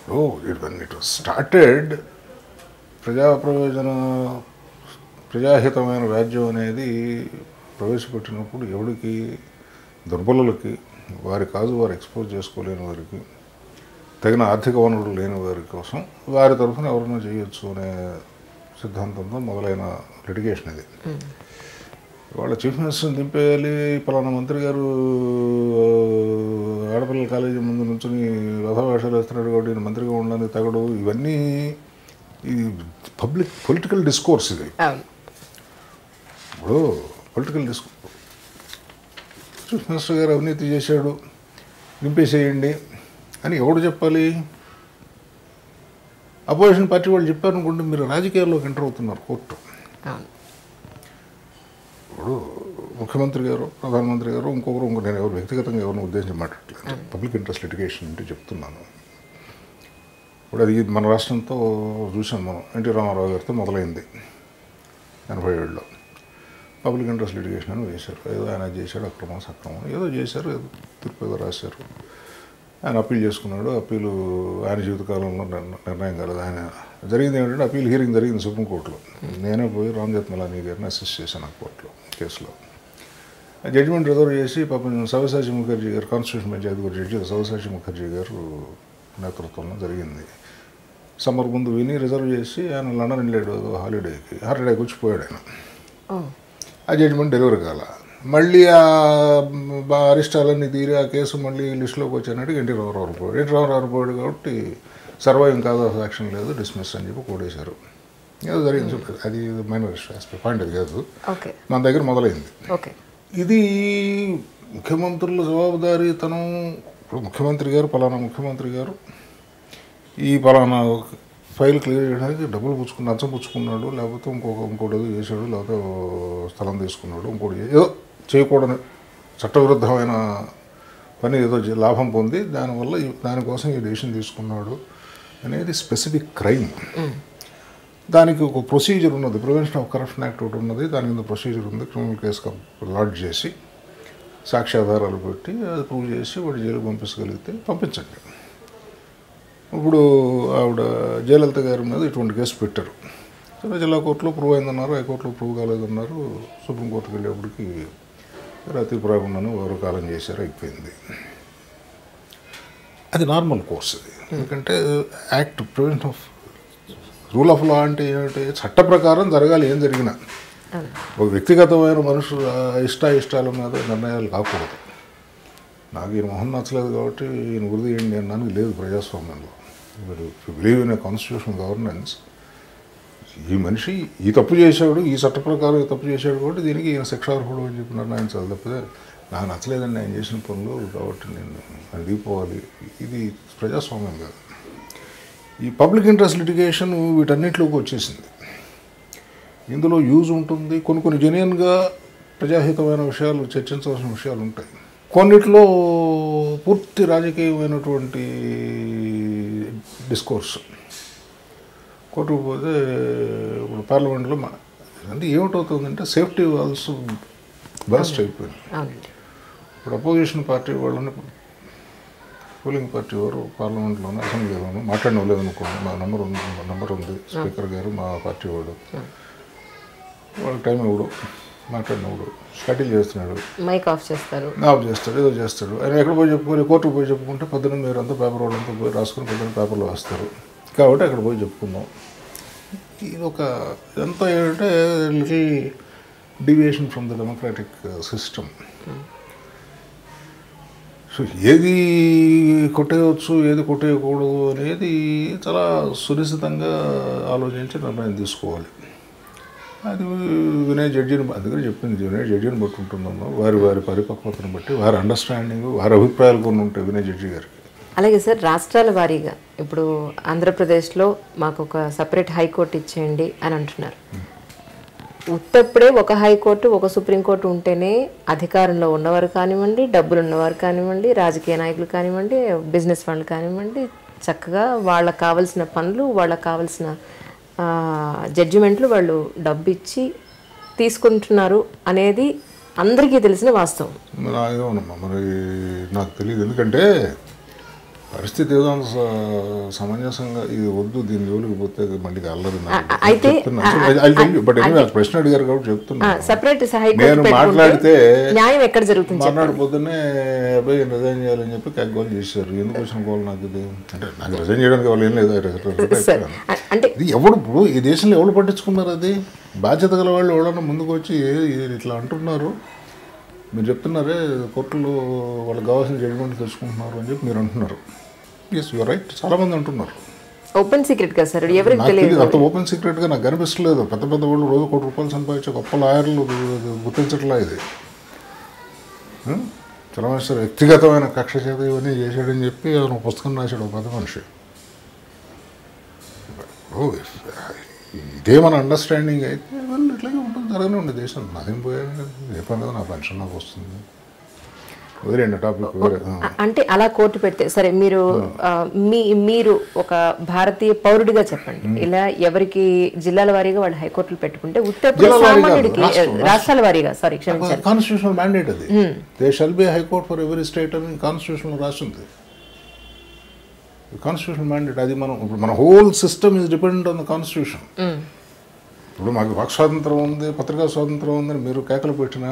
Oh it one it started ప్రజా ప్రయోజన ప్రజాహితమైన రాజ్యం అనేది ప్రవేశపెట్టినప్పుడు ఎవడికి దుర్బలులకి వారి కాదు వారు ఎక్స్పోజ్ చేసుకోలేని వారికి తగిన ఆర్థిక వనరులు లేని వారి కోసం వారి తరఫున ఎవరైనా చేయొచ్చు అనే సిద్ధాంతంతో మొదలైన లిటిగేషన్ ఇది. వాళ్ళ చీఫ్ మినిస్టర్ని దింపేయాలి పలానా మంత్రి గారు ఆడపిల్లల కాలేజీ ముందు నుంచుని రథవేషాలు వేస్తున్నాడు కాబట్టి ఈయన మంత్రిగా ఉండడానికి తగడు. ఇవన్నీ ఈ పబ్లిక్ పొలిటికల్ డిస్కోర్స్ ఇది. ఇప్పుడు పొలిటికల్ డిస్కో మినిస్టర్ గారు అవినీతి చేశాడు నింపేసేయండి అని ఎవడు చెప్పాలి? అపోజిషన్ పార్టీ వాళ్ళు చెప్పారనుకోండి మీరు రాజకీయాల్లోకి ఎంటర్ అవుతున్నారు కోర్టు. ఇప్పుడు ముఖ్యమంత్రి గారు ప్రధానమంత్రి గారు ఇంకొకరు ఇంకో నేను ఎవరు వ్యక్తిగతంగా ఎవరిని ఉద్దేశించి మాట్లాడట్లేదు. పబ్లిక్ ఇంట్రెస్ట్ లిటిగేషన్ అంటే చెప్తున్నాను. ఇప్పుడు అది మన రాష్ట్రంతో చూసాం మనం. ఎన్టీ రామారావు గారితో మొదలైంది ఎనభై ఏడులో పబ్లిక్ ఇంట్రెస్ట్ లిటిగేషన్ అని వేశారు. ఏదో ఆయన చేశాడు అక్రమం సక్రమం. ఏదో చేశారు ఏదో తీర్పు ఏదో రాశారు. ఆయన అప్పీల్ చేసుకున్నాడు. అప్పీలు ఆయన జీవితకాలంలో నిర్ణ- నిర్ణయం కాలేదు. ఆయన జరిగింది ఏంటంటే అప్పీల్ హీరింగ్ జరిగింది సుప్రీంకోర్టులో. నేనే పోయి రామ్ జత్మలాని గారిని అసిస్ట్ చేశాను ఆ కోర్టులో కేసులో. ఆ జడ్జిమెంట్ రిజర్వ్ చేసి పాపం సవ్యసాచి ముఖర్జీ గారు కాన్స్టిట్యూషన్ బెంచ్ ఐదుగురు జడ్జి సవ్యసాచి ముఖర్జీ గారు నేతృత్వంలో జరిగింది. సమ్మర్ ముందు విని రిజర్వ్ చేసి ఆయన లండన్ వెళ్ళాడు హాలిడేకి హాలిడేకి వచ్చి పోయాడు ఆయన ఆ జడ్జిమెంట్ డెలివరీ కాల. మళ్ళీ ఆ అరిష్టాలన్నీ తీరి ఆ కేసు మళ్ళీ లిస్టులోకి వచ్చానంటే ఎన్టీ రామారావు పోయాడు ఎన్టీ రామారావు పోయాడు కాబట్టి సర్వైవింగ్ కాదు యాక్షన్ లేదు డిస్మిస్ అని చెప్పి కోడేశారు. ఏదో జరిగింది. అది మైనర్ పాయింట్ అది కాదు. ఓకే. మన దగ్గర మొదలైంది. ఓకే. ఇది ముఖ్యమంత్రుల జవాబుదారీతనం ఇప్పుడు ముఖ్యమంత్రి గారు పలానా ముఖ్యమంత్రి గారు ఈ పలానా ఫైల్ క్లియర్ చేయడానికి డబ్బులు పుచ్చుకున్న లంచం పుచ్చుకున్నాడు లేకపోతే ఇంకొక ఇంకోటి ఏదో చేశాడు లేకపోతే స్థలం తీసుకున్నాడు ఇంకోటి ఏదో చేయకూడని చట్టవిరుద్ధమైన పని ఏదో లాభం పొంది దానివల్ల దానికోసం ఈ డెసిషన్ తీసుకున్నాడు అనేది స్పెసిఫిక్ క్రైమ్. దానికి ఒక ప్రొసీజర్ ఉన్నది. ప్రివెన్షన్ ఆఫ్ కరప్షన్ యాక్ట్ ఒకటి ఉన్నది. దాని కింద ప్రొసీజర్ ఉంది. క్రిమినల్ కేసు లాడ్జ్ చేసి సాక్ష్యాధారాలు పెట్టి అది ప్రూవ్ చేసి వాడు జైలు పంపించగలిగితే పంపించండి. ఇప్పుడు ఆవిడ జయలలిత గారి మీద ఇటువంటి కేసు పెట్టారు. సరే జిల్లా కోర్టులో ప్రూవ్ అయిందన్నారు హైకోర్టులో ప్రూవ్ కాలేదన్నారు. సుప్రీంకోర్టుకి వెళ్ళేప్పటికి రాత్రి ప్రాగుండాను వారు కాలం చేశారు అయిపోయింది. అది నార్మల్ కోర్స్ అది. ఎందుకంటే act prevention of rule of law అంటే ఏమిటి? చట్ట ప్రకారం జరగాలి ఏం జరిగినా. ఒక వ్యక్తిగతమైన మనుషుల ఇష్ట ఇష్టాల మీద నిర్ణయాలు కాకూడదు. నాకు ఈయన మొహం నచ్చలేదు కాబట్టి ఈయన వృద్ధి ఏంటి అన్నాను లేదు ప్రజాస్వామ్యంలో. మీరు బిలీవ్ ఇన్ కాన్స్టిట్యూషన్ గవర్నెన్స్ ఈ మనిషి ఈ తప్పు చేశాడు ఈ చట్ట ప్రకారం ఈ తప్పు చేశాడు కాబట్టి దీనికి ఈయన శిక్షార్హుడు అని చెప్పి చాలా తప్పితే నాకు నచ్చలేదండి ఆయన చేసిన పనులు కాబట్టి నేను అది ఇది ప్రజాస్వామ్యం కాదు. ఈ పబ్లిక్ ఇంట్రెస్ట్ లిటిగేషన్ వీటన్నిటిలోకి వచ్చేసింది. ఇందులో యూజ్ ఉంటుంది. కొన్ని కొన్ని జెన్యున్గా ప్రజాహితమైన విషయాలు చర్చించవలసిన విషయాలు ఉంటాయి. కొన్నిట్లో పూర్తి రాజకీయమైనటువంటి డిస్కోర్స్. కోర్టుకు పోతే ఇప్పుడు పార్లమెంట్లో అంటే ఏమిటవుతుందంటే సేఫ్టీ వాల్స్ బస్ట్ అయిపోయింది ఇప్పుడు అపోజిషన్ పార్టీ వాళ్ళని పోలింగ్ పార్టీ వారు పార్లమెంట్లోనే అసెంబ్లీలోనూ మాట్లాడలేదు అనుకోండి మా నెంబర్ ఉంది మా నెంబర్ ఉంది స్పీకర్ గారు మా పార్టీ వాడు. వాళ్ళకి టైం ఇవ్వడు మాట్లాడినప్పుడు షటిల్ చేస్తున్నాడు. మైక్ ఆఫ్ చేస్తారు. ఆఫ్ చేస్తాడు ఏదో చేస్తాడు. ఆయన ఎక్కడ పోయి చెప్పుకొని కోర్టుకు పోయి చెప్పుకుంటే పొద్దున్న మీరు అంతా పేపర్ వాళ్ళంతా పోయి రాసుకుని పొద్దున్న పేపర్లో వేస్తారు కాబట్టి అక్కడ పోయి చెప్పుకుందాం. ఇది ఒక ఇదంతా ఏంటంటే little deviation from the democratic system. So ఏది కొట్టేయవచ్చు ఏది కొట్టేయకూడదు అనేది చాలా సునిశ్చితంగా ఆలోచించి నిర్ణయం తీసుకోవాలి. అది వినయ్ జడ్జిని అందుకని చెప్పింది వినయ్ జడ్జిని బట్టి ఉంటుందమ్మా. వారి వారి పరిపక్వతను బట్టి వారి అండర్స్టాండింగ్ వారి అభిప్రాయాలు కొన్ని ఉంటాయి వినయ్ జడ్జి గారికి. అలాగే సార్ రాష్ట్రాల వారీగా ఇప్పుడు ఆంధ్రప్రదేశ్లో మాకు ఒక సపరేట్ హైకోర్టు ఇచ్చేయండి అని అంటున్నారు. ఉత్తప్పుడే ఒక హైకోర్టు ఒక సుప్రీంకోర్టు ఉంటేనే అధికారంలో ఉన్నవారు కానివ్వండి డబ్బులు ఉన్నవారు కానివ్వండి రాజకీయ నాయకులు కానివ్వండి బిజినెస్ వాళ్ళు కానివ్వండి చక్కగా వాళ్ళకి కావాల్సిన పనులు వాళ్ళకి కావాల్సిన జడ్జిమెంట్లు వాళ్ళు డబ్బు ఇచ్చి తీసుకుంటున్నారు అనేది అందరికీ తెలిసిన వాస్తవం. మరి మరి నాకు తెలియదు. ఎందుకంటే పరిస్థితి ఏదో సమంజసంగా ఇది వద్దు దీని జోలికి పోతే మళ్ళీ అల్లరి అయితే, బట్ ప్రశ్న అడిగారు కాబట్టి చెప్తున్నా. సపరేట్ నేను మాట్లాడితే న్యాయం ఎక్కడ జరుగుతుంది పొద్దున్నే అబ్బాయి రిజైన్ చేయాలని చెప్పి క్యాక్ చేశారు. ఎందుకు వచ్చిన గోల్ నాకు ఇది? అంటే నాకు రిజైన్ చేయడానికి వాళ్ళు ఏం లేదు. అంటే ఇది ఎవడు ఇప్పుడు ఈ దేశంలో ఎవరు పట్టించుకున్నారు అది? బాధ్యత గల వాళ్ళు ఎవరన్నా ముందుకు వచ్చి "ఏ- ఇది ఇట్లా అంటున్నారు? మీరు చెప్తున్నారే కోర్టులో వాళ్ళకి కావాల్సిన జడ్జిమెంట్ తెచ్చుకుంటున్నారు అని చెప్పి మీరు అంటున్నారు. ఎస్ యూర్ రైట్ చాలామంది అంటున్నారు. ఓపెన్ సీక్రెట్ కదా సార్? ఎవరికి తెలియదు అంత ఓపెన్ సీక్రెట్గా నాకు కనిపిస్తలేదు. పెద్ద పెద్ద వాళ్ళు రోజు కోటి రూపాయలు సంపాదించే గొప్ప లాయర్లు గుర్తించట్లా ఇది. చలమేశ్వర వ్యక్తిగతమైన కక్ష చేత ఇవన్నీ చేశాడని చెప్పి ఆయన పుస్తకం రాశాడు ఒక పెద్ద మనిషి. ఇదే మన అండర్స్టాండింగ్ అయితే ఇట్లాగే ఉంటుంది. జరగనే ఉండే దేశం. నాదేం పోయాను ఏ పని నా పెన్షన్ నాకు వస్తుంది. అంటే అలా కోర్టు పెడితే సరే మీరు మీ మీరు ఒక భారతీయ పౌరుడిగా చెప్పండి. ఇలా ఎవరికి జిల్లాల వారీగా వాళ్ళు హైకోర్టులు పెట్టుకుంటే ఉత్తర జిల్లాల వారీగా కాదు, సామాన్యుడికి రాష్ట్రం, రాష్ట్రాల వారీగా సారీ క్షమించాలి. కాన్స్టిట్యూషనల్ మ్యాండేట్ అది. They shall be high court for every state అని కాన్స్టిట్యూషన్లో రాసింది కాన్స్టిట్యూషనల్ మ్యాండేట్ అది మనం ఇప్పుడు మన whole system is dependent on the constitution ఇప్పుడు మాకు వాక్ స్వాతంత్రం ఉంది పత్రికా స్వాతంత్రం ఉందని మీరు కేకలు పెట్టిన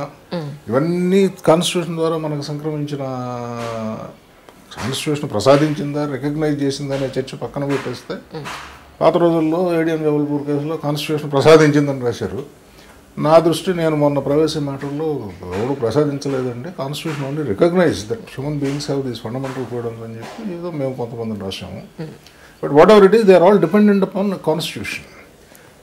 ఇవన్నీ కాన్స్టిట్యూషన్ ద్వారా మనకు సంక్రమించిన కాన్స్టిట్యూషన్ ప్రసాదించిందా రికగ్నైజ్ చేసిందా అనే చర్చ పక్కన పెట్టేస్తే పాత రోజుల్లో ఏడిఎం జబల్పూర్ కేసులో కాన్స్టిట్యూషన్ ప్రసాదించిందని రాశారు. నా దృష్టి నేను మొన్న ప్రవేశ మ్యాటర్లో ఎవరు ప్రసాదించలేదండి. Constitution only recognise that human beings have these fundamental freedoms అని చెప్పి ఏదో మేము కొంతమంది రాసాము but whatever it is they are all dependent upon constitution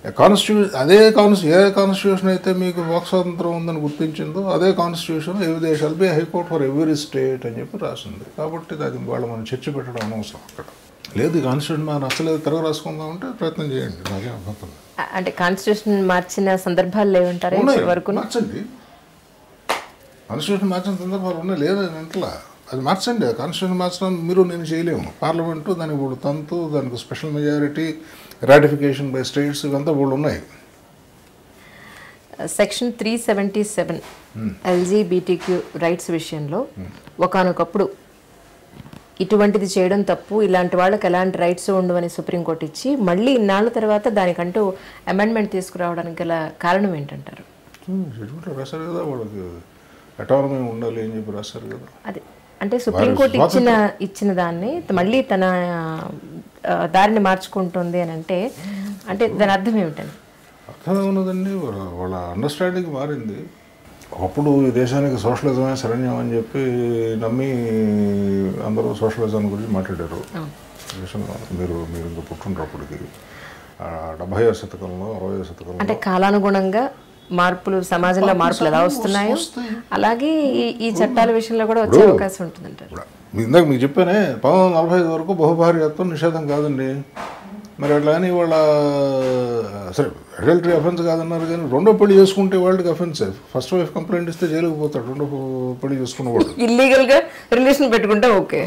constitution అదే కాన్స్ ఏ కాన్స్టిట్యూషన్ అయితే మీకు వాక్ స్వాతంత్రం ఉందని గుర్తించిందో అదే constitution every shall be high court for every state అని చెప్పి రాసింది. కాబట్టి అది వాళ్ళు మనం చర్చ పెట్టడం అనవసరం అక్కడ. లేదు కాన్స్టిట్యూషన్ మాకు నచ్చలేదు తిరగ రాసుకుందాం అంటే ప్రయత్నం చేయండి. నాకేం అభ్యంతరం లేదు. అ- అంటే కాన్స్టిట్యూషన్ మార్చిన సందర్భాలు లేవంటారా వరకు మార్చండి. కాన్స్టిట్యూషన్ మార్చిన సందర్భాలు ఉన్నాయి. లేదు అంటలా అది మార్చండి. కాన్స్టిట్యూషన్ మార్చడం మీరు నేను చేయలేము. పార్లమెంటు దానికి ఇప్పుడు తంతు దానికి special majority ratification by states ఇవంతా వాళ్ళు ఉన్నాయి section three seventy seven LGBTQ rights విషయంలో ఒకానొకప్పుడు ఇటువంటిది చేయడం తప్పు ఇలాంటి వాళ్ళకి ఎలాంటి రైట్స్ ఉండవని సుప్రీంకోర్టు ఇచ్చి మళ్ళీ ఇన్నాళ్ళ తర్వాత దానికంటూ అమెండ్మెంట్ తీసుకురావడానికి గల కారణం ఏంటంటారు? జడ్జిమెంట్లో రాశారు కదా వాళ్ళకి. అటానమీ ఉండాలి అని చెప్పి రాశారు కదా. అది. అంటే సుప్రీంకోర్టు ఇచ్చిన ఇచ్చిన దాన్ని మళ్ళీ తన దారిని మార్చుకుంటుంది అని అంటే అంటే దాని అర్థం ఏమిటని అర్థం ఉన్నదండి వాళ్ళ అండర్స్టాండింగ్ మారింది. అప్పుడు ఈ దేశానికి సోషలిజమే శరణ్యం అని చెప్పి నమ్మి అందరూ సోషలిజం గురించి మాట్లాడారు. దేశంలో మీరు మీరు ఇంకా పుట్టుండ్రు అప్పటికి. డెబ్భై శతకంలో అరవై శతకంలో అంటే కాలానుగుణంగా మార్పులు సమాజంలో మార్పులు ఎలా వస్తున్నాయో. అలాగే ఈ- చట్టాల విషయంలో కూడా వచ్చే అవకాశం ఉంటుందంటారు. మీ ఇందాక మీకు చెప్పానే పంతొమ్మిది వందల నలభై ఐదు వరకు బహుభార్యత్వం నిషేధం కాదండి. మరి అట్లా అని వాళ్ళ సరే అడల్టరీ అఫెన్స్ కాదన్నారు కానీ రెండో పెళ్ళి చేసుకుంటే వాళ్ళకి అఫెన్స్ ఫస్ట్ వైఫ్ కంప్లైంట్ ఇస్తే జైలుకి పోతాడు రెండో పెళ్ళి చేసుకున్నవాడు ఇల్లీగల్గా రిలేషన్ పెట్టుకుంటే ఓకే.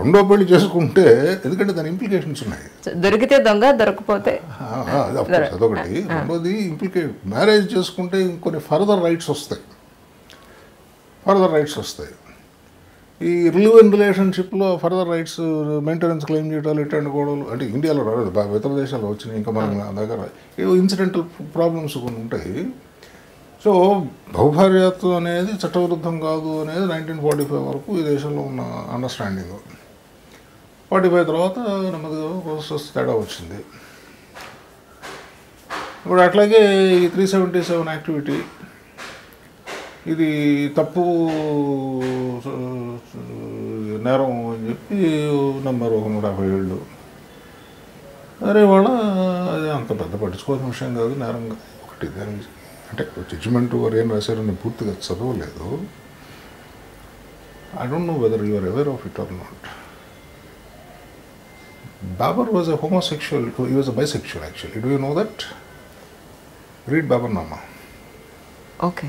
రెండో పెళ్ళి చేసుకుంటే ఎందుకంటే దాని ఇంప్లికేషన్స్ ఉన్నాయి. దొరికితే దొంగ దొరకపోతే అదొకటి. రెండోది ఇంప్లికేట్ మ్యారేజ్ చేసుకుంటే ఇంకొన్ని ఫర్దర్ రైట్స్ వస్తాయి. ఫర్దర్ రైట్స్ వస్తాయి. ఈ రిలీవ్ అండ్ రిలేషన్షిప్లో ఫర్దర్ రైట్స్ మెయింటెనెన్స్ క్లెయిమ్ చేయడాలు ఇట్లాంటి గొడవలు అంటే ఇండియాలో రాలేదు ఇతర దేశాల్లో వచ్చినాయి ఇంకా మన దగ్గర ఏవో ఇన్సిడెంటల్ ప్రాబ్లమ్స్ కొన్ని ఉంటాయి. సో బహుభార్యాత్వం అనేది చట్టవిరుద్ధం కాదు అనేది నైన్టీన్ ఫార్టీ ఫైవ్ వరకు ఈ దేశంలో ఉన్న అండర్స్టాండింగ్. ఫార్టీ ఫైవ్ తర్వాత నెమ్మదిగా ప్రాసెస్ తేడా వచ్చింది. ఇప్పుడు అట్లాగే ఈ త్రీ సెవెంటీ సెవెన్ యాక్టివిటీ ఇది తప్పు నేరం అని చెప్పి నమ్మరు ఒక నూట యాభై ఏళ్ళు. అరే వాళ్ళ అది అంత పెద్ద పట్టించుకోవాల్సిన విషయం కాదు నేరం ఒకటి దాని అంటే జడ్జిమెంట్ వారు ఏం రాశారో నేను పూర్తిగా చదవలేదు. I don't know whether you are aware of it or not Babur was a homosexual he was a bisexual actual do you know that read Baburnama okay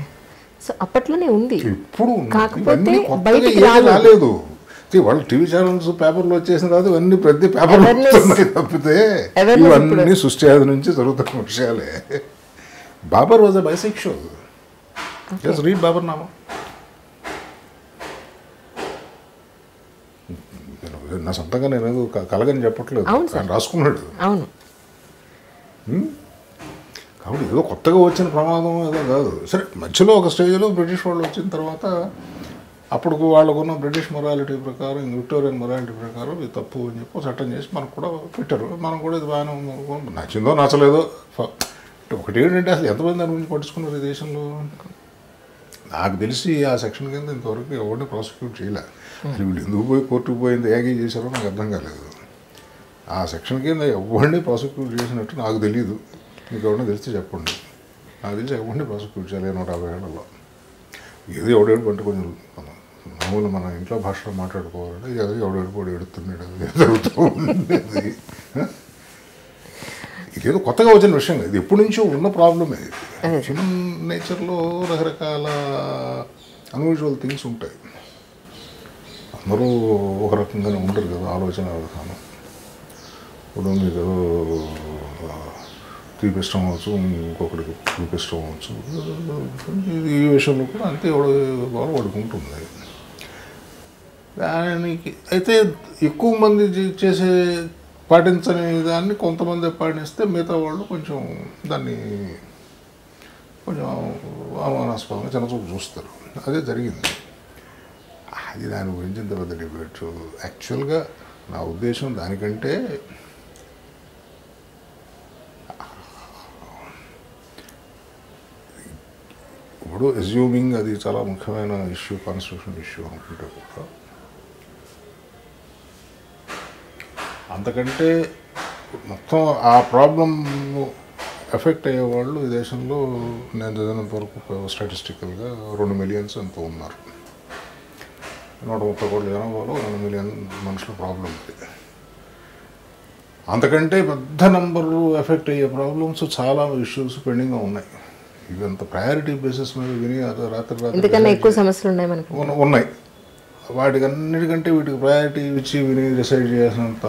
so అప్పట్లోనే ఉంది. ఇప్పుడు. కాకపోతే బయటికి రాలేదు. వాళ్ళు టీవీ ఛానల్స్ పేపర్లో వచ్చేసిన తర్వాత ఇవన్నీ ప్రతి. వస్తున్నాయి తప్పితే ఇవన్నీ సృష్టి ఆది నుంచి జరుగుతున్న విషయాలే. Babur was a bisexual just read Baburnama. నా సొంతంగా నేను కలగని చెప్పట్లేదు. రాసుకున్నాడు. అవును. కాబట్టి ఏదో కొత్తగా వచ్చిన ప్రమాదం ఏదో కాదు. సరే మధ్యలో ఒక స్టేజ్లో బ్రిటిష్ వాళ్ళు వచ్చిన తర్వాత అప్పుడు వాళ్ళకున్న బ్రిటిష్ మొరాలిటీ ప్రకారం విక్టోరియన్ మొరాలిటీ ప్రకారం ఇది తప్పు అని చెప్పి చట్టం చేసి మనకు కూడా పెట్టారు. మనం కూడా ఇది బాగానే నచ్చిందో నచ్చలేదో ఒకటి ఏంటంటే అసలు ఎంతమంది దాని గురించి పట్టించుకున్నారు ఈ దేశంలో? నాకు తెలిసి ఆ సెక్షన్ కింద ఇంతవరకు ఎవరిని ప్రాసిక్యూట్ చేయలే. అసలు వీళ్ళు ఎందుకు పోయి కోర్టుకు పోయింది ఏగీ చేశారో నాకు అర్థం కాలేదు. ఆ సెక్షన్ కింద ఎవరిని ప్రాసిక్యూట్ చేసినట్టు నాకు తెలియదు మీకు ఎవరిని తెలిస్తే చెప్పండి. నాకు తెలిసి ఎవరిని ప్రాసిక్యూట్ చేయలేదు నూట యాభై ఏళ్ళలో. ఏదో ఎవడేడు అంటే కొంచెం మనం మామూలు మన ఇంట్లో భాషలో మాట్లాడుకోవాలంటే ఏదో ఎవడేడు పోడు ఎడుతున్నాడు అది జరుగుతూ ఉండేది. ఇదేదో కొత్తగా వచ్చిన విషయం. ఇది ఎప్పటి నుంచో ఉన్న ప్రాబ్లమే హ్యూమన్ నేచర్లో రకరకాల అన్యూజువల్ థింగ్స్ ఉంటాయి. అందరూ ఒక రకంగానే ఉండరు కదా ఆలోచన విధానం ఇప్పుడు మీకు తీపి ఇష్టం అవ్వచ్చు ఇంకొకటికి తీపి ఇష్టం అవ్వచ్చు. ఇది ఈ విషయంలో కూడా అంతే ఎవడు గొడవ పడుకుంటుంది దానికి అయితే ఎక్కువ మంది చేసే పాటించని దాన్ని కొంతమంది పాటిస్తే మిగతా వాళ్ళు కొంచెం దాన్ని కొంచెం అవమానాస్పదంగా చిన్నచూపు చూస్తారు. అదే జరిగింది. అది దాని గురించి ఇంత పెద్ద డిబేట్. యాక్చువల్గా నా ఉద్దేశం దానికంటే ఇప్పుడు ఎజ్యూమింగ్ అది చాలా ముఖ్యమైన ఇష్యూ కాన్స్టిట్యూషన్ ఇష్యూ అనుకుంటే కూడా అంతకంటే మొత్తం ఆ ప్రాబ్లం ఎఫెక్ట్ అయ్యే వాళ్ళు ఈ దేశంలో నేను చదివినంత వరకు స్టాటిస్టికల్గా రెండు మిలియన్స్ ఎంతో ఉన్నారు. నూట ముప్పై కోట్ల జనాభాలో రెండు మిలియన్ మనుషుల ప్రాబ్లం ఉంది అంతకంటే పెద్ద నంబరు ఎఫెక్ట్ అయ్యే ప్రాబ్లమ్స్ చాలా ఇష్యూస్ పెండింగ్గా ఉన్నాయి. ఇవి అంత ప్రయారిటీ బేసిస్ మీద విని అది రాత్రి రాత్రి ఎక్కువ సమస్యలు ఉన్నాయి మనకి? ఉన్న- ఉన్నాయి. వాటికి అన్నిటికంటే వీటికి ప్రయారిటీ ఇచ్చి విని డిసైడ్ చేసినంత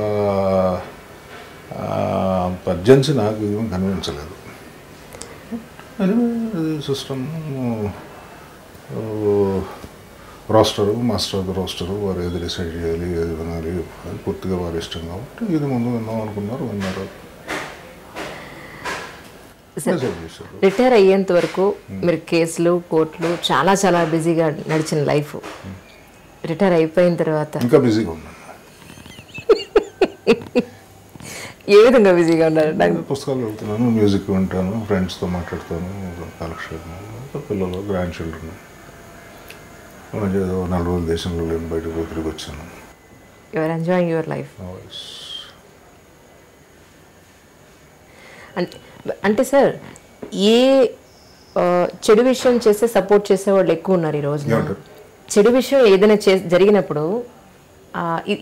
అంత అర్జెన్సీ నాకు ఏం కనిపించలేదు. System roster master of the roster వారు ఏది డిసైడ్ చేయాలి ఏది వినాలి అది పూర్తిగా వారి ఇష్టం కాబట్టి ఇది ముందు విన్నాం అనుకున్నారు విన్నారు. రిటైర్ అయ్యేంత వరకు మీరు కేసులు కోర్టులు చాలా చాలా బిజీగా నడిచిన లైఫ్. రిటైర్ అయిపోయిన తర్వాత. ఇంకా బిజీగా ఉన్నాను. ఏ విధంగా బిజీగా ఉన్నారు? నేను పుస్తకాలు చదువుతున్నాను మ్యూజిక్ వింటాను ఫ్రెండ్స్తో మాట్లాడతాను కాలక్షేపం పిల్లలు గ్రాండ్ చిల్డ్రన్ ఏదో నాలుగు రోజులు దేశంలో లేని బయటకు తిరిగి వచ్చాను. యువర్ ఎంజాయింగ్ యువర్ లైఫ్ అంటే అంటే సార్ ఏ చెడు విషయం చేస్తే సపోర్ట్ చేసే వాళ్ళు ఎక్కువ ఉన్నారు ఈ రోజున ఏమంటారు? చెడు విషయం ఏదైనా చే జరిగినప్పుడు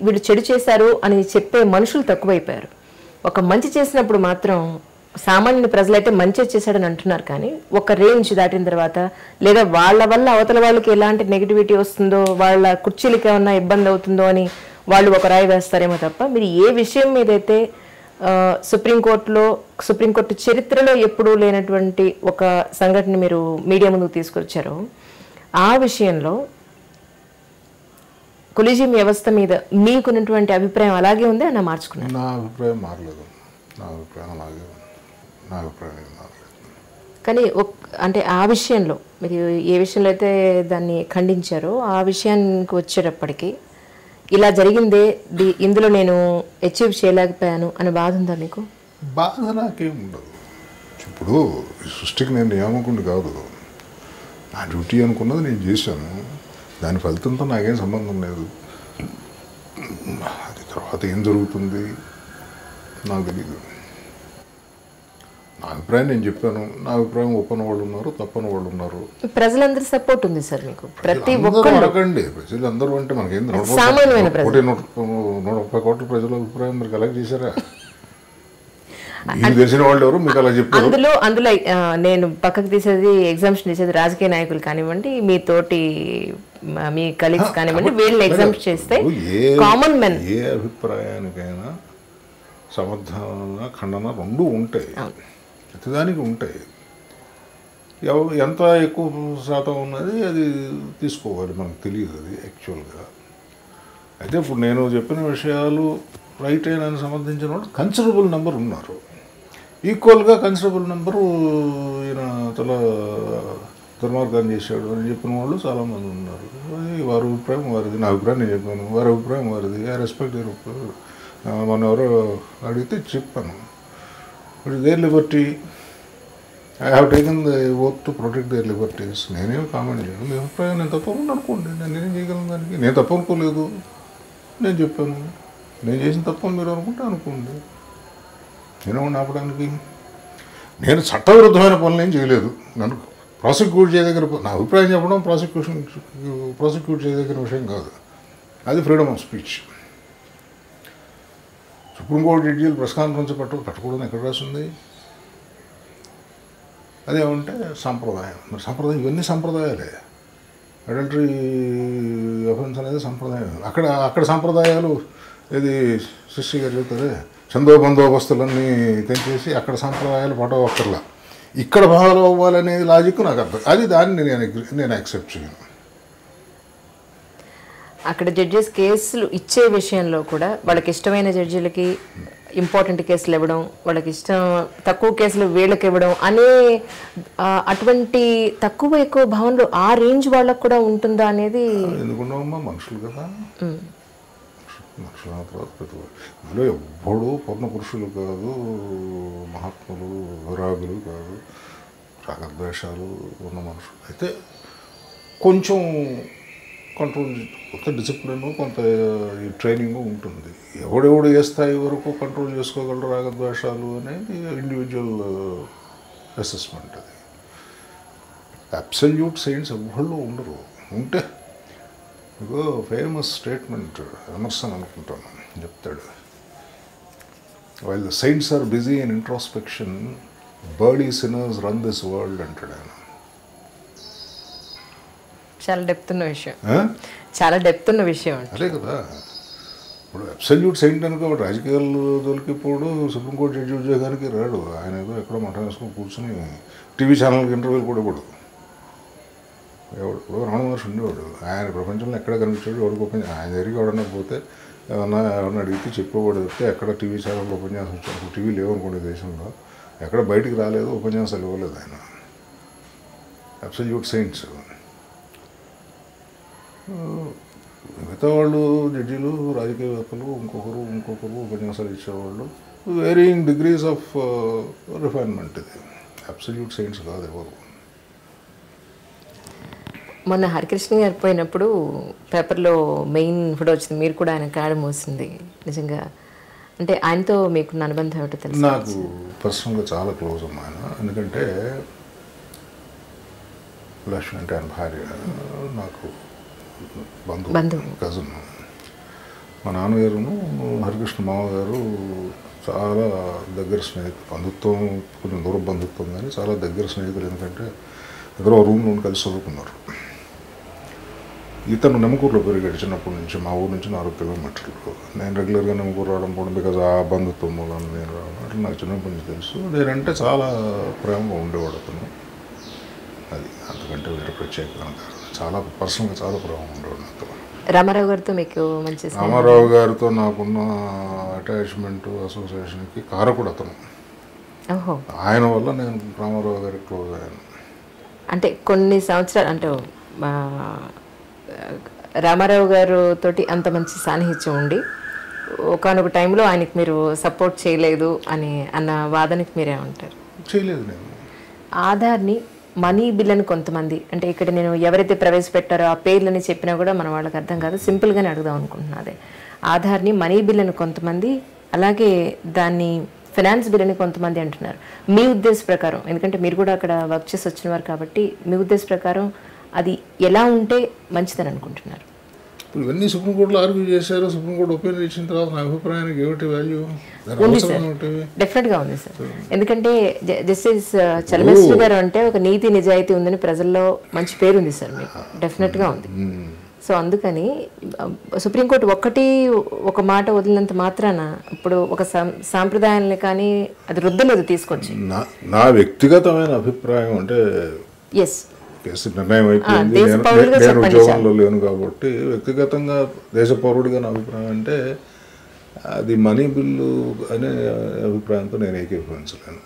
వీళ్ళు చెడు చేశారు అని చెప్పే మనుషులు తక్కువైపోయారు ఒక మంచి చేసినప్పుడు మాత్రం సామాన్య ప్రజలైతే మంచి చేశాడని అంటున్నారు కానీ ఒక రేంజ్ దాటిన తర్వాత లేదా వాళ్ళ వల్ల అవతల వాళ్ళకి ఎలాంటి నెగిటివిటీ వస్తుందో వాళ్ళ కుర్చీలకి ఏమన్నా ఇబ్బంది అవుతుందో అని వాళ్ళు ఒక రాయి వేస్తారేమో తప్ప మీరు ఏ విషయం మీదైతే సుప్రీంకోర్టులో సుప్రీంకోర్టు చరిత్రలో ఎప్పుడూ లేనటువంటి ఒక సంఘటన మీరు మీడియా ముందుకు తీసుకొచ్చారో. ఆ విషయంలో కొలిజియం వ్యవస్థ మీద మీకున్నటువంటి అభిప్రాయం అలాగే ఉంది అన్న మార్చుకున్నారు? నా అభిప్రాయం మారలేదు. నా అభిప్రాయం అలాగే. నా అభిప్రాయం కానీ అంటే ఆ విషయంలో మీరు ఏ విషయంలో అయితే దాన్ని ఖండించారో ఆ విషయానికి వచ్చేటప్పటికి ఇలా జరిగిందే ఇందులో నేను అచీవ్ చేయలేకపోయాను అనే బాధ ఉందా మీకు? బాధ నాకేం ఉండదు. ఇప్పుడు ఈ సృష్టికి నేను నియామకుండా కాదు. నా డ్యూటీ అనుకున్నది నేను చేశాను. దాని ఫలితంతో నాకేం సంబంధం లేదు. అది తర్వాత ఏం జరుగుతుంది? నాకు తెలియదు నా అభిప్రాయం నేను చెప్పాను. నా అభిప్రాయం ఒప్పని వాళ్ళు ఉన్నారు తప్పని వాళ్ళు ఉన్నారు. ప్రజలందరి సపోర్ట్ ఉంది సార్ మీకు. ప్రతి అడగండి. ప్రజలు అందరూ అంటే మనకేం సామాన్యమైన ప్రజలు. కోటి నూట నూట ముప్పై కోట్ల ప్రజల అభిప్రాయం మీరు కలెక్ట్ చేశారా? తెలిసిన వాళ్ళు ఎవరు? మీకు అలా చెప్పారు? అందులో అందులో నేను పక్కకు తీసేది ఎగ్జామ్షన్ చేసేది రాజకీయ నాయకులు కానివ్వండి మీ తోటి మ- కలీగ్స్ కానివ్వండి వీళ్ళని ఎగ్జామ్ చేస్తే కామన్ మెన్ ఏ అభిప్రాయానికైనా సమర్థన ఖండన రెండు ఉంటాయి. ప్రతిదానికి ఉంటాయి. ఎవ- ఎంత ఎక్కువ శాతం ఉన్నది అది తీసుకోవాలి మనకు తెలియదు అది యాక్చువల్గా. అయితే ఇప్పుడు నేను చెప్పిన విషయాలు రైట్ అయిన సంబంధించిన వాళ్ళు కన్సిడరబుల్ నెంబర్ ఉన్నారు. ఈక్వల్గా కన్సిడరబుల్ నెంబరు ఈయన చాలా దుర్మార్గాన్ని చేశాడు అని చెప్పిన వాళ్ళు చాలామంది ఉన్నారు. అది వారి అభిప్రాయం వారిది నా అభిప్రాయం నేను చెప్పాను. వారి అభిప్రాయం వారిది. ఐ రెస్పెక్ట్ మన ఎవరో అడిగితే చెప్పాను. It their liberty I have taken the work to protect their liberties నేనేం కామెంట్ చేయను. మీ అభిప్రాయం నేను తప్పకుండా అనుకోండి. నేను ఏం చేయగలను దానికి? నేను తప్పు అనుకోలేదు. నేను చెప్పాను. నేను చేసిన తప్పు మీరు అనుకుంటే అనుకోండి. నేనేమన్నా ఆపడానికి నేను చట్టవిరుద్ధమైన పనులు ఏం చేయలేదు. నన్ను ప్రాసిక్యూట్ చేయదగిన నా అభిప్రాయం చెప్పడం ప్రాసిక్యూషన్ ప్రాసిక్యూట్ చేయదగిన విషయం కాదు. అది freedom of speech supreme court జడ్జీలు ప్రెస్ కాన్ఫరెన్స్ పెట్ట పెట్టకూడదు ఎక్కడ రాసింది? అదేమంటే సంప్రదాయం. మరి సంప్రదాయం ఇవన్నీ సంప్రదాయాలే. అడల్టరీ అఫెన్స్ అనేది సంప్రదాయం. అక్కడ అక్కడ సంప్రదాయాలు ఇది సృష్టి గారు చెప్తారే? చందో బందోబస్తులన్నీ తెంచేసి అక్కడ సంప్రదాయాలు పడవ ఒక్కర్లా ఇక్కడ ఫాలో అవ్వాలనే లాజిక్ నాకు అర్థం. అది దాన్ని నేను నేను యాక్సెప్ట్ చేయను. అక్కడ జడ్జెస్ కేసులు ఇచ్చే విషయంలో కూడా వాళ్ళకి ఇష్టమైన జడ్జిలకి ఇంపార్టెంట్ కేసులు ఇవ్వడం వాళ్ళకి ఇష్టం తక్కువ కేసులు వీళ్ళకి ఇవ్వడం అనే అటువంటి తక్కువ ఎక్కువ భావనలు ఆ రేంజ్ వాళ్ళకు కూడా ఉంటుందా అనేది మనుషులు కదా. తర్వాత. ఇందులో ఎవ్వడు పూర్ణ పురుషులు కాదు మహాత్ములు విరాగులు కాదు రాగద్వేషాలు ఉన్న మనుషులు. అయితే కొంచెం కంట్రోల్ కొంత డిసిప్లిన్ కొంత ట్రైనింగ్ ఉంటుంది. ఎవడెవడు ఏ స్థాయి వరకు కంట్రోల్ చేసుకోగలరు రాగద్వేషాలు అనేది ఇండివిజువల్ అసెస్మెంట్ అది. అబ్సల్యూట్ సైన్స్ ఎవ్వళ్ళు ఉండరు. ఉంటే ఇగో ఫేమస్ స్టేట్మెంట్ ఎమర్సన్ అనుకుంటాను చెప్తాడు. While the saints are busy in introspection burly sinners run this world అంటాడు ఆయన. చాలా డెప్త్ ఉన్న విషయం? చాలా డెప్త్ ఉన్న విషయం అదే కదా. ఇప్పుడు అబ్సల్యూట్ సైంట్ అనుకో వాడు రాజకీయాలు దొరికిపోడు సుప్రీంకోర్టు జడ్జి ఉద్యోగానికి రాడు. ఆయన ఏదో ఎక్కడో మఠం వేసుకొని కూర్చుని టీవీ ఛానల్కి ఇంటర్వ్యూలు కూడా ఇవ్వడు. ఎవడు? ఇప్పుడు రమణ మహర్షి ఉండేవాడు. ఆయన ప్రపంచంలో ఎక్కడ కనిపించాడు ఎవరికి ఉపన్యాసం ఆయన దగ్గరికి ఎవడన్నా పోతే ఏమన్నా ఎవరన్నా అడిగితే చెప్పేవాడు చెప్తే ఎక్కడ టీవీ ఛానల్లో ఉపన్యాసం వచ్చాడు. టీవీ లేవనుకోండి దేశంలో. ఎక్కడ బయటికి రాలేదు ఉపన్యాసాలు ఇవ్వలేదు ఆయన. అబ్సల్యూట్ సైన్స్ మిగతా వాళ్ళు జడ్జీలు రాజకీయవేత్తలు ఇంకొకరు ఇంకొకరు ఉపన్యాసాలు ఇచ్చేవాళ్ళు. వేరియింగ్ డిగ్రీస్ ఆఫ్ రిఫైన్మెంట్ ఇది. అబ్సల్యూట్ సైన్స్ కాదు ఎవరు. మొన్న హరికృష్ణ గారు పోయినప్పుడు పేపర్లో మెయిన్ ఫోటో వచ్చింది. మీరు కూడా ఆయన కాడ మోసింది. నిజంగా అంటే ఆయనతో మీకున్న అనుబంధం ఏమిటో తెలుసు? నాకు పర్సనల్గా చాలా క్లోజ్ అమ్మా ఆయన. ఎందుకంటే లక్ష్మి అంటే ఆయన భార్య. నాకు బంధువు. బంధువు. కజిన్. మా నాన్నగారును హరికృష్ణ మామగారు చాలా దగ్గర స్నేహితులు బంధుత్వం కొంచెం దూర బంధుత్వం కానీ చాలా దగ్గర స్నేహితులు. ఎందుకంటే ఇద్దరు రూమ్లో కలిసి చదువుకున్నారు. ఇతను నెమ్మకూరులో పెరిగాడు చిన్నప్పటి నుంచి మా ఊరు నుంచి నాలుగు కిలోమీటర్లు. నేను రెగ్యులర్గా నెమ్మకూరు రావడం కూడా బికాజ్ ఆ బంధుత్వం మూలం నేను రావడం అట్లా నాకు చిన్నప్పటి నుంచి తెలుసు. నేనంటే చాలా ప్రేమగా ఉండేవాడు అతను. అది. అంతకంటే వేరే ప్రత్యేకంగా కాదు. చాలా పర్సనల్గా చాలా ప్రేమగా ఉండేవాడు నాతో. రామారావు గారితో మీకు మంచి రామారావు గారితో నాకున్న అటాచ్మెంట్ అసోసియేషన్కి కారకుడు అతను. ఆయన వల్ల నేను రామారావు గారికి క్లోజ్ అయ్యాను. అంటే కొన్ని సంవత్సరాలు అంటే రామారావు గారు తోటి అంత మంచి సాన్నిహిత్యం ఉండి ఒకనొక టైంలో ఆయనకి మీరు సపోర్ట్ చేయలేదు అని అన్న వాదనకి మీరేమంటారు చేయలేదు నేను. ఆధార్ని మనీ బిల్ అని కొంతమంది అంటే ఇక్కడ నేను ఎవరైతే ప్రవేశపెట్టారో ఆ పేర్లని చెప్పినా కూడా మన వాళ్ళకి అర్థం కాదు. సింపుల్గానే అడుగుదాం అనుకుంటున్నా అదే. ఆధార్ని మనీ బిల్ అని కొంతమంది అలాగే దాన్ని ఫినాన్స్ బిల్ అని కొంతమంది అంటున్నారు. మీ ఉద్దేశ ప్రకారం ఎందుకంటే మీరు కూడా అక్కడ వర్క్ చేసి వచ్చినవారు కాబట్టి మీ ఉద్దేశ ప్రకారం అది ఎలా ఉంటే మంచిదని అనుకుంటున్నారు. ఇప్పుడు ఇవన్నీ సుప్రీంకోర్టులో ఆర్గ్యూ చేశారు సుప్రీంకోర్టు ఒపీనియన్ ఇచ్చిన తర్వాత నా అభిప్రాయానికి ఏమిటి వాల్యూ దాని ఉంది సార్. ఏమిటి? డెఫినెట్గా ఉంది సార్. ఎందుకంటే జస్టిస్ చలమేశ్వరి గారు అంటే ఒక నీతి నిజాయితీ ఉందని ప్రజల్లో మంచి పేరు ఉంది సార్ మీకు. డెఫినెట్గా ఉంది. మ్మ్. సో అందుకని సుప్రీంకోర్టు ఒక్కటి ఒక మాట వదిలినంత మాత్రాన ఇప్పుడు ఒక సం- సాంప్రదాయాలని కానీ అది రుద్దలేదు తీసుకొచ్చి. నా నా వ్యక్తిగతమైన అభిప్రాయం అంటే ఎస్ కేసు నిర్ణయం అయిపోయింది నేను- ఉద్యోగంలో లేను కాబట్టి వ్యక్తిగతంగా దేశ పౌరుడిగా నా అభిప్రాయం అంటే అది మనీ బిల్లు అనే అభిప్రాయంతో నేను ఏకీభవించలేను.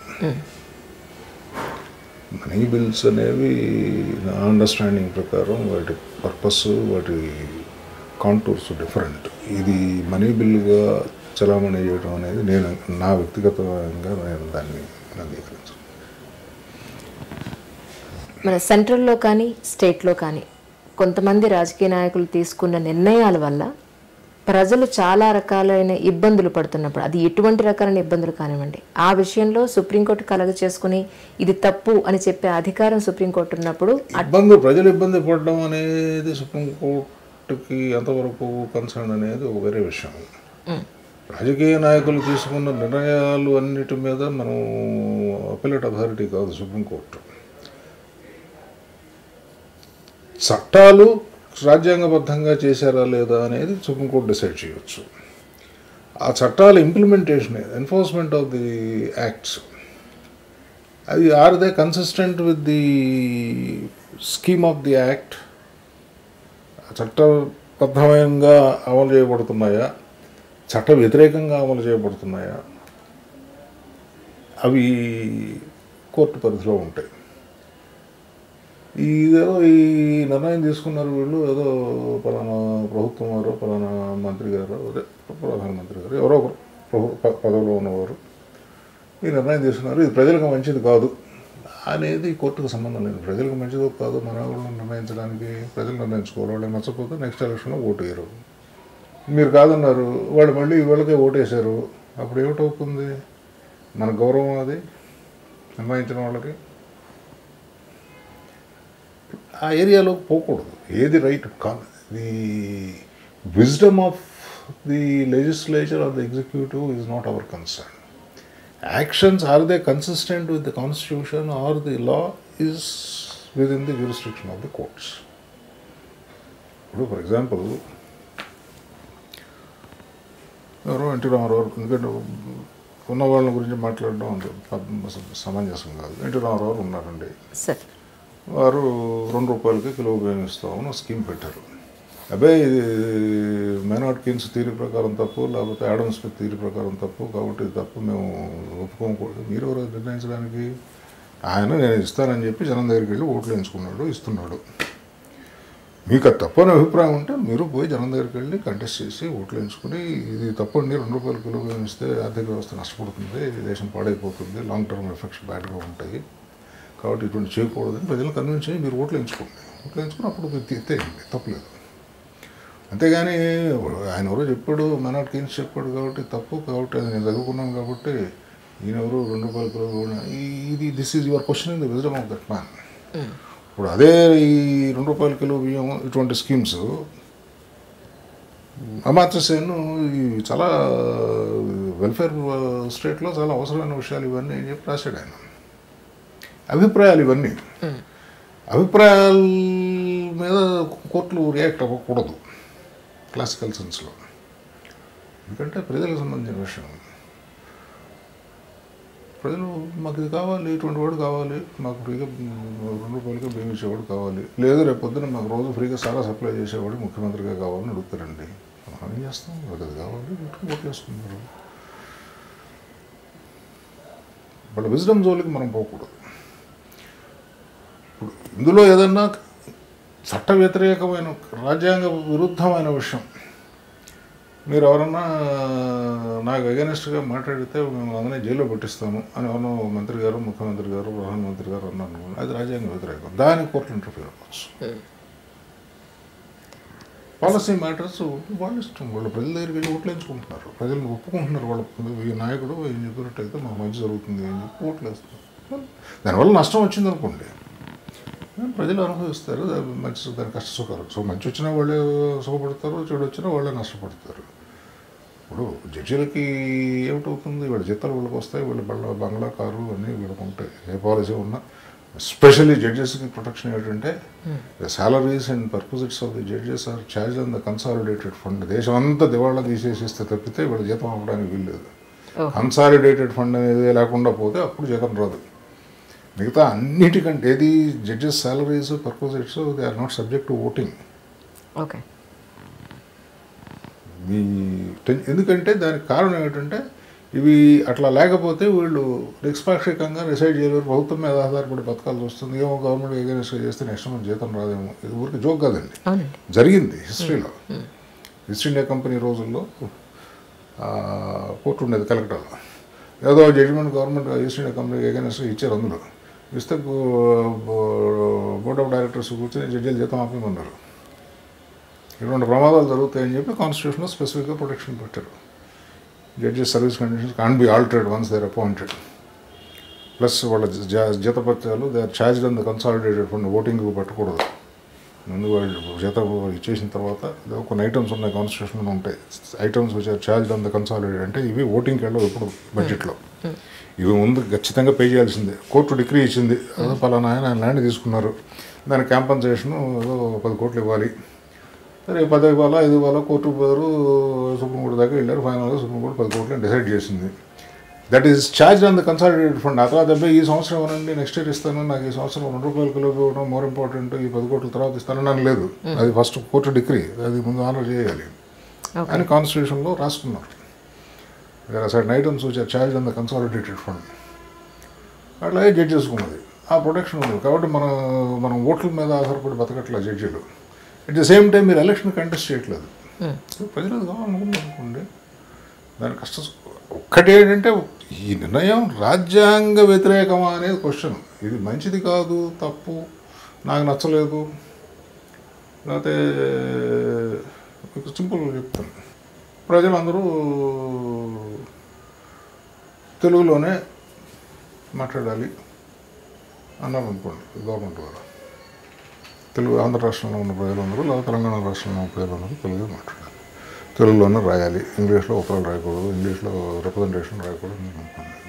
మనీ బిల్స్ అనేవి నా అండర్స్టాండింగ్ ప్రకారం వాటి పర్పస్ వాటి కాంటూర్స్ డిఫరెంట్ ఇది మనీ బిల్లుగా చలామణి చేయడం అనేది నేను నా వ్యక్తిగతంగా నేను దాన్ని అంగీకరించను మన సెంట్రల్లో కానీ స్టేట్లో కానీ కొంతమంది రాజకీయ నాయకులు తీసుకున్న నిర్ణయాల వల్ల ప్రజలు చాలా రకాలైన ఇబ్బందులు పడుతున్నప్పుడు అది ఎటువంటి రకాలైన ఇబ్బందులు కానివ్వండి. ఆ విషయంలో సుప్రీంకోర్టు కలగ చేసుకుని ఇది తప్పు అని చెప్పే అధికారం సుప్రీంకోర్టు ఉన్నప్పుడు ఇబ్బంది ప్రజలు ఇబ్బంది పడడం అనేది సుప్రీంకోర్టుకి ఎంతవరకు కన్సర్న్ అనేది ఒక వేరే విషయం. రాజకీయ నాయకులు తీసుకున్న నిర్ణయాలు అన్నిటి మీద మనం అప్పలేట్ అథారిటీ కాదు సుప్రీంకోర్టు. చట్టాలు రాజ్యాంగబద్ధంగా చేశారా లేదా అనేది సుప్రీంకోర్టు డిసైడ్ చేయొచ్చు. ఆ చట్టాల implementation enforcement of the acts అది are they consistent with the scheme of the act చట్టబద్ధంగా అమలు చేయబడుతున్నాయా? చట్ట వ్యతిరేకంగా అమలు చేయబడుతున్నాయా? అవి కోర్టు పరిధిలో ఉంటాయి. ఇదేదో ఈ నిర్ణయం తీసుకున్నారు వీళ్ళు ఏదో పలానా ప్రభుత్వం వారు పలానా మంత్రి గారు అదే ప్రధానమంత్రి గారు ఎవరో ఒకరు ప్రభు ప- పదవిలో ఉన్నవారు. ఈ నిర్ణయం తీసుకున్నారు ఇది ప్రజలకు మంచిది కాదు అనేది కోర్టుకు సంబంధం లేదు. ప్రజలకు మంచిదో కాదు మన వాళ్ళు నిర్ణయించడానికి ప్రజలు నిర్ణయించుకోవాలి వాళ్ళు నచ్చకపోతే నెక్స్ట్ ఎలక్షన్లో ఓటు వేయరు. మీరు కాదన్నారు వాళ్ళు మళ్ళీ వీళ్ళకే ఓటేశారు అప్పుడు ఏమిటవుతుంది మన గౌరవం అది నిర్ణయించిన వాళ్ళకి. ఆ ఏరియాలోకి పోకూడదు. ఏది రైట్ కాదు. The wisdom of the legislature of the executive is not our concern actions are they consistent with the constitution are the law is with in the jurisdiction of the courts ఇప్పుడు for example ఎవరో ఎన్టీ రామారావు ఎందుకంటే ఉన్న వాళ్ళ గురించి మాట్లాడడం సమంజసం కాదు. NT Ramarao ఉన్నారండి. సార్ వారు రెండు రూపాయలకి కిలో ఉపయోగిస్తామని స్కీమ్ పెట్టారు. అబ్బాయి ఇది మెనాట్ కిన్స్ తీరి ప్రకారం తప్పు లేకపోతే యాడమ్ స్మిత్ తీరి ప్రకారం తప్పు కాబట్టి ఇది తప్పు మేము ఒప్పుకోకూడదు. మీరు ఎవరు నిర్ణయించడానికి? ఆయన నేను ఇస్తానని చెప్పి జనం దగ్గరికి వెళ్ళి ఓట్లు ఎంచుకున్నాడు ఇస్తున్నాడు. మీకు అది తప్పు అనే అభిప్రాయం ఉంటే మీరు పోయి జనం దగ్గరికి వెళ్ళి కంటెస్ట్ చేసి ఓట్లు ఎంచుకుని ఇది తప్పండి రెండు రూపాయల కిలో ఇస్తే ఆర్థిక వ్యవస్థ నష్టపోతుంది దేశం పాడైపోతుంది లాంగ్ టర్మ్ ఎఫెక్ట్స్ బ్యాడ్గా ఉంటాయి. కాబట్టి ఇటువంటి చేయకూడదని ప్రజలను కన్విన్స్ చేసి మీరు ఓట్లు ఎంచుకోండి. ఓట్లు ఎంచుకుని అప్పుడు మీరు తీసేయండి తప్పలేదు. అంతేగాని ఆయన ఎవరో చెప్పాడు మెనాట్ కిన్స్ చెప్పాడు కాబట్టి తప్పు కాబట్టి అది నేను చదువుకున్నాను కాబట్టి ఈయన ఎవరు రెండు రూపాయల కిలో బియ్యం. ఈ- ఇది this is your question in the wisdom of that man ఇప్పుడు అదే ఈ రెండు రూపాయల కిలో బియ్యం ఇటువంటి స్కీమ్స్ అమాత్య సేన్ ఈ చాలా వెల్ఫేర్ స్టేట్లో చాలా అవసరమైన విషయాలు ఇవన్నీ అని చెప్పి రాశాడు ఆయన. అభిప్రాయాలు ఇవన్నీ. అభిప్రాయాల మీద కోర్టులు రియాక్ట్ అవ్వకూడదు క్లాసికల్ సెన్స్లో. ఎందుకంటే ప్రజలకు సంబంధించిన విషయం. ప్రజలు మాకు ఇది కావాలి ఇటువంటి వాడు కావాలి మాకు ఫ్రీగా రెండు రూపాయలకి బియ్యం ఇచ్చేవాడు కావాలి లేదు రేపు పొద్దున మాకు రోజు ఫ్రీగా సారా సప్లై చేసేవాడు ముఖ్యమంత్రిగా కావాలని అడుగుతారండి. మనం ఏం చేస్తాం? వాళ్ళకి అది కావాలి పెట్టుకుని ఓటు వేసుకున్నారు వాళ్ళ విజ్డమ్ జోలికి మనం పోకూడదు. ఇప్పుడు ఇందులో ఏదన్నా చట్ట వ్యతిరేకమైన రాజ్యాంగ విరుద్ధమైన విషయం. మీరు ఎవరన్నా నాకు అగెనిస్ట్గా మాట్లాడితే మేము అందరినీ జైల్లో పెట్టిస్తాము అని ఎవరో మంత్రి గారు ముఖ్యమంత్రి గారు ప్రధానమంత్రి గారు అన్నారు. అది రాజ్యాంగ వ్యతిరేకం. దాని కోర్టు ఇంటర్ఫియర్ అవ్వచ్చు. పాలసీ మ్యాటర్స్ వాళ్ళ ఇష్టం. వాళ్ళ ప్రజల దగ్గరికి వెళ్ళి ఓట్లు వేసుకుంటున్నారు. ప్రజలు ఒప్పుకుంటున్నారు. వాళ్ళ ఈ నాయకుడు ఏం చెప్పినట్టయితే మాకు మంచి జరుగుతుంది అని చెప్పి ఓట్లు వేస్తున్నారు. దానివల్ల నష్టం వచ్చింది అనుకోండి ప్రజలు అనుభవిస్తారు. మంచి దాని కష్ట సుఖాలు సో మంచి వచ్చినా వాళ్ళే సుఖపడతారు చెడు వచ్చినా వాళ్ళే నష్టపడతారు. ఇప్పుడు జడ్జీలకి ఏమిటవుతుంది? వీళ్ళ జీతాలు వీళ్ళకి వస్తాయి వీళ్ళ బంగ్లా బంగ్లా కారు అన్నీ వీళ్ళకి ఉంటాయి. ఏ పాలసీ ఉన్నా ఎస్పెషల్లీ జడ్జెస్కి ప్రొటెక్షన్ ఏంటంటే the salaries and perquisites of the judges are charge on the consolidated fund. దేశం అంతా దివాళా తీసేసిస్తే తప్పితే వీళ్ళ జీతం అవ్వడానికి వీల్లేదు. కన్సాలిడేటెడ్ ఫండ్ అనేది లేకుండా పోతే అప్పుడు జీతం రాదు. మిగతా అన్నిటికంటే ఏది judges salaries perquisites they are not subject to voting okay మీ టెన్- ఎందుకంటే దానికి కారణం ఏంటంటే ఇవి అట్లా లేకపోతే వీళ్ళు నిష్పాక్షికంగా రిసైడ్ చేయలేరు. ప్రభుత్వం మీద ఆధారపడి బతకాల్సి వస్తుంది. ఏమో గవర్నమెంట్ ఎగరెస్ట్ చేస్తే నెక్స్ట్ మంత్ జీతం రాదేమో. ఇది ఊరికి జోక్ కాదండి. జరిగింది హిస్టరీలో ఈస్ట్ ఇండియా కంపెనీ రోజుల్లో కోర్టు ఉండేది కలకటాలో. ఏదో జడ్జిమెంట్ గవర్నమెంట్ ఈస్ట్ ఇండియా కంపెనీకి ఎగరెస్ట్ ఇచ్చారు అందులో. ఇస్తే బోర్డ్ ఆఫ్ డైరెక్టర్స్ కూర్చొని జడ్జీలు జీతం ఆపేమన్నారు. ఇటువంటి ప్రమాదాలు జరుగుతాయని చెప్పి కాన్స్టిట్యూషన్లో స్పెసిఫిక్గా ప్రొటెక్షన్ పెట్టారు. Judges service conditions can be altered once they're appointed plus వాళ్ళ జ- జీతపత్యాలు they are charged on the consolidated fund voting పెట్టకూడదు. ముందు వాళ్ళు జీత ఇచ్చేసిన తర్వాత ఏదో కొన్ని ఐటమ్స్ ఉన్నాయి కాన్స్టిట్యూషన్లో ఉంటాయి. Items which are charged on the consolidate అంటే ఇవి ఓటింగ్కి వెళ్ళవు ఎప్పుడు బడ్జెట్లో ఇవి ముందు ఖచ్చితంగా పే చేయాల్సిందే. కోర్టు డిగ్రీ ఇచ్చింది. అదో పలానా ఆయన ఆయన ల్యాండ్ తీసుకున్నారు. దాని కాంపన్సేషన్ ఏదో పది కోట్లు ఇవ్వాలి. సరే పది ఇవ్వాలా ఐదు ఇవ్వాలా కోర్టు పోయారు సుప్రీంకోర్టు దాకా వెళ్ళారు. ఫైనల్గా సుప్రీంకోర్టు పది కోట్లు డిసైడ్ చేసింది. That is charge on the consolidated fund ఆ తర్వాత అబ్బాయి ఈ సంవత్సరం ఇవ్వనండి నెక్స్ట్ ఇయర్ ఇస్తాను నాకు ఈ సంవత్సరం రెండు రూపాయల కిలో ఇవ్వడం మోర్ ఇంపార్టెంట్ ఈ పది కోట్ల తర్వాత ఇస్తానని అని లేదు. అది ఫస్ట్ కోర్టు డిగ్రీ అది ముందు ఆనర్ చేయాలి. అని కాన్స్టిట్యూషన్లో రాసుకున్నారు. వేరే సైడ్ ఐటమ్స్ వచ్చారు charge on the consolidated fund అట్లాగే జడ్జెస్ ఉన్నది ఆ ప్రొటెక్షన్ ఉంది. కాబట్టి మన మనం ఓట్ల మీద ఆధారపడి బతకట్ల జడ్జీలు అట్ ద సేమ్ టైం మీరు ఎలక్షన్ కంటెస్ట్ చేయట్లేదు. ప్రజలు అది కావాలనుకున్నారు అనుకోండి. దాని కష్ట ఒక్కటి ఏంటంటే ఈ నిర్ణయం రాజ్యాంగ వ్యతిరేకమా అనేది క్వశ్చన్ ఇది మంచిది కాదు తప్పు నాకు నచ్చలేదు. లేకపోతే మీకు సింపుల్గా చెప్తాను. ప్రజలందరూ తెలుగులోనే మాట్లాడాలి అన్నారు అనుకోండి. గవర్నమెంట్ ద్వారా. తెలుగు ఆంధ్ర రాష్ట్రంలో ఉన్న ప్రజలందరూ లేదా తెలంగాణ రాష్ట్రంలో ఉన్న ప్రజలందరూ తెలుగు మాట్లాడాలి. తెలుగులోనే రాయాలి. ఇంగ్లీష్లో ఉత్తరాలు రాయకూడదు. ఇంగ్లీష్లో రిప్రజెంటేషన్ రాయకూడదు అని అనుకోండి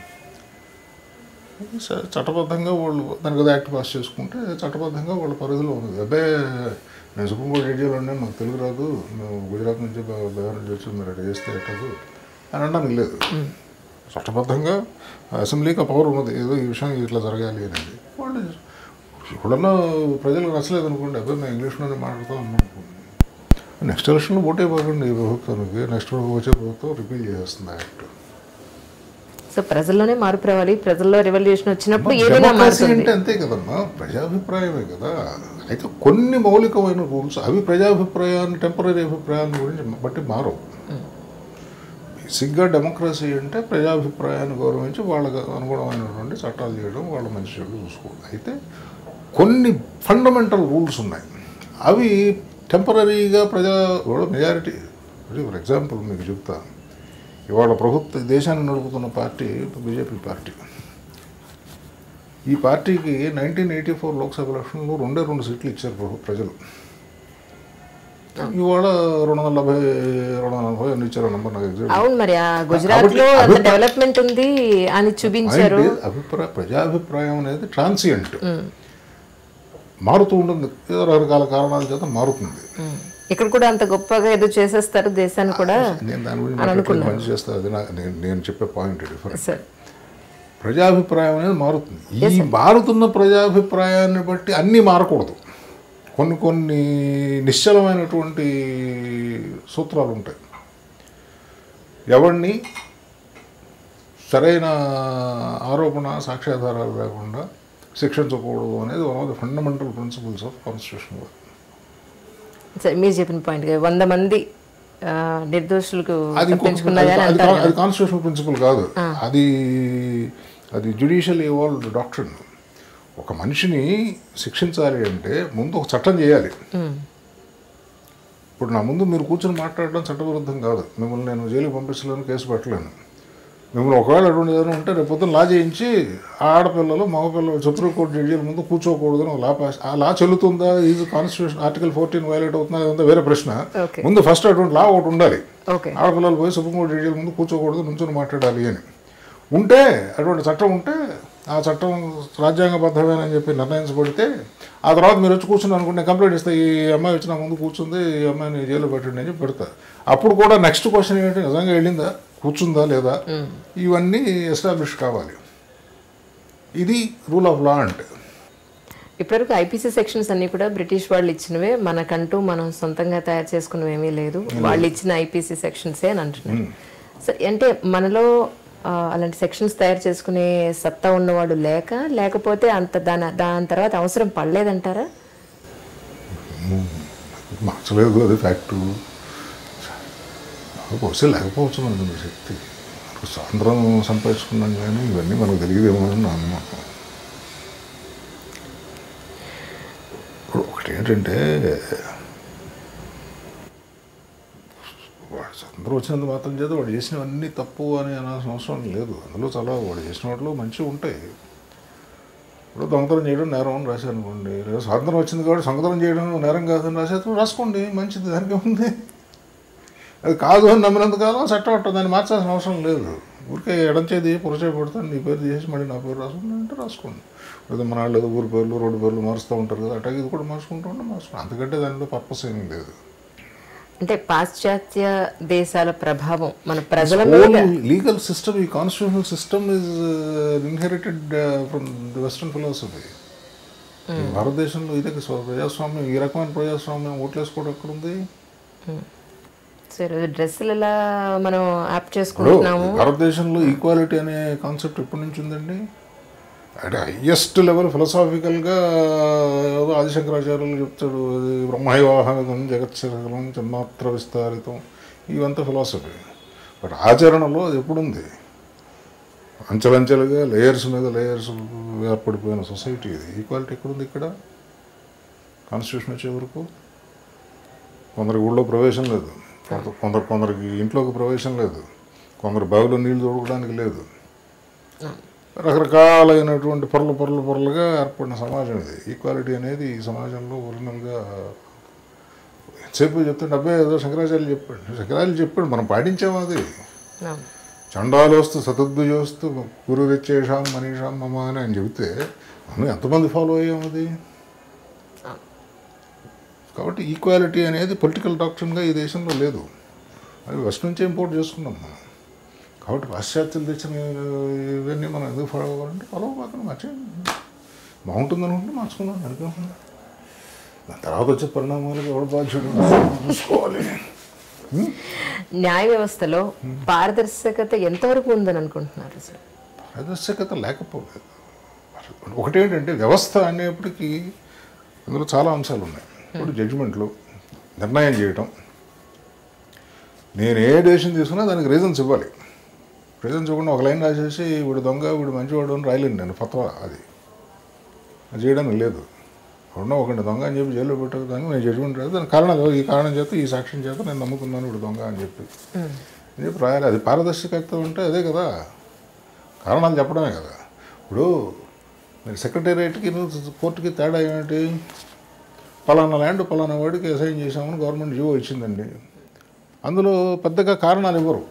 చట్టబద్ధంగా వాళ్ళు దానికి యాక్ట్ పాస్ చేసుకుంటే చట్టబద్ధంగా వాళ్ళ పరిధిలో ఉంది. అదే నేను సుప్రీంకోర్టు జడ్జీలో ఉన్నాను మాకు తెలుగు రాదు. మేము గుజరాత్ నుంచి బీహార్ నుంచి వచ్చి మీరు అట్లా చేస్తే ఎట్టదు అని అనడానికి లేదు. చట్టబద్ధంగా అసెంబ్లీకి ఆ పవర్ ఉన్నది. ఏదో ఈ విషయం ఇట్లా జరగాలి అనేది. వాళ్ళు ఇప్పుడన్నా ప్రజలకు నచ్చలేదు అనుకోండి అబ్బాయి మేము ఇంగ్లీష్లోనే మాట్లాడతాం అనుకోండి. నెక్స్ట్ ఎలక్షన్లో ఓటే పోకండి ఈ ప్రభుత్వానికి. నెక్స్ట్ వచ్చే ప్రభుత్వం రిపీల్ చేసేస్తుంది ఆ యాక్ట్. సో ప్రజల్లోనే మార్పు రావాలి ప్రజల్లో రెవల్యూషన్ వచ్చినప్పుడు ఏదైనా అంటే అంతే కదమ్మా ప్రజాభిప్రాయమే కదా. అయితే కొన్ని మౌలికమైన రూల్స్ అవి ప్రజాభిప్రాయాన్ని టెంపరీ అభిప్రాయాన్ని గురించి బట్టి మారవు. బేసిక్గా డెమోక్రసీ అంటే ప్రజాభిప్రాయాన్ని గౌరవించి వాళ్ళకి అనుగుణమైనటువంటి చట్టాలు చేయడం వాళ్ళ మంచి చెడు చూసుకోవడం. అయితే కొన్ని ఫండమెంటల్ రూల్స్ ఉన్నాయి. అవి టెంపరీగా ప్రజా మెజారిటీ ఫర్ ఎగ్జాంపుల్ మీకు చెప్తా ఇవాళ ప్రభుత్వ దేశాన్ని నడుపుతున్న పార్టీ బీజేపీ పార్టీ. ఈ పార్టీకి నైన్టీన్ ఎయిటీ ఫోర్ లోక్సభ ఎలక్షన్లో రెండే రెండు సీట్లు ఇచ్చారు ప్రజలు. ఇవాళ రెండు వందల డెబ్బై రెండు వందల నలభై అని ఇచ్చారు నెంబర్ నాకు ఎగ్జాక్ట్ అవును మరి గుజరాత్లో డెవలప్మెంట్ ఉంది అని చూపించారు. అభిప్రాయ ప్రజాభిప్రాయం అనేది ట్రాన్సియంట్. మారుతూ ఉంటుంది. ఏదో రకరకాల కారణాల చేత మారుతుంది. ఇక్కడ కూడా అంత గొప్పగా ఏదో చేసేస్తారు దేశాన్ని కూడా నేను దాని గురించి మంచి చేస్తా అది నేను చెప్పే పాయింట్ ప్రజాభిప్రాయం అనేది మారుతుంది. ఈ మారుతున్న ప్రజాభిప్రాయాన్ని బట్టి అన్నీ మారకూడదు. కొన్ని కొన్ని నిశ్చలమైనటువంటి సూత్రాలు ఉంటాయి. ఎవరిని సరైన ఆరోపణ సాక్ష్యాధారాలు లేకుండా శిక్షించకూడదు అనేది one of the fundamental principles of constitution సరే మీరు చెప్పిన పాయింట్ వంద మంది నిర్దోషులకు అది కాన్స్టిట్యూషన్ ప్రిన్సిపల్ కాదు. అది అది జ్యుడిషియల్ ఇవాల్వ్డ్ డాక్టర్ ఒక మనిషిని శిక్షించాలి అంటే ముందు ఒక చట్టం చేయాలి. ఇప్పుడు నా ముందు మీరు కూర్చొని మాట్లాడడం చట్టవిరుద్ధం కాదు. మిమ్మల్ని నేను జైలుకి పంపించలేను కేసు పెట్టలేను. మిమ్మల్ని ఒకవేళ అటువంటి ఏదైనా ఉంటే రేపు పొద్దున్న లా చేయించి ఆ ఆడపిల్లలు మగపిల్లలు సుప్రీంకోర్టు జడ్జీల ముందు కూర్చోకూడదని లా పాస్ ఆ లా చెల్లుతుందా? ఇది కాన్స్టిట్యూషన్ ఆర్టికల్ ఫోర్టీన్ వైలేట్ అవుతుందా? అదంతా వేరే ప్రశ్న. ముందు ఫస్ట్ అటువంటి లా ఒకటి ఉండాలి. ఆడపిల్లలు పోయి సుప్రీంకోర్టు జడ్జీల ముందు కూర్చోకూడదు నుంచొని మాట్లాడాలి అని. ఉంటే అటువంటి చట్టం ఉంటే ఆ చట్టం రాజ్యాంగబద్ధమేనని చెప్పి నిర్ణయించబడితే ఆ తర్వాత మీరు వచ్చి కూర్చుని అనుకుంటే కంప్లైంట్ ఇస్తే ఈ అమ్మాయి వచ్చి నా ముందు కూర్చుంది ఈ అమ్మాయిని జైల్లో పెట్టండి అని చెప్పి పెడతా. అప్పుడు కూడా నెక్స్ట్ క్వశ్చన్ ఏంటి నిజంగా వెళ్ళిందా? కూర్చుందా లేదా? ఇవన్నీ ఎస్టాబ్లిష్ కావాలి. ఇది రూల్ ఆఫ్ లా అంటే ఇప్పటివరకు ఐపీసీ సెక్షన్స్ అన్ని కూడా బ్రిటిష్ వాళ్ళు ఇచ్చినవే. మనకంటూ మనం సొంతంగా తయారు చేసుకున్నవి ఏమీ లేదు. వాళ్ళు ఇచ్చిన ఐపీసీ సెక్షన్సే అని అంటున్నారు. సరే అంటే మనలో అలాంటి సెక్షన్స్ తయారు చేసుకునే సత్తా ఉన్నవాడు లేక లేకపోతే అంత దాని దాని తర్వాత అవసరం పడలేదంటారా? మార్చలేదు అది ఫ్యాక్టు బహుశా లేకపోవచ్చు మనకు శక్తి. ఇప్పుడు స్వాతంత్రం సంపాదించుకున్నాం కానీ ఇవన్నీ మనకు తెలియదేమో అని నా అనుమానం ఇప్పుడు ఒకటి ఏంటంటే వాడు స్వతంత్రం వచ్చినంత మాత్రం చేత వాడు చేసినవన్నీ తప్పు అని అనాల్సిన అవసరం లేదు. అందులో చాలా వాడు చేసిన వాటిలో మంచిగా ఉంటాయి. ఇప్పుడు దొంగతనం చేయడం నేరం అని రాశారు అనుకోండి లేదా స్వాతంత్రం వచ్చింది కాబట్టి సంగతనం చేయడం నేరం కాదని రాసేది రాసుకోండి మంచిది దానికి ఉంది అది కాదు అని నమ్మినంతకాలం చట్టం ఉంటుంది దాన్ని మార్చాల్సిన అవసరం లేదు. ఊరికే ఎడంచేది పురచే పెడతాను నీ పేరు చేసి మళ్ళీ నా పేరు రాసుకుంటా అంటే రాసుకోండి. లేదా మన వాళ్ళు ఏదో ఊరి పేర్లు రోడ్డు పేర్లు మారుస్తూ ఉంటారు కదా అట్లాగే ఇది కూడా మార్చుకుంటూ ఉంటే మార్చుకోండి అంతకంటే దానిలో పర్పస్ ఏమీ లేదు. అంటే పాశ్చాత్య దేశాల ప్రభావం మన ప్రజల లీగల్ సిస్టమ్ ఈ constitutional system is inherited from the western philosophy భారతదేశంలో ఇదే స్వ- ప్రజాస్వామ్యం. ఈ రకమైన ప్రజాస్వామ్యం ఓట్లేసుకోవడం ఎక్కడ ఉంది సో ఈరోజు డ్రెస్సులు ఎలా మనం యాప్ చేసుకుంటున్నాము. భారతదేశంలో ఈక్వాలిటీ అనే కాన్సెప్ట్ ఎప్పటి నుంచి ఉందండి? అంటే హయ్యెస్ట్ లెవెల్ ఫిలసాఫికల్గా ఏదో ఆదిశంకరాచార్యులు చెప్తాడు అది బ్రహ్మవివాహం జగత్సకలం చిన్మాత్ర విస్తారితం. ఇవంతా ఫిలాసఫీ బట్ ఆచరణలో అది ఎప్పుడుంది? అంచెలంచెలుగా లేయర్స్ మీద లేయర్స్ ఏర్పడిపోయిన సొసైటీ ఇది. ఈక్వాలిటీ ఎక్కడుంది ఇక్కడ? కాన్స్టిట్యూషన్ వచ్చే వరకు? కొందరికి ఊళ్ళో ప్రవేశం లేదు. కొంత- కొందరు కొందరికి ఇంట్లోకి ప్రవేశం లేదు. కొందరు బావిలో నీళ్ళు తోడుకోవడానికి లేదు. రకరకాలైనటువంటి పొరలు పొరలు పొరలుగా ఏర్పడిన సమాజం ఇది. ఈక్వాలిటీ అనేది ఈ సమాజంలో ఒరిజినల్గా చెప్పి చెప్తుంటే అబ్బాయి ఏదో శంకరాచార్యులు చెప్పాడు. శంకరాచార్యులు చెప్పాడు మనం పాటించాము అది. చండాలోస్తు సతద్భుజోస్తు గురు రిచ్చేషాం మనీషాం మమ అని ఆయన చెబితే మనం ఎంతమంది ఫాలో అయ్యాం అది? కాబట్టి ఈక్వాలిటీ అనేది పొలిటికల్ డాక్టర్గా ఈ దేశంలో లేదు. అది వెస్ట్ నుంచే ఇంపోర్ట్ చేసుకున్నాం మనం. కాబట్టి పాశ్చాత్యులు తెచ్చిన ఇవన్నీ మనం ఎందుకు ఫాలో అవ్వాలంటే ఫాలో అవ్వకుండా మార్చే బాగుంటుంది అనుకుంటే మార్చుకున్నాం అనుకుంటున్నాం దాని తర్వాత వచ్చే పరిణామాలకు ఎవరు బాధ్యుడు? చూసుకోవాలి. న్యాయ వ్యవస్థలో పారదర్శకత ఎంతవరకు ఉందని అనుకుంటున్నారు అసలు పారదర్శకత లేకపోలేదు. ఒకటేంటంటే వ్యవస్థ అనేప్పటికీ ఇందులో చాలా అంశాలు ఉన్నాయి ఇప్పుడు జడ్జిమెంట్లు నిర్ణయం చేయటం. నేను ఏ డెసిషన్ తీసుకున్నా దానికి రీజన్స్ ఇవ్వాలి. రీజన్స్ ఇవ్వకుండా ఒక లైన్ రాసేసి వీడు దొంగ వీడు మంచివాడు అని రాయలేను నేను ఫత్వా అది. అది చేయడానికి లేదు. ఉన్న ఒకటి దొంగ అని చెప్పి జైల్లో పెట్టడానికి నేను జడ్జిమెంట్ రాదు దాని కారణం ఈ కారణం చేత ఈ సాక్ష్యం చేత నేను నమ్ముతున్నాను వీడు దొంగ అని చెప్పి. అని చెప్పి రాయాలి. అది పారదర్శకత ఉంటే అదే కదా. కారణాలు చెప్పడమే కదా. ఇప్పుడు మీరు సెక్రటేరియట్కి కోర్టుకి తేడా ఏమిటి? పలానా ల్యాండ్ పలానా వాడికి అసైన్ చేసామని గవర్నమెంట్ జీవో ఇచ్చిందండి. అందులో పెద్దగా కారణాలు ఇవ్వరు.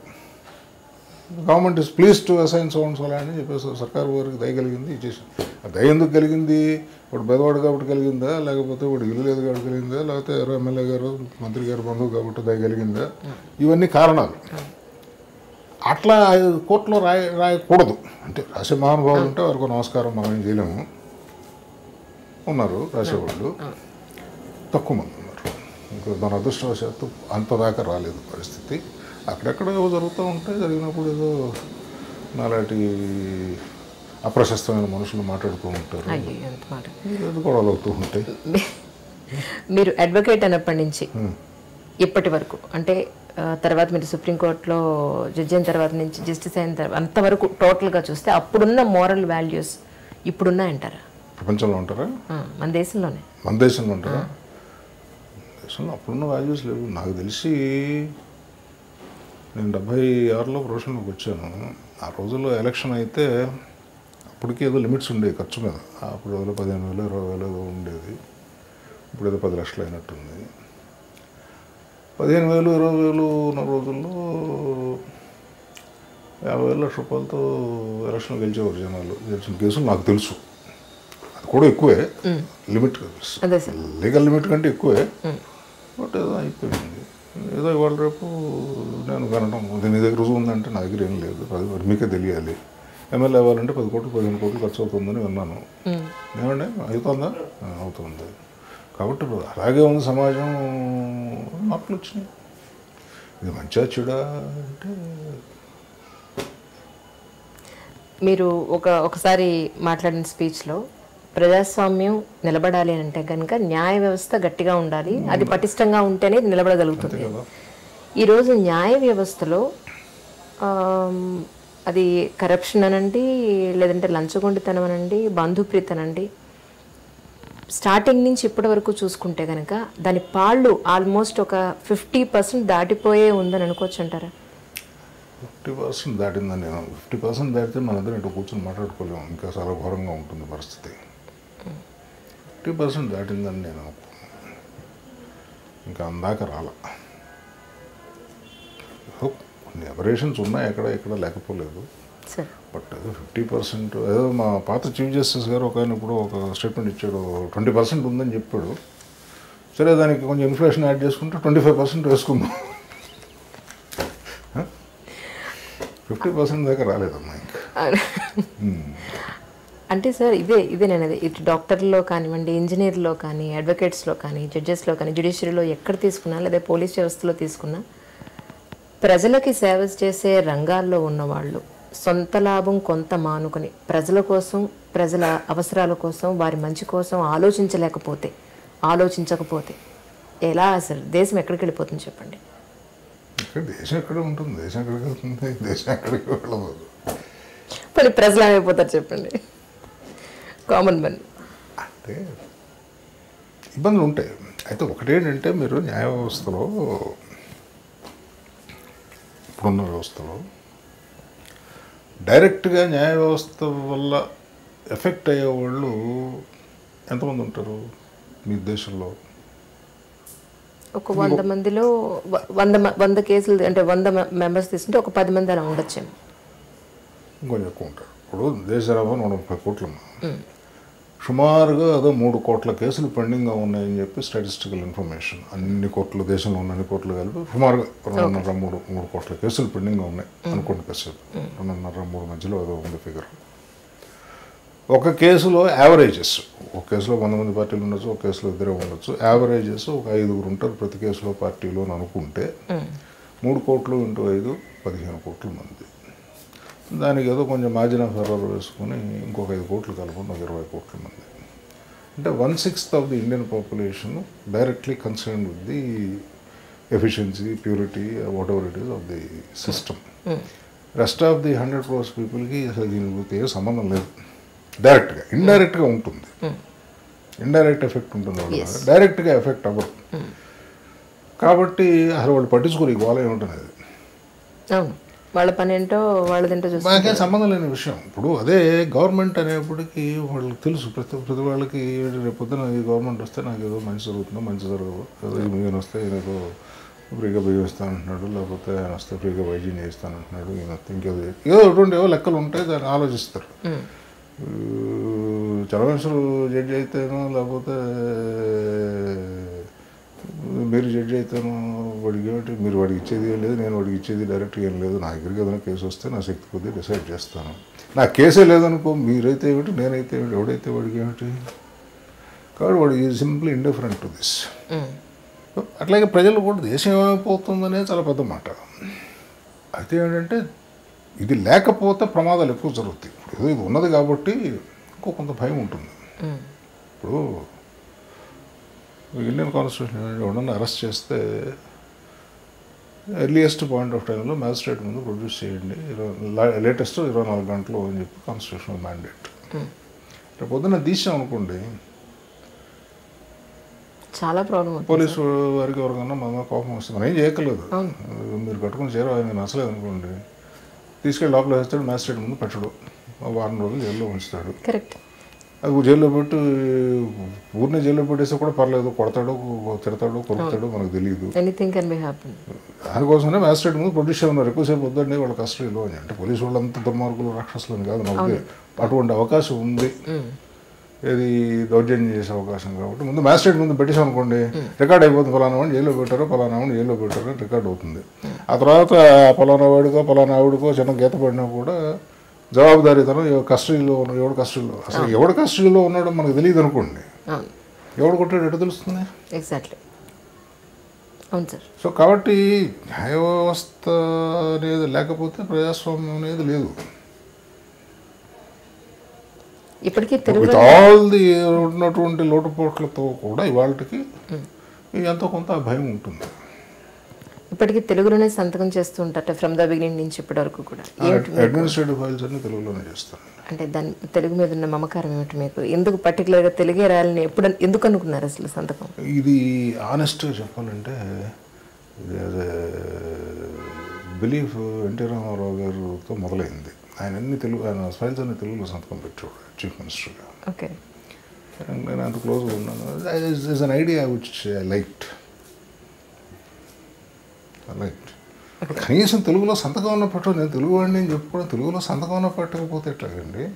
Government is please to assign sounds land అని చెప్పేసి సర్కారు వారికి దయ కలిగింది ఇచ్చేసాం ఆ దయ ఎందుకు కలిగింది? ఒకటి పెదవాడు కాబట్టి కలిగిందా? లేకపోతే వాడు ఇల్లు లేదు కాబట్టి కలిగిందా? లేకపోతే ఎవరో ఎమ్మెల్యే గారు మంత్రి గారు బంధువు కాబట్టి దయ కలిగిందా? ఇవన్నీ కారణాలు. అట్లా కోర్టులో రాయ రాయకూడదు. అంటే రాసే మహానుభావులు ఉంటే వారికి నమస్కారం మనం ఏం చేయలేము. ఉన్నారు రాసేవాళ్ళు. తక్కువ మంది ఉన్నారు. ఇంకా మన అదృష్టవశాత్తు అంత దాకా రాలేదు పరిస్థితి. అక్కడెక్కడ ఏవో జరుగుతూ ఉంటాయి. జరిగినప్పుడు ఏదో నాలాంటి అప్రశస్తమైన మనుషులు మాట్లాడుతూ ఉంటారు. గొడవలు అవుతూ ఉంటాయి. మీరు అడ్వకేట్ అన్నప్పటి నుంచి ఇప్పటి వరకు అంటే తర్వాత మీరు సుప్రీంకోర్టులో జడ్జి అయిన తర్వాత నుంచి జస్టిస్ అయిన తర్వాత అంతవరకు టోటల్గా చూస్తే అప్పుడున్న మోరల్ వాల్యూస్ ఇప్పుడున్నాయంటారా? ప్రపంచంలో ఉంటారా? మన దేశంలోనే. మన దేశంలో ఉంటారా? దేశంలో అప్పుడున్న వాల్యూస్ లేవు. నాకు తెలిసి నేను డెబ్భై ఆరులో ప్రొఫెషన్లోకి వచ్చాను. ఆ రోజుల్లో ఎలక్షన్ అయితే అప్పటికి ఏదో లిమిట్స్ ఉండేవి ఖర్చు మీద. అప్పుడు ఏదో పదిహేను వేలు ఇరవై వేలు ఏదో ఉండేది. ఇప్పుడు ఏదో పది లక్షలు అయినట్టుంది. పదిహేను వేలు ఇరవై వేలు ఉన్న రోజుల్లో యాభై వేల లక్ష రూపాయలతో ఎలక్షన్ గెలిచేవారు జనాలు. గెలిచిన కేసులు నాకు తెలుసు. అది కూడా ఎక్కువే. లిమిట్ లీగల్ లిమిట్ కంటే ఎక్కువే. బట్ ఏదో అయిపోయింది. ఏదో ఇవాళ రేపు నేను కనడం ఇది నీ దగ్గర రుజువు ఉందంటే నా దగ్గర ఏం లేదు. అది మరి మీకే తెలియాలి. ఎమ్మెల్యే అవ్వాలంటే పది కోట్లు పదిహేను కోట్లు ఖర్చు అవుతుందని విన్నాను. ఏమండి? అవుతుందా? అవుతుంది. కాబట్టి ఇప్పుడు అలాగే ఉంది సమాజం. మార్పులు వచ్చినాయి. ఇది మంచిగా చెడా అంటే మీరు ఒక ఒకసారి మాట్లాడిన స్పీచ్లో ప్రజాస్వామ్యం నిలబడాలి అంటే కనుక న్యాయ వ్యవస్థ గట్టిగా ఉండాలి. అది పటిష్టంగా ఉంటేనే నిలబడగలుగుతుంది. ఈరోజు న్యాయ వ్యవస్థలో అది కరప్షన్ అనండి లేదంటే లంచగొండితనం అనండి బంధుప్రీతి అనండి స్టార్టింగ్ నుంచి ఇప్పటి వరకు చూసుకుంటే కనుక దాని పాళ్ళు ఆల్మోస్ట్ ఒక ఫిఫ్టీ పర్సెంట్ దాటిపోయే ఉందని అనుకోవచ్చు అంటారా? ఫిఫ్టీ పర్సెంట్ దాటిందని ఫిఫ్టీ పర్సెంట్ దాటితే మనందరం ఇటు కూర్చొని మాట్లాడుకోలేము. ఇంకా చాలా ఘోరంగా ఉంటుంది పరిస్థితి. ఫిఫ్టీ పర్సెంట్ దాటిందని నేను అనుకున్నాను. ఇంకా అందాక రాల. కొన్ని అబరేషన్స్ ఉన్నాయి ఎక్కడ ఎక్కడ లేకపోలేదు. సార్. బట్ ఏదో ఫిఫ్టీ పర్సెంట్ ఏదో మా పాత చీఫ్ జస్టిస్ గారు ఒక ఆయన ఇప్పుడు ఒక స్టేట్మెంట్ ఇచ్చాడు ట్వంటీ పర్సెంట్ ఉందని చెప్పాడు. సరే దానికి కొంచెం ఇన్ఫ్లేషన్ యాడ్ చేసుకుంటే ట్వంటీ ఫైవ్ పర్సెంట్ వేసుకుందాం. ఫిఫ్టీ పర్సెంట్ దాకా రాలేదమ్మా ఇంకా. అంటే సార్ ఇదే ఇదే నేను అదే ఇటు డాక్టర్లో కానివ్వండి ఇంజనీర్లో కానీ అడ్వకేట్స్లో కానీ జడ్జెస్లో కానీ జ్యుడిషియరీలో ఎక్కడ తీసుకున్నా లేదా పోలీస్ వ్యవస్థలో తీసుకున్నా ప్రజలకి సేవ చేసే రంగాల్లో ఉన్నవాళ్ళు సొంత లాభం కొంత మానుకొని ప్రజల కోసం ప్రజల అవసరాల కోసం వారి మంచి కోసం ఆలోచించలేకపోతే ఆలోచించకపోతే ఎలా అసలు దేశం ఎక్కడికి వెళ్ళిపోతుంది చెప్పండి? దేశం ఎక్కడ ఉంటుంది? దేశం ఎక్కడికి వెళ్తుంది? దేశం ఎక్కడికి వెళ్ళదు? మరి ప్రజలు ఏమైపోతారు చెప్పండి. Common men. అంటే ఇబ్బందులు ఉంటాయి. అయితే ఒకటేంటంటే మీరు న్యాయ వ్యవస్థలో ఇప్పుడున్న వ్యవస్థలో డైరెక్ట్గా న్యాయ వ్యవస్థ వల్ల ఎఫెక్ట్ అయ్యే వాళ్ళు ఎంతమంది ఉంటారు మీ దేశంలో? ఒక వంద మందిలో వంద వంద కేసులు అంటే వంద మెంబర్స్ తీసుకుంటే ఒక పది మంది అలా ఉండొచ్చేమో. ఇంకొంచెం ఎక్కువ ఉంటారు. ఇప్పుడు దేశ జనాభా నూట ముప్పై కోట్లు సుమారుగా అదో మూడు కోట్ల కేసులు పెండింగ్గా ఉన్నాయని చెప్పి స్టాటిస్టికల్ ఇన్ఫర్మేషన్. అన్ని కోట్లు దేశంలో ఉన్న అన్ని కోట్లు కలిపి సుమారుగా రెండున్నర మూడు మూడు కోట్ల కేసులు పెండింగ్గా ఉన్నాయి అనుకోండి కాసేపు. రెండున్నర మూడు మధ్యలో ఏదో ఉంది ఫిగర్. ఒక కేసులో యావరేజెస్ ఒక కేసులో వంద మంది పార్టీలు ఉండొచ్చు ఒక కేసులో ఇద్దరే ఉండొచ్చు. యావరేజెస్ ఒక ఐదుగురు ఉంటారు ప్రతి కేసులో పార్టీలో అని అనుకుంటే మూడు కోట్లు ఇంటూ ఐదు పదిహేను కోట్ల మంది. దానికి ఏదో కొంచెం మార్జిన్ ఆఫ్ ఎర్రర్ వేసుకొని ఇంకొక ఐదు కోట్లు కలుపుకొని ఒక ఇరవై కోట్ల మంది అంటే one sixth of the Indian population directly concern with the efficiency purity whatever it is of the system rest of the hundred crores పీపుల్కి అసలు దీనికి ఏ సంబంధం లేదు. డైరెక్ట్గా ఇండైరెక్ట్గా ఉంటుంది. ఇండైరెక్ట్ ఎఫెక్ట్ ఉంటుంది వాళ్ళ. డైరెక్ట్గా ఎఫెక్ట్ అవ్వదు. కాబట్టి అసలు వాళ్ళు పట్టించుకోరు ఈ గోళ ఏముంటుంది అవును. వాళ్ళ పని ఏంటో వాళ్ళదేంటో చూస్తారు మాకేం సంబంధం లేని విషయం. ఇప్పుడు అదే గవర్నమెంట్ అనేప్పటికీ వాళ్ళకి తెలుసు. ప్రతి ప్రతి వాళ్ళకి రేపు పొద్దున ఈ గవర్నమెంట్ వస్తే నాకు ఏదో మంచి జరుగుతుందో మంచి జరగదు. ఏదో ఈయన వస్తే ఏదో ఫ్రీగా బియ్యం ఇస్తానంటున్నాడు లేకపోతే ఆయన వస్తే ఫ్రీగా వైద్యం చేస్తానంటున్నాడు ఈయన వస్తే ఇంకేదో ఏదో అటువంటి ఏవో లెక్కలు ఉంటాయి దాన్ని ఆలోచిస్తారు. చలమేశ్వరు జడ్జి అయితేనో లేకపోతే మీరు జడ్జి అయితేనో వాడికి ఏమిటి మీరు వాడికి ఇచ్చేది ఏం లేదు నేను వాడికి ఇచ్చేది డైరెక్ట్గా ఏం లేదు. నా దగ్గరికి ఏదైనా కేసు వస్తే నా శక్తి కొద్దీ డిసైడ్ చేస్తాను. నా కేసే లేదనుకో మీరైతే ఏమిటి నేనైతే ఏమిటి ఎవడైతే వాడికి ఏమిటి? కాబట్టి వాడు ఈ సింప్లీ ఇండిఫరెంట్ టు దిస్. అట్లాగే ప్రజలు కూడా దేశం ఏమైపోతుందనే చాలా పెద్ద మాట. అయితే ఏంటంటే ఇది లేకపోతే ప్రమాదాలు ఎక్కువ జరుగుతాయి. ఇప్పుడు ఏదో ఇది ఉన్నది కాబట్టి ఇంకో కొంత భయం ఉంటుంది. ఉమ్. ఇప్పుడు ఇండియన్ కాన్స్టిట్యూషన్ ఎవడన్నా అరెస్ట్ చేస్తే ఎర్లియస్ట్ పాయింట్ ఆఫ్ టైంలో మ్యాజిస్ట్రేట్ ముందు ప్రొడ్యూస్ చేయండి. లేటెస్ట్ ఇరవై నాలుగు గంటలు అని చెప్పి కాన్స్టిట్యూషనల్ మ్యాండేట్ ఉమ్. రేపు పొద్దున్న తీసాం అనుకోండి. చాలా ప్రాబ్లం పోలీసు వారికి ఎవరికన్నా మన కోపం వస్తుంది. మనం ఏం చేయక్కర్లేదు. మీరు కట్టుకుని చేర ఆయన నచ్చలేదు అనుకోండి. తీసుకెళ్ళి లోపల వేస్తాడు మ్యాజిస్ట్రేట్ ముందు పెట్టడు. వారం రోజులు జైల్లో ఉంచుతాడు. కరెక్ట్ అది జైల్లో పెట్టి ఊరిని జైల్లో పెట్టేస్తే కూడా పర్లేదు. కొడతాడు తిడతాడు కొరుకుతాడు మనకు తెలియదు దానికోసమే మ్యాజిస్ట్రేట్ ముందు ప్రొడ్యూస్ ఉన్నారు ఎక్కువసేపు వద్దండి వాళ్ళ కస్టడీలో అని. అంటే పోలీసు వాళ్ళంతా దుర్మార్గులు రాక్షసులు అని కాదు నాకు అటువంటి అవకాశం ఉంది. ఏది దౌర్జన్యం చేసే అవకాశం కాబట్టి ముందు మ్యాజిస్ట్రేట్ ముందు పెట్టేసాం అనుకోండి. రికార్డ్ అయిపోతుంది. ఫలానా వాడిని జైల్లో పెట్టారో ఫలానా వాడిని జైల్లో పెట్టారో రికార్డ్ అవుతుంది. ఆ తర్వాత ఫలానా వాడికో ఫలానా ఆవిడకో చిన్న గీత పడినా కూడా జవాబుదారీతనం కస్టడీలో ఉన్న ఎవడు కస్టడీలో అసలు ఎవడు కస్టడీలో ఉన్నాడో మనకు తెలియదు అనుకోండి. ఎవడు కొట్టాడు ఎటు తెలుస్తుంది? ఎగ్జాక్ట్లీ అవును సార్. సో కాబట్టి న్యాయ వ్యవస్థ అనేది లేకపోతే ప్రజాస్వామ్యం అనేది లేదు. ఇప్పటికీ విత్ ఆల్ ది ఉన్నటువంటి లోటుపోట్లతో కూడా ఇవాళకి ఎంతో కొంత భయం ఉంటుంది. ఇప్పటికీ తెలుగులోనే సంతకం చేస్తూ ఉంటారట ఫ్రమ్ ద బిగినింగ్ నుంచి ఇప్పటి వరకు కూడా? అడ్మినిస్ట్రేటివ్ ఫైల్స్ అన్ని తెలుగులోనే చేస్తాను అంటే దాని తెలుగు మీద ఉన్న మమకారం ఏమిటి మీకు? ఎందుకు పర్టికులర్గా తెలుగే రాయాలని ఎప్పుడు ఎందుకు అనుకున్నారు అసలు సంతకం? ఇది ఆనెస్ట్గా చెప్పాలంటే బిలీఫ్ ఎన్టీ రామారావు గారితో మొదలైంది. ఆయన అన్ని తెలుగు ఆయన ఫైల్స్ అన్ని తెలుగులో సంతకం పెట్టాడు చీఫ్ మినిస్టర్గా ఓకే నేను అంత క్లోజ్గా ఉన్నాను. Is an idea which I liked liked కనీసం తెలుగులో సంతకం ఉన్న పెట్టు నేను తెలుగు వాడిని అని చెప్పుకోవడం తెలుగులో సంతకం ఉన్న పెట్టకపోతే ఎట్లాగండి?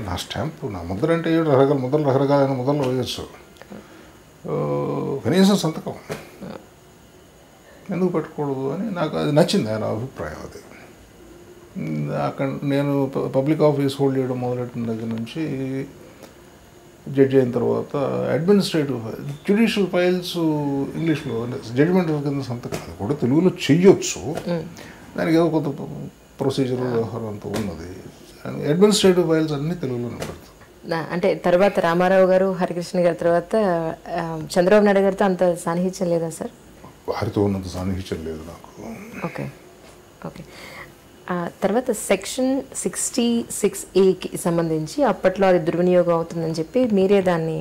నా స్టాంపు నా ముద్ర అంటే ఏడు రకరకాల ముద్రలు రకరకాలైన ముద్రలు వేయచ్చు కనీసం సంతకం. ఎందుకు పెట్టకూడదు అని నాకు అది నచ్చింది ఆయన అభిప్రాయం అది. అక్కడ నేను ప- పబ్లిక్ ఆఫీస్ హోల్డ్ చేయడం మొదలెట్టిన దగ్గర నుంచి జడ్జి అయిన తర్వాత అడ్మినిస్ట్రేటివ్ జ్యుడిషియల్ ఫైల్స్ ఇంగ్లీష్లో జడ్జిమెంట్ కింద సంతకం అది కూడా తెలుగులో చెయ్యొచ్చు. దానికి ఏదో కొంత ప్రొసీజర్ వ్యవహారం అంతా ఉన్నది. అడ్మినిస్ట్రేటివ్ ఫైల్స్ అన్నీ తెలుగులోనే పెడతాం నా- అంటే తర్వాత రామారావు గారు హరికృష్ణ గారి తర్వాత చంద్రబాబు నాయుడు గారితో అంత సాన్నిహిత్యం లేదా సార్? వారితో ఉన్నంత సాన్నిహిత్యం లేదు నాకు. ఓకే. ఓకే. తర్వాత సెక్షన్ సిక్స్టీ సిక్స్ ఏకి సంబంధించి అప్పట్లో అది దుర్వినియోగం అవుతుందని చెప్పి మీరే దాన్ని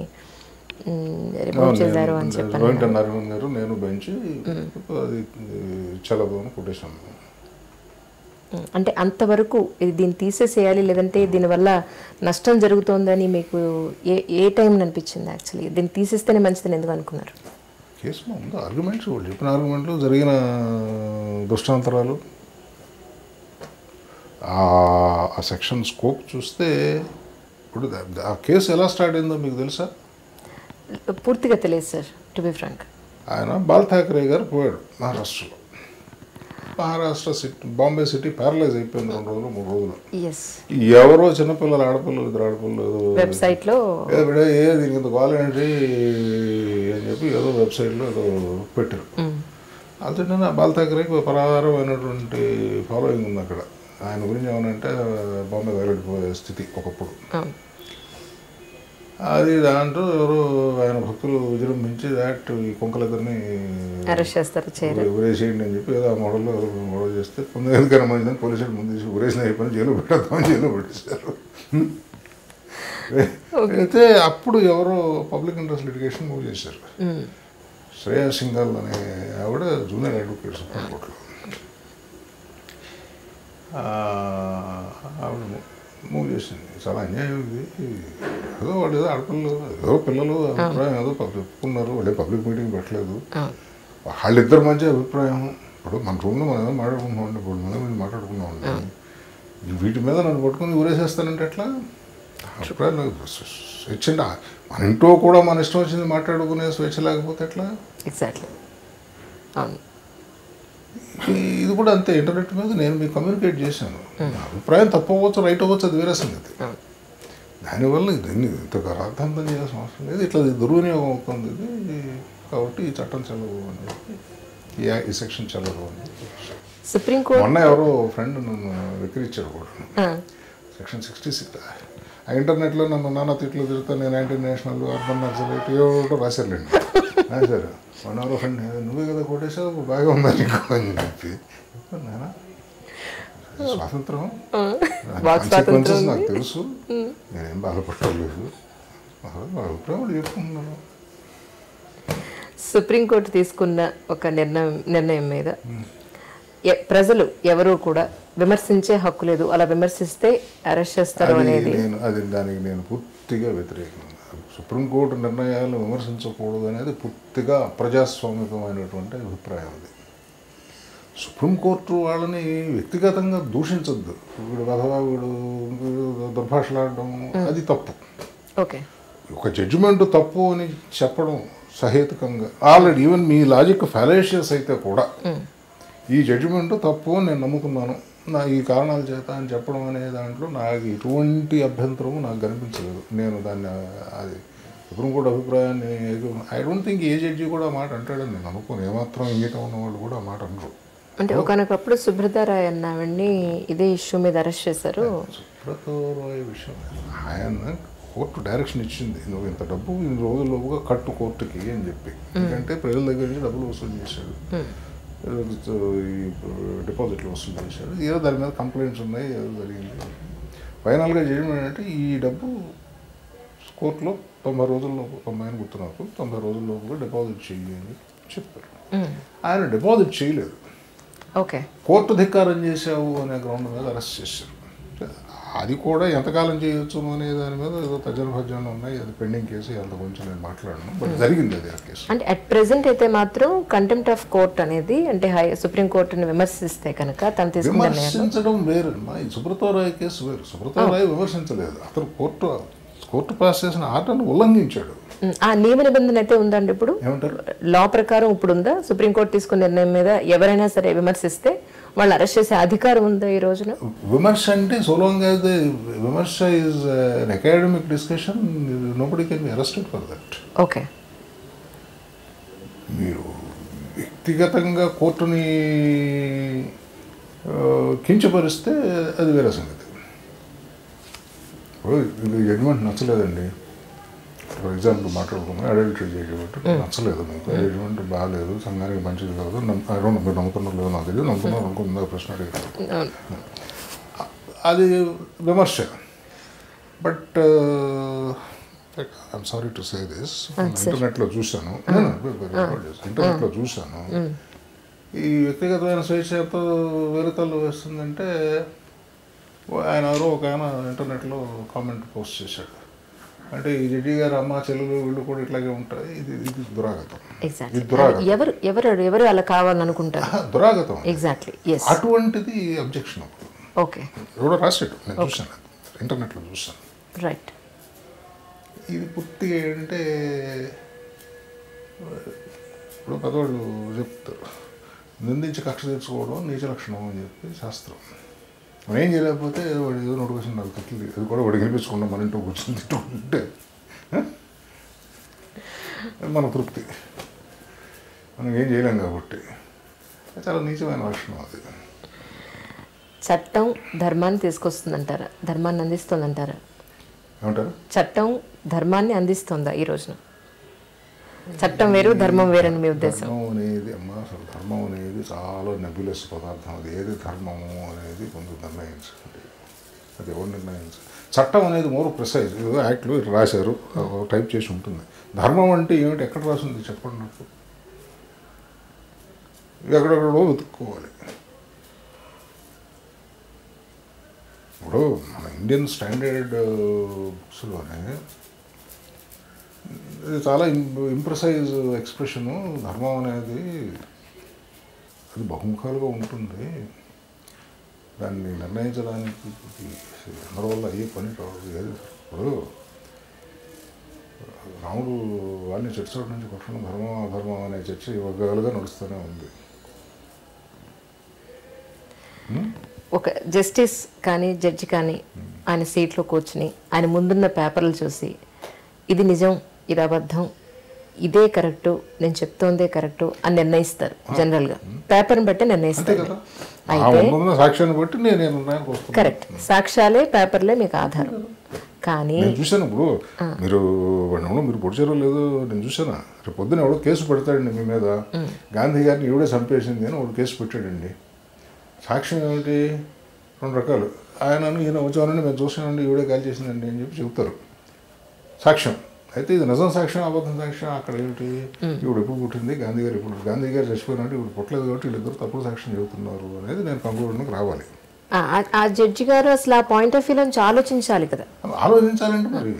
చేశారు అని నేను బెంచి అది కొట్టేశాను. అంటే అంతవరకు ఇది దీన్ని తీసేసేయాలి లేదంటే దీనివల్ల నష్టం జరుగుతోందని మీకు ఏ ఏ టైం అనిపించింది యాక్చువల్లీ? దీన్ని తీసేస్తేనే మంచిదని ఎందుకు అనుకున్నారు? కేసులో ఉంది ఆర్గ్యుమెంట్స్ వాళ్ళు చెప్పిన ఆర్గ్యుమెంట్లు జరిగిన దృష్టాంతరాలు ఆ- సెక్షన్ స్కోప్ చూస్తే ఇప్పుడు ఆ కేసు ఎలా స్టార్ట్ అయిందో మీకు తెలుసా? పూర్తిగా తెలియదు సార్ టు బి ఫ్రాంక్ ఆయన బాల్ ఠాకరే గారు పోయాడు మహారాష్ట్రలో. Maharashtra city Bombay city paralyse అయిపోయింది రెండు రోజులు మూడు రోజులు. ఎవరో చిన్నపిల్లలు ఆడపిల్లలు ఇద్దరు ఆడపిల్లలు ఏదో వెబ్సైట్లో ఏదో ఏ దీనికి ఇంత కావాలంటే అని చెప్పి ఏదో వెబ్సైట్లో ఏదో పెట్టారు. అతడు నా బాల్ ఠాకరేకి పరారమైనటువంటి ఫాలోయింగ్ ఉంది అక్కడ. ఆయన గురించి ఏమనంటే బాంబే వెళ్ళిపోయే స్థితి ఒకప్పుడు. అది దాంట్లో ఎవరు ఆయన భక్తులు విజృంభించి దాట్ ఈ కుంకలిద్దరిని అరెస్ట్ చేస్తారు ఉరేసేయండి అని చెప్పి ఏదో ఆ మోడల్లో గొడవ చేస్తే ఎందుకైనా మంచిదని పోలీసులు ముందు తీసి ఉరేసిన అయిపోయిన జైలు పెట్టేద్దామని జైలు పెట్టేశారు. అయితే అప్పుడు ఎవరో పబ్లిక్ ఇంట్రెస్ట్ లిటిగేషన్ మూవ్ చేశారు. శ్రేయా సింఘాల్ అనే ఆవిడ జూనియర్ అడ్వకేట్ సుప్రీం కోర్టులో ఆ, ఆవిడ మూవ్ చేసింది చాలా అన్యాయం ఇది. ఏదో వాళ్ళు ఏదో ఆడపిల్లలు ఏదో పిల్లలు అభిప్రాయం ఏదో చెప్పుకున్నారు. వాళ్ళే పబ్లిక్ మీటింగ్ పెట్టలేదు. వాళ్ళిద్దరి మధ్య అభిప్రాయం. ఇప్పుడు మన రూమ్లో మనం ఏదో మాట్లాడుకుంటున్నాం మూడు మంది మీద మాట్లాడుకున్నాం అండి వీటి మీద నన్ను పట్టుకుని ఊరేసేస్తానంటే ఎట్లా? అభిప్రాయం స్వేచ్ఛ ఉండ- మన ఇంట్లో కూడా మన ఇష్టం వచ్చింది మాట్లాడుకునే స్వేచ్ఛ లేకపోతే ఎట్లా? ఎగ్జాక్ట్లీ అవును. ఇది కూడా అంతే ఇంటర్నెట్ మీద నేను మీకు కమ్యూనికేట్ చేశాను. నా అభిప్రాయం తప్పవచ్చు రైట్ అవ్వచ్చు అది వేరే సంగతి. అవును దానివల్ల దీన్ని ఇంత రాద్ధాంతం చేయాల్సిన అవసరం లేదు. ఇట్లా దుర్వినియోగం అవుతుంది. ఇది కాబట్టి ఈ చట్టం చెల్లదు అని చెప్పి ఈ సెక్షన్ చెల్లదు అని. సుప్రీంకోర్టు మొన్న ఎవరో ఫ్రెండ్ నన్ను వెక్కిరించాడు కూడా. సెక్షన్ సిక్స్టీ సిక్స్ ఆ. ఇంటర్నెట్లో నన్ను నానా తిట్లు తిరుగుతా నేను యాంటీ నేషనల్ అర్బన్ నక్సలైట్ ఏదో రాశారులేండి. రాశారు. నువ్వే కదా కొట్టేసావు బాగా ఉందా నీకు అని చెప్పి. స్వాతంత్రం. consequences నాకు. తెలుసు. నేనేం బాధపడలేదు. అభిప్రాయం చెప్పుకుంటున్నాను సుప్రీంకోర్టు తీసుకున్న ఒక నిర్ణయం నిర్ణయం మీద ప్రజలు ఎవరు కూడా విమర్శించే హక్కు లేదు. అలా విమర్శిస్తే అరెస్ట్ చేస్తారు అనేది నేను అది దానికి నేను పూర్తిగా వ్యతిరేకం. సుప్రీంకోర్టు నిర్ణయాలు విమర్శించకూడదు అనేది పూర్తిగా అప్రజాస్వామికమైనటువంటి అభిప్రాయం అది. సుప్రీంకోర్టు వాళ్ళని వ్యక్తిగతంగా దూషించొద్దు. వీడు వధవా వీడు వీడు దుర్భాషలాడడం అది తప్పు. ఓకే. ఒక జడ్జిమెంట్ తప్పు అని చెప్పడం సహేతుకంగా ఆల్రెడీ ఈవెన్ మీ లాజిక్ ఫెలేషియస్ అయితే కూడా ఈ జడ్జిమెంట్ తప్పు అని నేను నమ్ముకున్నాను నా ఈ కారణాల చేత అని చెప్పడం అనే దాంట్లో నాకు ఎటువంటి అభ్యంతరము నాకు కనిపించలేదు. నేను దాన్ని అది సుప్రీంకోర్టు అభిప్రాయాన్ని ఐ డోంట్ థింక్ ఏ జడ్జి కూడా మాట అంటాడని నేను అనుకోను ఏమాత్రం ఇంగితం ఉన్న వాళ్ళు కూడా మాట అనరు. అంటే ఒకనొకప్పుడు సుబ్రత రాయ్ అన్న ఆవిడ్ని ఇదే ఇష్యూ మీద అరెస్ట్ చేశారు. సుబ్రత రాయ్ విషయం. ఆయన కోర్టు డైరెక్షన్ ఇచ్చింది. నువ్వు ఇంత డబ్బు ఇన్ని రోజుల్లోపుగా కట్టు కోర్టుకి అని చెప్పి. ఎందుకంటే ప్రజల దగ్గర నుంచి డబ్బులు వసూలు చేశాడు. ఈ డిపాజిట్లు వసూలు చేశాడు. ఏదో దాని మీద కంప్లైంట్స్ ఉన్నాయి ఏదో జరిగింది. ఫైనల్గా చేయడం ఏంటంటే ఈ డబ్బు కోర్టులో తొంభై రోజుల్లోపు తొంభై అని గుర్తు నాకు తొంభై రోజుల్లోపుగా డిపాజిట్ చేయి అని చెప్పారు ఆయన డిపాజిట్ చేయలేదు. ఓకే. కోర్టు ధిక్కారం చేశావు అనే గ్రౌండ్ మీద అరెస్ట్ చేశారు. అది కూడా ఎంతకాలం చేయొచ్చు అనే దాని మీద ఏదో తజ్జన భజ్జనలు ఉన్నాయి. అది పెండింగ్ కేసు అంత కొంచెం నేను మాట్లాడను. బట్ జరిగింది అది ఆ కేసు అంటే అట్ ప్రెసెంట్ అయితే మాత్రం కంటెంప్ట్ ఆఫ్ కోర్ట్ అనేది అంటే హై సుప్రీం కోర్టుని విమర్శిస్తే కనుక తను విమర్శించడం ఈ సుబ్రతరాయ్ కేసు వేరు. సుబ్రతరాయ్ విమర్శించలేదు. అతను కోర్టు కోర్టు పాస్ చేసిన ఆర్డర్ను ఉల్లంఘించాడు. ఆ నియమ నిబంధన అయితే ఉందండి ఇప్పుడు? ఏమంటారు? లా ప్రకారం ఇప్పుడు ఉందా? సుప్రీంకోర్టు తీసుకున్న నిర్ణయం మీద ఎవరైనా సరే విమర్శిస్తే వాళ్ళు అరెస్ట్ చేసే అధికారం ఉందా ఈ రోజున? విమర్శ అంటే సో లాంగ్ యాజ్ ద విమర్శ is an academic discussion nobody can be arrested for that okay మీరు వ్యక్తిగతంగా కోర్టుని ఆ, కించపరిస్తే అది వేరే సంగతి. ఇప్పుడు జడ్జిమెంట్ నచ్చలేదండి. ఫర్ ఎగ్జాంపుల్ మాట్లాడుకున్నాం అడల్టరీ జడ్జిమెంట్ నచ్చలేదు మీకు జడ్జిమెంట్ బాగాలేదు సంఘానికి మంచిది కాదు. మీరు నమ్ముతున్నారు లేదో నాకు తెలియదు నమ్ముతున్నారు అనుకుందా ప్రశ్న అడిగారు. అది విమర్శ. But I'm sorry to say this ఇంటర్నెట్లో చూశాను. ఇంటర్నెట్లో చూశాను. ఈ వ్యక్తిగతమైన స్వేచ్ఛ వేరుతలు వేస్తుందంటే ఆయన ఎవరో ఒక ఆయన ఇంటర్నెట్లో కామెంట్ పోస్ట్ చేశాడు. అంటే ఈ జడ్జి గారు అమ్మ చెల్లెలు వీళ్ళు కూడా ఇట్లాగే ఉంటాయి ఇది ఇది దురాగతం. ఎగ్జాక్ట్లీ ఇది దురాగతం. ఎవరు ఎవరు ఎవరు అలా కావాలనుకుంటారు? దురాగతం ఎగ్జాక్ట్లీ అటువంటిది అబ్జెక్షన్ ఓకే ఎవడో రాశాడు. నేను చూశాను ఇంటర్నెట్లో చూశాను. రైట్ ఇది పూర్తిగా ఏంటంటే ఇప్పుడు పెద్దవాళ్ళు చెప్తారు. నిందించి కక్ష తెచ్చుకోవడం నీచ లక్షణం అని చెప్పి శాస్త్రం. మనం ఏం చేయలేకపోతే వాడు ఏదో నోటిఫికేషన్ నాకు అది కూడా వాడు గెలిపించుకుంటాం మన ఇంట్లో కూర్చొని తిట్టుకుంటే ఆ? మన తృప్తి. మనం ఏం చేయలేం కాబట్టి. చాలా నీచమైన లక్షణం అది. చట్టం ధర్మాన్ని తీసుకొస్తుందంటారా? ధర్మాన్ని అందిస్తుందంటారా? ఏమంటారు? చట్టం ధర్మాన్ని అందిస్తుందా ఈ రోజున? చట్టం వేరు ధర్మం వేరని మీ ఉద్దేశం? అనేది అమ్మ అసలు ధర్మం అనేది చాలా నెబ్యులస్ పదార్థం. అది ఏది ధర్మము అనేది కొంచెం నిర్ణయించండి అది ఎవరు నిర్ణయించు? చట్టం అనేది మోర్ ప్రిసైజ్ ఏదో యాక్ట్లో ఇట్లా రాశారు. టైప్ చేసి ఉంటుంది. ధర్మం అంటే ఏమిటి? ఎక్కడ రాసింది? చెప్పండి నాకు. ఎక్కడెక్కడో వెతుక్కోవాలి. ఇప్పుడు మన ఇండియన్ స్టాండర్డ్ బుక్స్లోనే చాలా ఇంప్రసైజ్ ఎక్స్ప్రెషను ధర్మం అనేది అది బహుముఖాలుగా ఉంటుంది. దాన్ని నిర్ణయించడానికి అందరి వల్ల అయ్యే పని కాదు. ఏది? ఇప్పుడు రాముడు వాళ్ళని చర్చ నుంచి కొట్టడం ధర్మం అధర్మం అనే చర్చ యుగాలుగా నడుస్తూనే ఉంది. ఒక జస్టిస్ కానీ జడ్జి కానీ ఆయన సీట్లో కూర్చుని ఆయన ముందున్న పేపర్లు చూసి ఇది నిజం ఇది అబద్ధం. ఇదే కరెక్టు నేను చెప్తోందే కరెక్టు అని నిర్ణయిస్తారు జనరల్గా. పేపర్ని బట్టి నిర్ణయిస్తారు. వస్తున్నాను కరెక్ట్. సాక్ష్యాలే పేపర్లే మీకు ఆధారం. కానీ చూశాను ఇప్పుడు. మీరు మీరు పొడిచారో లేదో నేను చూశాను. రేపు పొద్దున ఎవడో కేసు పెడతాడండి మీ మీద. గాంధీ గారిని ఎవడే చంపేసింది అని వాడు కేసు పెట్టాడండి. సాక్ష్యం ఏమిటి? రెండు రకాలు. ఆయన ఈయన వచ్చానండి మేము చూసానండి ఈవిడే కాల్ చేసిందండి అని చెప్పి చెబుతారు. సాక్ష్యం. అయితే ఇది నిజం సాక్ష్యం అబద్ధం సాక్ష్యం అక్కడ ఏమిటి? ఇప్పుడు ఎప్పుడు పుట్టింది? గాంధీ గారు ఇప్పుడు గాంధీ గారు చచ్చిపోయినట్టు ఇప్పుడు పుట్టలేదు కాబట్టి వీళ్ళిద్దరు తప్పుడు సాక్ష్యం చెబుతున్నారు అనేది నేను కంక్లూషన్కి రావాలి. ఆ- జడ్జి గారు అసలు ఆ పాయింట్ ఆఫ్ వ్యూ నుంచి ఆలోచించాలి కదా. ఆలోచించాలంటే మరి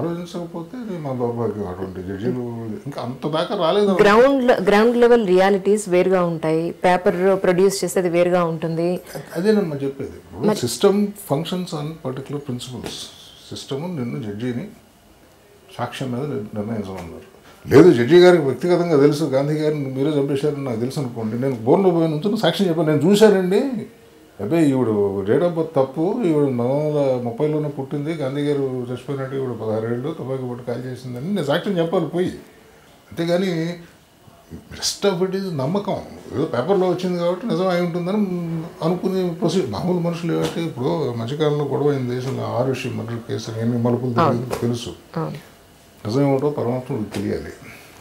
ఆలోచించకపోతే మా దౌర్భాగ్యం. అటువంటి జడ్జీలు ఇంకా అంత దాకా రాలేదు. గ్రౌండ్ గ్రౌండ్ లెవెల్ రియాలిటీస్ వేరుగా ఉంటాయి. పేపర్ ప్రొడ్యూస్ చేసేది వేరుగా ఉంటుంది. అదేనమ్మా చెప్పేది. System functions on particular principles system నిన్ను జడ్జిని సాక్ష్యం మీద నిర్- నిర్ణయించమన్నారు లేదు జడ్జి గారికి వ్యక్తిగతంగా తెలుసు గాంధీ గారిని మీరే చంపేశారని నాకు తెలుసు అనుకోండి. నేను బోర్లో పోయిన నుంచి సాక్ష్యం చెప్పాను నేను చూశానండి. అబ్బాయి ఈవిడు డేట్ ఆఫ్ బర్త్ తప్పు ఈవిడ పంతొమ్మిది వందల ముప్పైలోనే పుట్టింది గాంధీ గారు చచ్చిపోయినట్టు ఈవిడ పదహారేళ్ళు తుపాకీ పట్టు కాల్ చేసిందని నేను సాక్ష్యం చెప్పాలి పోయి. అంతేగాని రెస్ట్ ఆఫ్ ఇట్ ఈజ్ నమ్మకం. ఏదో పేపర్లో వచ్చింది కాబట్టి నిజం అయి ఉంటుందని అనుకునే ప్రొసీ మామూలు మనుషులు ఏమంటే ఇప్పుడు మధ్యకాలంలో గొడవ అయింది దేశంలో ఆరుషి మర్డర్ కేసు ఎన్ని మలుపులు తెలుసు. అవును నిజం ఏమిటో పరమాత్ముడికి తెలియాలి.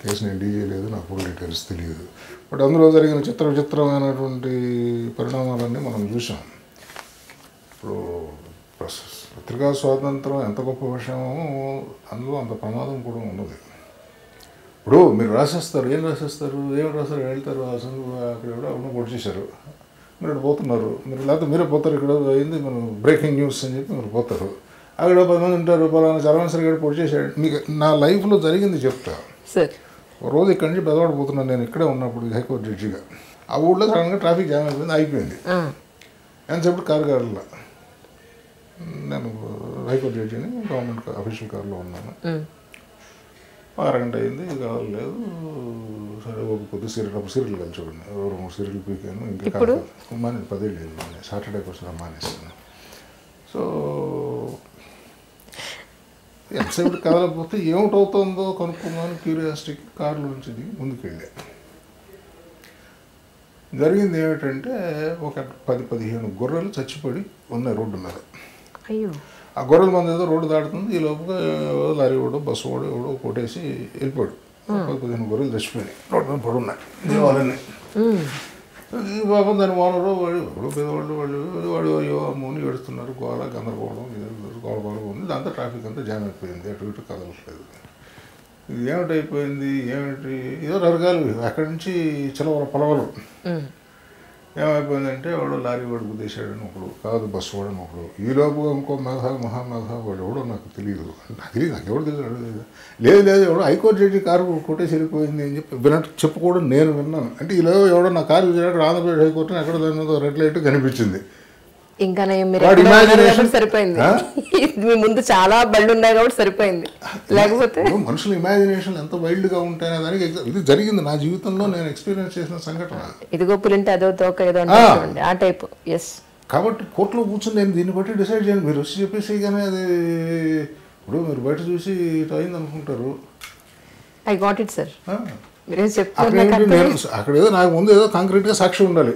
కేసు డీజే లేదు నాకు ఫుల్ డీటెయిల్స్ తెలియదు. బట్ అందులో జరిగిన చిత్ర విచిత్రమైనటువంటి పరిణామాలన్నీ మనం చూసాం ఇప్పుడు పత్రికా స్వాతంత్రం ఎంత గొప్ప విషయమో అందులో అంత ప్రమాదం కూడా ఉన్నది ఇప్పుడు మీరు రాసేస్తారు ఏం రాసేస్తారు ఏం రాస్తారు వెళ్తారు అసలు అక్కడ కూడా అవును పొడి చేశారు. మీరు ఇక్కడ పోతున్నారు మీరు లేకపోతే మీరే పోతారు ఇక్కడ అయింది మనం బ్రేకింగ్ న్యూస్ అని చెప్పి మీరు పోతారు. అక్కడ పది మంది ఉంటారు పలానా చలవన్సరి గారు పొడి చేశాడు. మీకు నా లైఫ్లో జరిగింది చెప్తా. సార్. ఓ రోజు ఇక్కడి నుంచి బెదవాడ పోతున్నాను నేను ఇక్కడే ఉన్నప్పుడు హైకోర్టు జడ్జిగా. ఆ ఊళ్ళో సడన్గా ట్రాఫిక్ జామ్ అయిపోయింది అయిపోయింది ఎంతసేపు కారు కారులో నేను హైకోర్టు జడ్జిని గవర్నమెంట్ అఫీషియల్ కారులో ఉన్నాను. అరగంట అయింది కావాలి లేదు. సరే ఒక కొద్ది సీరియల్ అప్పుడు సీరియల్ కలిసి చూడండి ఎవరు మూడు సీరియల్ పీకాను ఇంకా. మానే పదేళ్ళు సాటర్డే కోసం మానేస్తాను సో ఎంతసేపు కదలకపోతే ఏమిటవుతుందో కనుక్కుందామని క్యూరియాసిటీకి కారులో నుంచి దిగి ముందుకెళ్ళా. జరిగింది ఏమిటంటే ఒక పది పదిహేను గొర్రెలు చచ్చిపడి ఉన్నాయి రోడ్డు మీద. అయ్యో. ఆ గొర్రెల మంది ఏదో రోడ్డు దాటుతుంది ఈ లోపుగా లారీ వాడు బస్సు వాడు ఎవడో కొట్టేసి వెళ్ళిపోయాడు. పది పదిహేను గొర్రెలు చచ్చిపోయినాయి. రోడ్డు మీద పడున్నాయి. దేవాలన్నీ పాపం దాని ఓనరు వాడు ఎవడో పేదవాళ్ళు వాళ్ళు వాడు అయ్యో అమ్మని ఏడుస్తున్నారు గోల గందరగోళం ఇది గోల ఉంది. దాంతో ట్రాఫిక్ అంతా జామ్ అయిపోయింది. అటు ఇటు కదలట్లేదు. ఇది ఏమిటైపోయింది ఏమిటి? ఏదో రకాలు అక్కడి నుంచి చిలవల పొలవలు. ఏమైపోయిందంటే వాడు లారీ వాడు గుద్దేశాడని ఒకడు కాదు బస్సు వాడని ఒకడు. ఈలోపు ఇంకో మేధావి మహామేధావి వాడు ఎవడో నాకు తెలియదు నాకు తెలియదు నాకు ఎవడు తెలియదు అడగలేదు. లేదు లేదు ఎవడో హైకోర్టు జడ్జి కారు కొట్టేసి వెళ్ళిపోయింది అని చెప్పి వినట్టు చెప్పుకోవడం నేను విన్నాను. అంటే ఈలో ఎవడో నా కారు చూసాడు ఆంధ్రప్రదేశ్ హైకోర్టు ఎక్కడ రెడ్ లైట్ కనిపించింది. ఇంకా సరిపోయింది? మీ ముందు చాలా బళ్ళు ఉన్నాయి కాబట్టి సరిపోయింది. లేకపోతే? మనుషుల ఇమాజినేషన్ ఎంత వైల్డ్గా ఉంటాయనే దానికి ఇది జరిగింది నా జీవితంలో నేను ఎక్స్పీరియన్స్ చేసిన సంఘటన. ఇదిగో పులింటే అదో తోక ఏదో ఆ. టైప్ ఎస్ కాబట్టి కోర్టులో కూర్చొని నేను దీన్ని బట్టి డిసైడ్ చేయండి. మీరు వచ్చి చెప్పేసి కానీ అది ఇప్పుడు మీరు బయట చూసి ఇటు అయింది అనుకుంటారు. ఐ గాట్ ఇట్ సార్ అక్కడ ఏదో నాకు ముందు ఏదో కాంక్రీట్గా సాక్ష్యం ఉండాలి.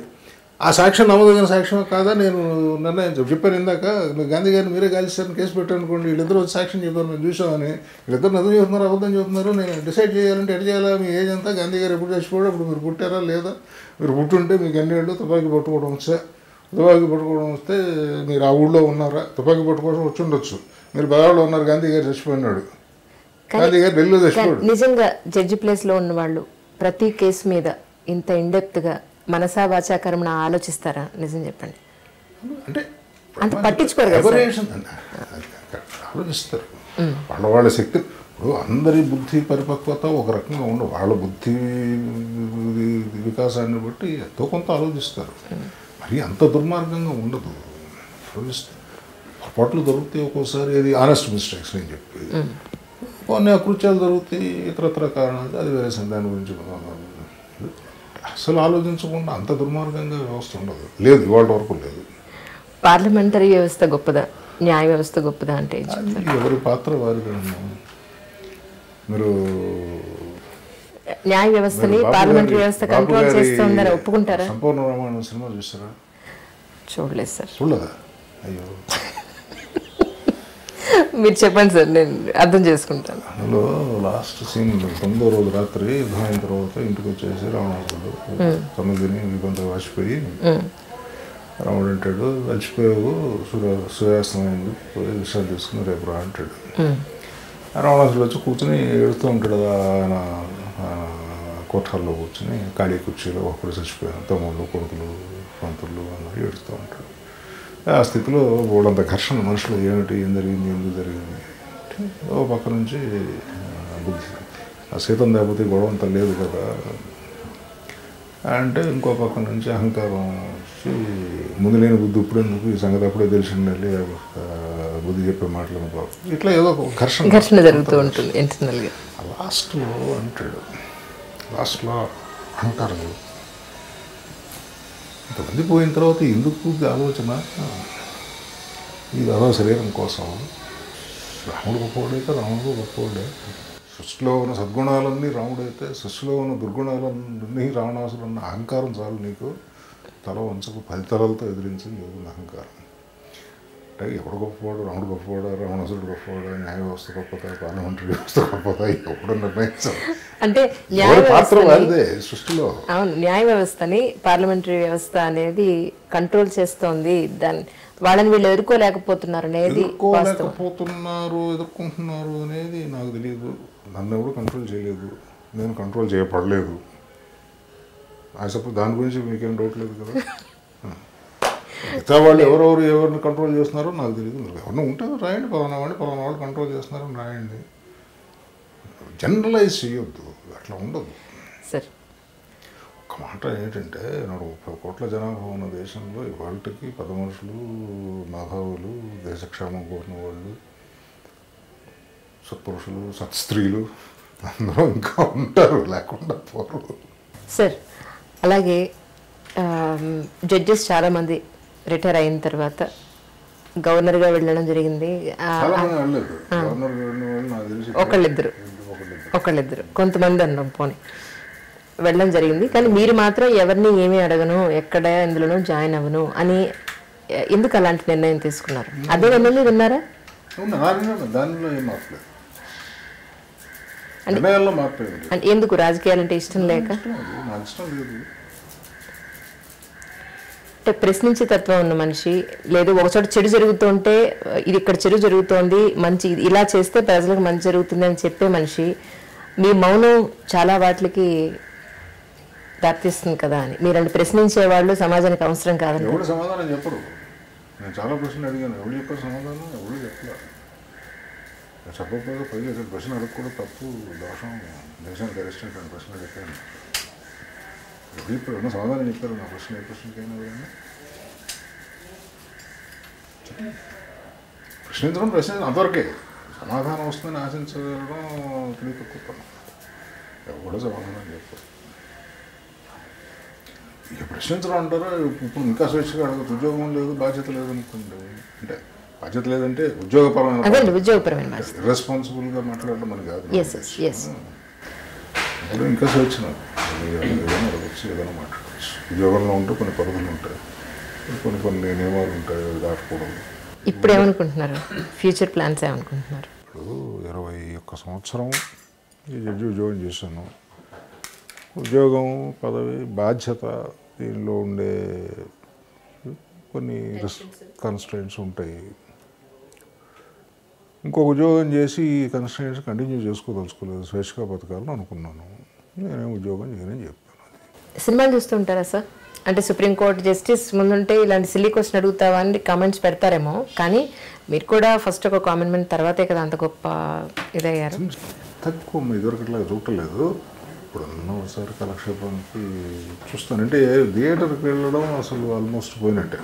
ఆ సాక్ష్యం నమ్మదగిన సాక్ష్యం కాదా? నేను నిర్ణయం చెప్ప- చెప్పాను ఇందాక మీరు గాంధీ గారిని మీరే కాల్చారని కేసు పెట్టాను అనుకోండి వీళ్ళిద్దరు వచ్చి సాక్ష్యం చెప్పారు మేము చూసామని. వీళ్ళిద్దరు నిజం చెప్తున్నారు అబద్ధం చెప్తున్నారు నేను డిసైడ్ చేయాలంటే ఎటు చేయాలా? మీ ఏజ్ అంతా గాంధీ గారు ఎప్పుడు చచ్చిపోయాడు? అప్పుడు మీరు పుట్టారా లేదా? మీరు పుట్టుంటే మీకు ఎన్ని ఏళ్ళు? తుపాకీ పట్టుకోవడం వస్తే తుపాకీ పట్టుకోవడం వస్తే మీరు ఆ ఊళ్ళో ఉన్నారా? తుపాకీ పట్టుకోవడం వచ్చి ఉండొచ్చు. మీరు బదాలో ఉన్నారు గాంధీ గారు చచ్చిపోయినాడు. గాంధీ గారు ఢిల్లీలో చచ్చిపోయాడు. నిజంగా జడ్జి ప్లేస్లో ఉన్న వాళ్ళు ప్రతి కేసు మీద ఇంత ఇండెప్త్గా మనసా వాచా కర్మణ ఆలోచిస్తారా? నిజం చెప్పండి. అంటే అంత పట్టించుకోరు. ఆలోచిస్తారు. వాళ్ళ వాళ్ళ శక్తి ఇప్పుడు అందరి బుద్ధి పరిపక్వత ఒక రకంగా ఉండవు వాళ్ళ బుద్ధి వికాసాన్ని బట్టి ఎంతో కొంత ఆలోచిస్తారు. మరి అంత దుర్మార్గంగా ఉండదు. ఆలోచిస్తారు. పొరపాట్లు దొరుకుతాయి ఒక్కోసారి. ఇది ఆనెస్ట్ మిస్టేక్స్ నేను చెప్పి కొన్ని అకృత్యాలు దొరుకుతాయి ఇతరత్ర కారణాలు. అది వేరే. దాని గురించి అసలు ఆలోచించకుండా అంత దుర్మార్గంగా వ్యవస్థ ఉండదు. లేదు ఇవాళ వరకు లేదు. పార్లమెంటరీ వ్యవస్థ గొప్పదా? న్యాయ వ్యవస్థ గొప్పదా అంటే ఎవరి పాత్ర వారిదమ్మా మీరు న్యాయ వ్యవస్థని పార్లమెంటరీ వ్యవస్థ కంట్రోల్ చేస్తుందని ఒప్పుకుంటారా? సంపూర్ణ రామాయణం సినిమా చూస్తారా చూడలేదు సార్. చూడలేదా? అయ్యో. మీరు చెప్పండి సార్ నేను అర్థం చేసుకుంటాను. అందులో లాస్ట్ సీన్ తొమ్మిదో రోజు రాత్రి యుద్ధం అయిన తర్వాత ఇంటికి వచ్చేసి రావణాసుడు తొమ్మిదిని కొంత వాచిపోయి రాముడు అంటాడు అలసిపోయావు సూర్య సూర్యాస్తమైంది పోయి విశ్రాంతి తీసుకుని రేపు రా అంటాడు. రావణాసుడు వచ్చి కూర్చుని ఏడుతూ ఉంటాడు ఆయన ఆయన కోఠాల్లో కూర్చుని ఖాళీ కుర్చీలో ఒకడు చచ్చిపోయాను తమ్ముళ్ళు కొడుకులు పంతులు అందరూ ఏడుస్తూ ఉంటాడు ఆ స్థితిలో వాళ్ళంత ఘర్షణ మనుషులు ఏమిటి ఏం జరిగింది ఎందుకు జరిగింది? ఓ పక్క నుంచి బుద్ధి. ఆ సీతం లేకపోతే గొడవ అంత లేదు కదా. అంటే ఇంకో పక్క నుంచి అహంకారం వచ్చి ముందు లేని బుద్ధి ఇప్పుడు ఎందుకు? ఈ సంగతి అప్పుడే తెలిసిండాలి బుద్ధి చెప్పే మాటలు బాబు. ఇట్లా ఏదో ఒక ఘర్షణ. ఘర్షణ జరుగుతూ ఉంటుంది లాస్ట్లో అంటాడు. లాస్ట్లో అహంకారం ఇంతమంది పోయిన తర్వాత ఎందుకు ఆలోచన? ఇది దాదాపు శరీరం కోసం రాముడు గొప్పవాడైతే రాముడు గొప్పవాడే. సృష్టిలో ఉన్న సద్గుణాలన్నీ రాముడైతే సృష్టిలో ఉన్న దుర్గుణాలన్నీ రావణాసులు అన్న అహంకారం చాలు నీకు. తల వంచకు పది తలలతో ఎదిరించింది నీకు అహంకారం. అంటే ఎవడు గొప్పవాడు రాముడు గొప్పవాడా రావణాసుడు గొప్పవాడా న్యాయ వ్యవస్థ గొప్పదా పార్లమెంటరీ వ్యవస్థ గొప్పదా ఎవడు నిర్ణయించాలి అంటే న్యాయ పాత్ర వారిదే సృష్టిలో. అవును న్యాయ వ్యవస్థని పార్లమెంటరీ వ్యవస్థ అనేది కంట్రోల్ చేస్తోంది. దాని వాళ్ళని వీళ్ళు ఎదుర్కోలేకపోతున్నారు అనేది ఎదుర్కోలేకపోతున్నారు ఎదుర్కొంటున్నారు అనేది నాకు తెలియదు. నన్ను ఎవరు కంట్రోల్ చేయలేదు. నేను కంట్రోల్ చేయబడలేదు. ఆ సపోజ్ దాని గురించి మీకేం డౌట్ లేదు కదా? మిగతా వాళ్ళు ఎవరెవరు ఎవరిని కంట్రోల్ చేస్తున్నారో నాకు తెలియదు. మీరు ఎవరిని ఉంటే రాయండి పలానా వాడిని పలానా వాళ్ళు కంట్రోల్ చేస్తున్నారని రాయండి. జనరలైజ్ చేయొద్దు. అట్లా ఉండదు. సార్. ఒక మాట ఏంటంటే నాడు ముప్పై కోట్ల జనాభా ఉన్న దేశంలో ఇవాళకి పద మనుషులు మేధావులు దేశక్షేమం కోరిన వాళ్ళు సత్పురుషులు సత్స్త్రీలు అందరూ ఇంకా ఉంటారు లేకుండా పోరు. సార్. అలాగే జడ్జెస్ చాలామంది రిటైర్ అయిన తర్వాత గవర్నర్గా వెళ్ళడం జరిగింది. ఒకళ్ళిద్దరు. ఒకళ్ళిద్దరు. కొంతమంది అన్నాం పోనీ. వెళ్ళడం జరిగింది. కానీ మీరు మాత్రం ఎవరిని ఏమీ అడగను ఎక్కడ ఎందులోనూ జాయిన్ అవ్వను అని ఎందుకు అలాంటి నిర్ణయం తీసుకున్నారు? అదే నిర్ణయం విన్నారా? ఎందుకు? రాజకీయాలంటే ఇష్టం లేక? నాకు ఇష్టం లేదు. అంటే ప్రశ్నించే తత్వం ఉన్న మనిషి లేదు ఒకచోట చెడు జరుగుతుంటే ఇది ఇక్కడ చెడు జరుగుతోంది మంచి ఇలా చేస్తే ప్రజలకు మంచి జరుగుతుంది అని చెప్పే మనిషి మీ మౌనం చాలా వాటికి దారితీస్తుంది కదా అని. మీరంటే ప్రశ్నించే వాళ్ళు సమాజానికి అవసరం కాదని ఎవరు సమాధానం చెప్పడు. నేను చాలా ప్రశ్నలు అడిగాను. ఎవరు చెప్పారు సమాధానం? ఎవరు చెప్పలేదు చెప్పకపోతే పైగా ప్రశ్న అడగకూడదు తప్పు దోషం దేశానికి అరెస్టెంట్ అని ప్రశ్న చెప్పాను. ఇప్పుడు చెప్పారు సమాధానం చెప్పారు నా ప్రశ్న ఏ ప్రశ్నకైనా కూడా ప్రశ్నించడం ప్రశ్నించడం అంతవరకే సమాధానం వస్తుందని ఆశించడం తెలియ తక్కువ పని సమాధానం చెప్పారు ఇక ప్రశ్నించడం అంటారా ఇప్పుడు ఇంకా స్వేచ్ఛగా అడగదు ఉద్యోగం లేదు బాధ్యత లేదు అనుకోండి అంటే బాధ్యత లేదంటే ఉద్యోగపరమైన రెస్పాన్సిబుల్గా ఉద్యోగపరమైన మాట్లాడడం మనకి కాదు ఇప్పుడు ఇంకా స్వేచ్ఛ నాకు. మీరు ఏదైనా మాట్లాడచ్చు ఉద్యోగంలో ఉంటే కొన్ని పరిధులు ఉంటాయి. కొన్ని కొన్ని నియమాలు ఉంటాయి దాటకూడదు. ఇప్పుడు ఏమనుకుంటున్నారు? ఫ్యూచర్ ప్లాన్స్ ఏమనుకుంటున్నారు? ఇప్పుడు ఇరవై ఒక్క సంవత్సరం జడ్జి ఉద్యోగం చేశాను. ఉద్యోగం పదవి బాధ్యత దీనిలో ఉండే కొన్ని కన్స్ట్రెంట్స్ ఉంటాయి. ఇంకొక ఉద్యోగం చేసి ఈ కన్స్ట్రెంట్స్ కంటిన్యూ చేసుకోదలుచుకోలేదు. స్వేచ్ఛగా బతకాలని అనుకున్నాను. నేనే ఉద్యోగం చేయనని చెప్పాను సినిమాలు చూస్తుంటారా సార్? అంటే సుప్రీంకోర్టు జస్టిస్ ముందుంటే ఇలాంటి సిల్లీ క్వశ్చన్ అడుగుతావా అని కామెంట్స్ పెడతారేమో. కానీ మీరు కూడా ఫస్ట్ ఒక కామెంట్మెంట్ తర్వాతే కదా అంత గొప్ప ఇదయ్యారు. తక్కువ ఇదివరకట్లా చూడలేదు ఇప్పుడు అన్న ఒకసారి కాలక్షేపానికి చూస్తాను. అంటే థియేటర్కి వెళ్ళడం అసలు ఆల్మోస్ట్ పోయినట్టే.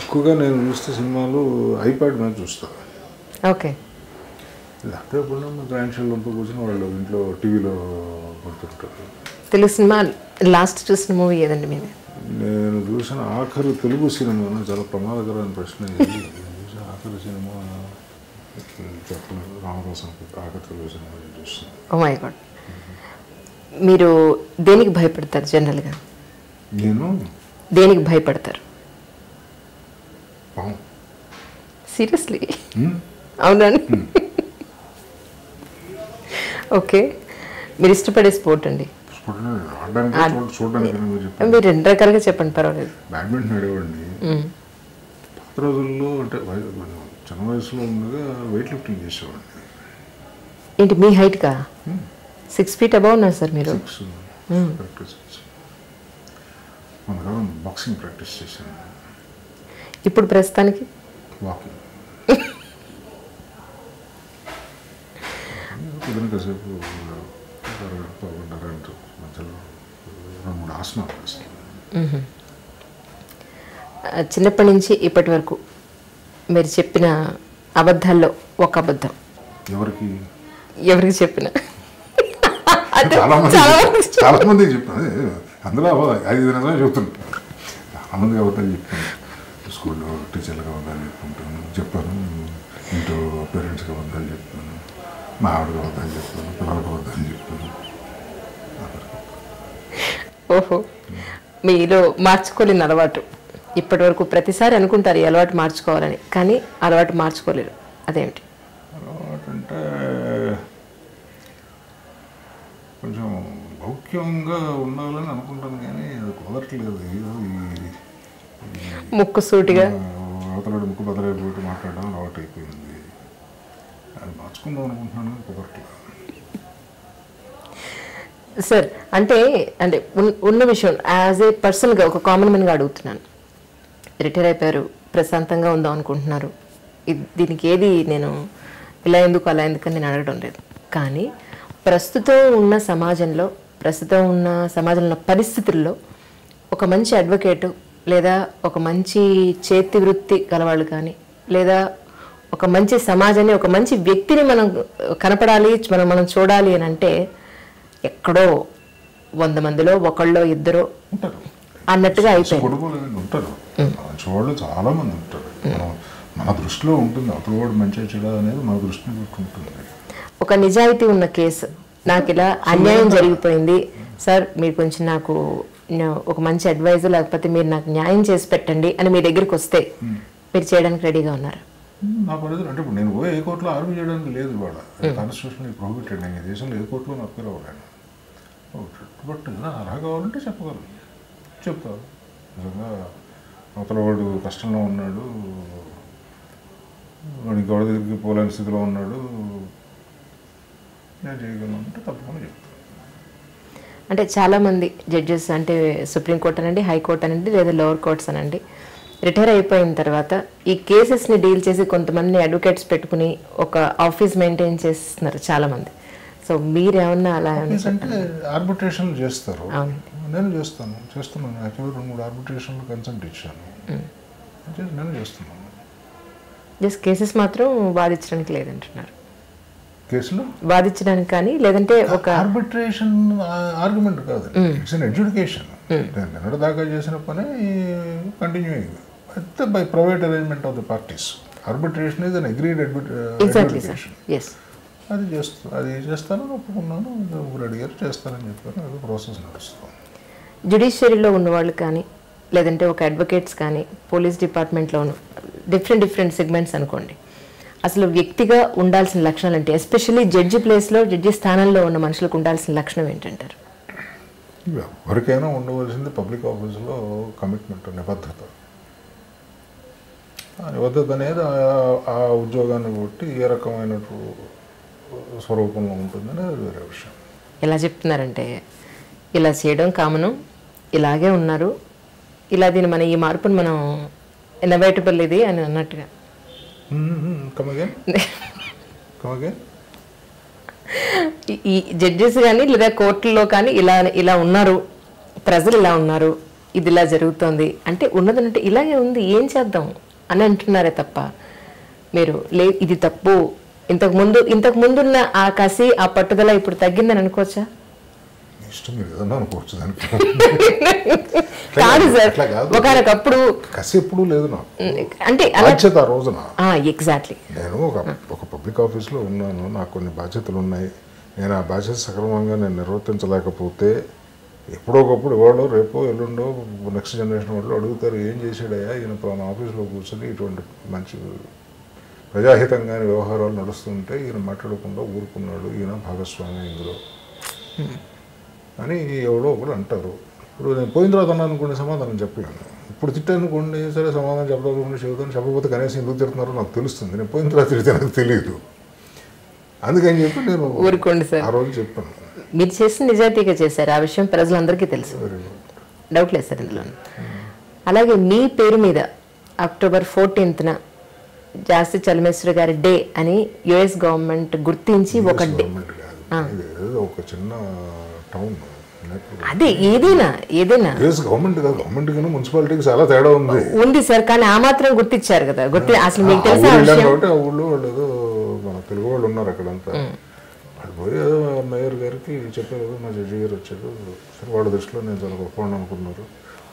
ఎక్కువగా నేను చూస్తే సినిమాలు ఐప్యాడ్ మీద చూస్తాను. ఓకే. అంటే ఎప్పుడైనా మా గ్రాండ్ చిల్డ్రన్తో కూర్చొని వాళ్ళు ఇంట్లో టీవీలో పడుతుంటారు. తెలుగు సినిమా లాస్ట్ చూసిన మూవీ ఏదండి మీది? నేను చూసిన ఆఖరి తెలుగు సినిమా చాలా ప్రమాదకరమైన ప్రశ్న చూసిన ఆఖరి సినిమా చెప్పలేదు రామదాస్ అనుకుంటా ఆఖరి Telugu cinema oh my god మీరు దేనికి భయపడతారు జనరల్గా నేను? దేనికి భయపడతారు? సీరియస్లీ హ్మ్? అవునండి ఓకే. మీరు ఇష్టపడే స్పోర్ట్ అండి? మీరు రెండు రకాలుగా చెప్పండి పర్వాలేదు. బ్యాడ్మింటన్ ఆడేవాడిని. పాత రోజుల్లో అంటే చిన్న వయసులో ఉండగా వెయిట్ లిఫ్టింగ్ చేసేవాడిని. ఏంటి మీ హైట్గా సిక్స్ ఫీట్ అబౌవ్ ఉన్నారు సార్ మీరు? కొంతకాలం బాక్సింగ్ ప్రాక్టీస్ చేశాను. ఇప్పుడు ప్రస్తుతానికి? వాకింగ్ కుదిరిన కాసేపు పావుగంట మధ్యలో. రెండు మూడు ఆసనాలు వేస్తాను చిన్నప్పటి నుంచి ఇప్పటి వరకు మీరు చెప్పిన అబద్ధాల్లో ఒక అబద్ధం. ఎవరికి? ఎవరికి చెప్పిన? చాలా మంది చెప్పాను. అదే, అందులో ఐదు నిమిషాలు చెప్తున్నాను చాలా మంది అబద్ధాలు చెప్పాను స్కూల్లో టీచర్లకు అబద్ధాలు చెప్పుకుంటాను చెప్పాను. ఇంట్లో పేరెంట్స్కి అబద్ధాలు చెప్తాను. మా ఆవిడకి అబద్ధాలు చెప్తాను చెప్తాను ఓహో. మీలో మార్చుకోలేని అలవాటు. ఇప్పటి వరకు ప్రతిసారి అనుకుంటారు ఈ అలవాటు మార్చుకోవాలని కానీ అలవాటు మార్చుకోలేరు. అదేమిటి? అలవాటు అంటే కొంచెం లౌక్యంగా ఉండాలని అనుకుంటాను కానీ అది కుదరట్లేదు. ఏదో ముక్కు సూటిగా. అవతలడు ముక్కు బదలైపోయి మాట్లాడడం అలవాటు అయిపోయింది అది మార్చుకుందాం అనుకుంటున్నాను కానీ సార్ అంటే అంటే ఉన్న విషయం యాజ్ ఏ పర్సన్గా ఒక కామన్ మ్యాన్గా అడుగుతున్నాను. రిటైర్ అయిపోయారు ప్రశాంతంగా ఉందాం అనుకుంటున్నారు. దీనికి ఏది నేను ఇలా ఎందుకు అలా ఎందుకు అని నేను అడగడం లేదు. కానీ ప్రస్తుతం ఉన్న సమాజంలో ప్రస్తుతం ఉన్న సమాజంలో పరిస్థితుల్లో ఒక మంచి అడ్వకేటు లేదా ఒక మంచి చేతి వృత్తి గలవాళ్ళు కానీ లేదా ఒక మంచి సమాజాన్ని ఒక మంచి వ్యక్తిని మనం కనపడాలి మనం మనం చూడాలి అని అంటే ఎక్కడో వంద మందిలో ఒకళ్ళో ఇద్దరో అన్నట్టుగా అయిపోయింది. కొడుకోలేదని ఉంటారు మంచివాళ్ళు చాలా మంది ఉంటారు. మనం దృష్టిలో ఉంటుంది. అవతలవాడు మంచిగా అనేది మన దృష్టిని పెట్టి ఉంటుంది. ఒక నిజాయితీ ఉన్న కేసు. నాకు ఇలా అన్యాయం జరిగిపోయింది. సార్ మీరు కొంచెం నాకు ఒక మంచి అడ్వైజ్ లేకపోతే మీరు నాకు న్యాయం చేసి పెట్టండి అని మీ దగ్గరికి వస్తే మీరు చేయడానికి రెడీగా ఉన్నారు. నా పరిధి అంటే ఇప్పుడు నేను ఏ కోర్టులో ఆర్మీ చేయడానికి లేదు ఇవాళ. కాన్స్టిట్యూషన్ ప్రొహిబిటెడ్ నేను ఈ దేశంలో ఏ కోర్టులో నాకు పేరు అవ్వలేను బట్ అలా కావాలంటే చెప్పగలను. చెప్తాను నిజంగా అవతల వాడు కష్టంలో ఉన్నాడు. వాడు ఇంకెవరి దగ్గరికి పోలేని స్థితిలో ఉన్నాడు. నేను చేయగలను అంటే తప్పకుండా చెప్తాను అంటే చాలామంది జడ్జెస్ అంటే సుప్రీంకోర్టు అనండి హైకోర్టు అనండి లేదా లోవర్ కోర్ట్స్ అనండి రిటైర్ అయిపోయిన తర్వాత ఈ కేసెస్ని డీల్ చేసి కొంతమంది అడ్వకేట్స్ పెట్టుకుని ఒక ఆఫీస్ మెయింటైన్ చేస్తున్నారు చాలామంది. సో మీరేమన్నా అలా అంటే ఆర్బిట్రేషన్ చేస్తారు. నేను చేస్తాను. చేస్తున్నాను. యాక్చువల్లీ రెండు మూడు ఆర్బిట్రేషన్లు కన్సల్ట్ ఇచ్చాను నేను చేస్తున్నాను. జస్ట్ కేసెస్ మాత్రం వాదించడానికి లేదంటున్నారు. కేసులో? వాదించడానికి కానీ లేదంటే ఒక ఆర్బిట్రేషన్ ఆర్గ్యుమెంట్ కాదు. ఇట్స్ అన్ ఎడ్యుకేషన్ నిన్నటి దాకా చేసిన పని కంటిన్యూ అయ్యింది అయితే by private arrangement of the parties arbitration is an agreed అది చేస్తూ అది చేస్తానని ఒప్పుకున్నాను ముగ్గురు అడిగారు చేస్తానని చెప్పాను అది ప్రాసెస్ నడుస్తుంది. జ్యుడిషియరీలో ఉన్నవాళ్ళు కానీ లేదంటే ఒక అడ్వకేట్స్ కానీ పోలీస్ డిపార్ట్మెంట్లో ఉన్న డిఫరెంట్ డిఫరెంట్ సెగ్మెంట్స్ అనుకోండి. అసలు వ్యక్తిగా ఉండాల్సిన లక్షణాలు అంటే ఎస్పెషల్లీ జడ్జి ప్లేస్లో జడ్జి స్థానంలో ఉన్న మనుషులకు ఉండాల్సిన లక్షణం ఏంటంటారు? ఎవరికైనా ఉండవలసింది పబ్లిక్ ఆఫీసులో కమిట్మెంట్ నిబద్ధత. నిబద్ధత అనేది ఆ- ఉద్యోగాన్ని బట్టి ఏ రకమైన స్వరూపంలో ఉంటుందని అది వేరే విషయం. ఎలా చెప్తున్నారంటే ఇలా చేయడం కామను ఇలాగే ఉన్నారు ఇలా దీన్ని మన ఈ మార్పును మనం ఇన్నోవేటబుల్ ఇది అని అన్నట్టుగా. ఈ- ఈ జడ్జెస్ కానీ లేదా కోర్టుల్లో కానీ ఇలా ఇలా ఉన్నారు ప్రజలు ఇలా ఉన్నారు ఇది ఇలా జరుగుతోంది అంటే ఉన్నదంటే ఇలాగే ఉంది ఏం చేద్దాం? అని అంటున్నారే తప్ప మీరు లే ఇది తప్పు. ఇంతకు ముందు ఇంతకు ముందున్న ఆ కసి ఆ పట్టుదల ఇప్పుడు తగ్గిందని అనుకోవచ్చా? ఇష్టం మీరు ఏదన్నా అనుకోవచ్చు దానికి. కాదు సార్. అట్లా కాదు. ఒకనొకప్పుడు కసి ఎప్పుడూ లేదు నాకు. అంటే అలా బాధ్యత ఆ రోజున. ఎగ్జాక్ట్లీ. నేను ఒక ఒక పబ్లిక్ ఆఫీస్లో ఉన్నాను నాకు కొన్ని బాధ్యతలు ఉన్నాయి. నేను ఆ బాధ్యత సక్రమంగా నేను నిర్వర్తించలేకపోతే ఎప్పుడో ఒకప్పుడు ఎవడో రేపో ఎల్లుండో నెక్స్ట్ జనరేషన్ వాళ్ళు అడుగుతారు ఏం చేసాడయ్యా ఈయన పలానా ఆఫీస్లో కూర్చొని ఇటువంటి మంచి ప్రజాహితంగా వ్యవహారాలు నడుస్తుంటే ఈయన మాట్లాడకుండా ఊరుకున్నాడు ఈయన భాగస్వామి ఇందులో. అని ఎవడో ఒకడు అంటారు. ఇప్పుడు నేను పోయిన తర్వాత అన్నాను అనుకోండి సమాధానం చెప్పలేను. ఇప్పుడు తిట్టాను అనుకోండి సరే సమాధానం చెప్పాలనుకోండి చెబుతాను చెప్పకపోతే కనీసం ఎందుకు తిడుతున్నారో నాకు తెలుస్తుంది. నేను పోయిన తర్వాత తిడితే నాకు తెలియదు. అందుకని చెప్పి నేను ఊరుకోండి సార్. ఆ రోజు చెప్పాను. మీరు చేసిన నిజాయితీగా చేశారు. ఆ విషయం ప్రజలందరికీ తెలుసు. డౌట్ లేదు సార్ ఇందులో అలాగే మీ పేరు మీద అక్టోబర్ ఫోర్టీన్త్న జాస్తి చలమేశ్వర గారి డే అని యుఎస్ గవర్నమెంట్ గుర్తించి ఒక డే ఒక చిన్న టౌన్ అదే ఏదైనా ఏదైనా. యుఎస్ గవర్నమెంట్ గవర్నమెంట్ మున్సిపాలిటీకి చాలా తేడా ఉంది. ఉంది సార్ కానీ ఆ మాత్రం గుర్తించారు కదా. గుర్తి అసలు మీకు తెలుసా ఊళ్ళో వాళ్ళు మన తెలుగు వాళ్ళు ఉన్నారు అక్కడంతా. పోయి ఏదో మేయర్ గారికి చెప్పారు "ఏదో మా జడ్జి గారు వచ్చారు. సరే వాళ్ళ దృష్టిలో నేను చాలా గొప్పవాడిని అనుకున్నారు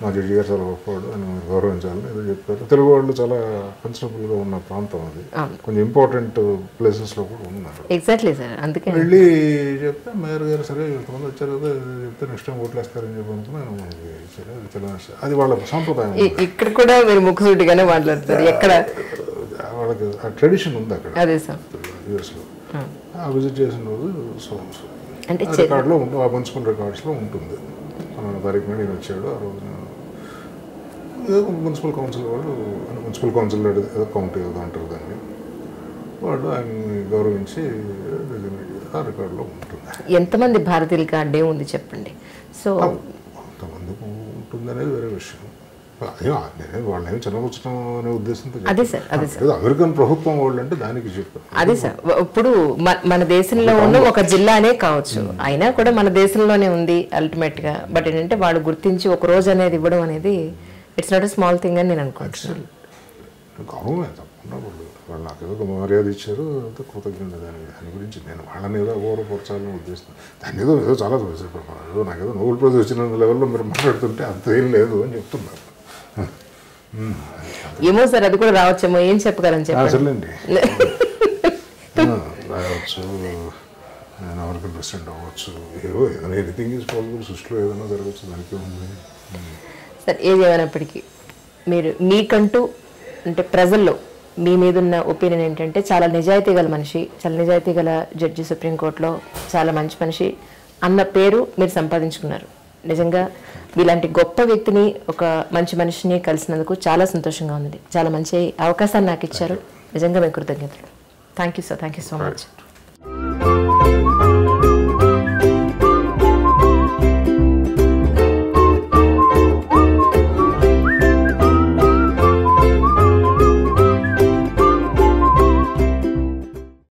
మా జడ్జి గారు చాలా గొప్పవాడు అని మీరు గౌరవించాలని ఏదో చెప్పారు. తెలుగు వాళ్ళు చాలా కన్సిడరబుల్గా ఉన్న ప్రాంతం అది. కొంచెం ఇంపార్టెంట్ ప్లేసెస్లో కూడా ఉన్నారు. ఎగ్జాక్ట్లీ సార్ అందుకే. వెళ్ళి చెప్తే మేయర్ గారు సరే ఇంతమంది వచ్చారు కదా చెప్తే నెక్స్ట్ టైం ఓట్లేస్తారని చెప్పి అనుకున్నాను సరే అది అది వాళ్ళ సాంప్రదాయం ఇక్కడ కూడా మీరు ముక్కుసూటిగానే మాట్లాడతారు. ఎక్కడ? వాళ్ళకి ఆ ట్రెడిషన్ ఉంది అక్కడ. అదే సార్ యూఎస్లో. విజిట్ చేసిన రోజు సో అంటే రికార్డులో ఉంటుంది ఆ మున్సిపల్ రికార్డ్స్లో ఉంటుంది. పలానా తారీఖు నాడు ఈయన వచ్చాడు ఆ ఏదో మున్సిపల్ కౌన్సిల్ వాళ్ళు మున్సిపల్ కౌన్సిల్ ఏదో కౌంటీ ఏదో అంటారు దాన్ని. వాళ్ళు ఆయన్ని గౌరవించి ఆ రికార్డులో ఉంటుంది ఎంతమంది భారతీయులకి ఆ డే ఉంది చెప్పండి. సో కొంతమందికి ఉంటుంది అనేది వేరే విషయం. అదే వాళ్ళని చిన్నపుచ్చడం అనే ఉద్దేశంతో అదే సార్ అదే సార్. అమెరికన్ ప్రభుత్వం వాళ్ళు అంటే దానికి చెప్పారు. అదే సార్ ఇప్పుడు మన దేశంలో ఉన్న ఒక జిల్లానే కావచ్చు. అయినా కూడా మన దేశంలోనే ఉంది అల్టిమేట్గా బట్ ఏంటంటే వాళ్ళు గుర్తించి ఒక రోజు అనేది ఇవ్వడం అనేది ఇట్స్ నాట్ స్మాల్ థింగ్ అని నేను అనుకుంటున్నాను. తప్పకుండా వాళ్ళు. వాళ్ళు నాకు ఏదో ఒక మర్యాద ఇచ్చారు అంత కృతజ్ఞత దాని దాని గురించి. నేను వాళ్ళని ఏదో గౌరవపరచాలని ఉద్దేశం దాన్ని ఏదో ఏదో చాలా ఏదో నాకు ఏదో నోబెల్ ప్రైజ్ వచ్చిన లెవెల్లో మీరు మాట్లాడుతుంటే అంత ఏం లేదు అని చెప్తున్నారు. ఏమో సార్ అది కూడా రావచ్చేమో ఏం చెప్పగలను చెప్పండి. అసలేండి రావచ్చు నేను అమెరికన్ ప్రెసిడెంట్ అవ్వచ్చు ఏదో ఎనీథింగ్ ఈజ్ పాసిబుల్ సృష్టిలో ఏదైనా దానికి ఉంది సార్ ఏది ఏమైనప్పటికీ మీరు మీకంటూ అంటే ప్రజల్లో మీ మీద ఉన్న ఒపీనియన్ ఏంటంటే చాలా నిజాయితీ గల మనిషి చాలా నిజాయితీ గల జడ్జి సుప్రీంకోర్టులో చాలా మంచి మనిషి అన్న పేరు మీరు సంపాదించుకున్నారు. నిజంగా ఇలాంటి గొప్ప వ్యక్తిని ఒక మంచి మనిషిని కలిసినందుకు చాలా సంతోషంగా ఉంది చాలా మంచి అవకాశాన్ని నాకు ఇచ్చారు. నిజంగా మీకు కృతజ్ఞతలు. Thank you sir thank you so much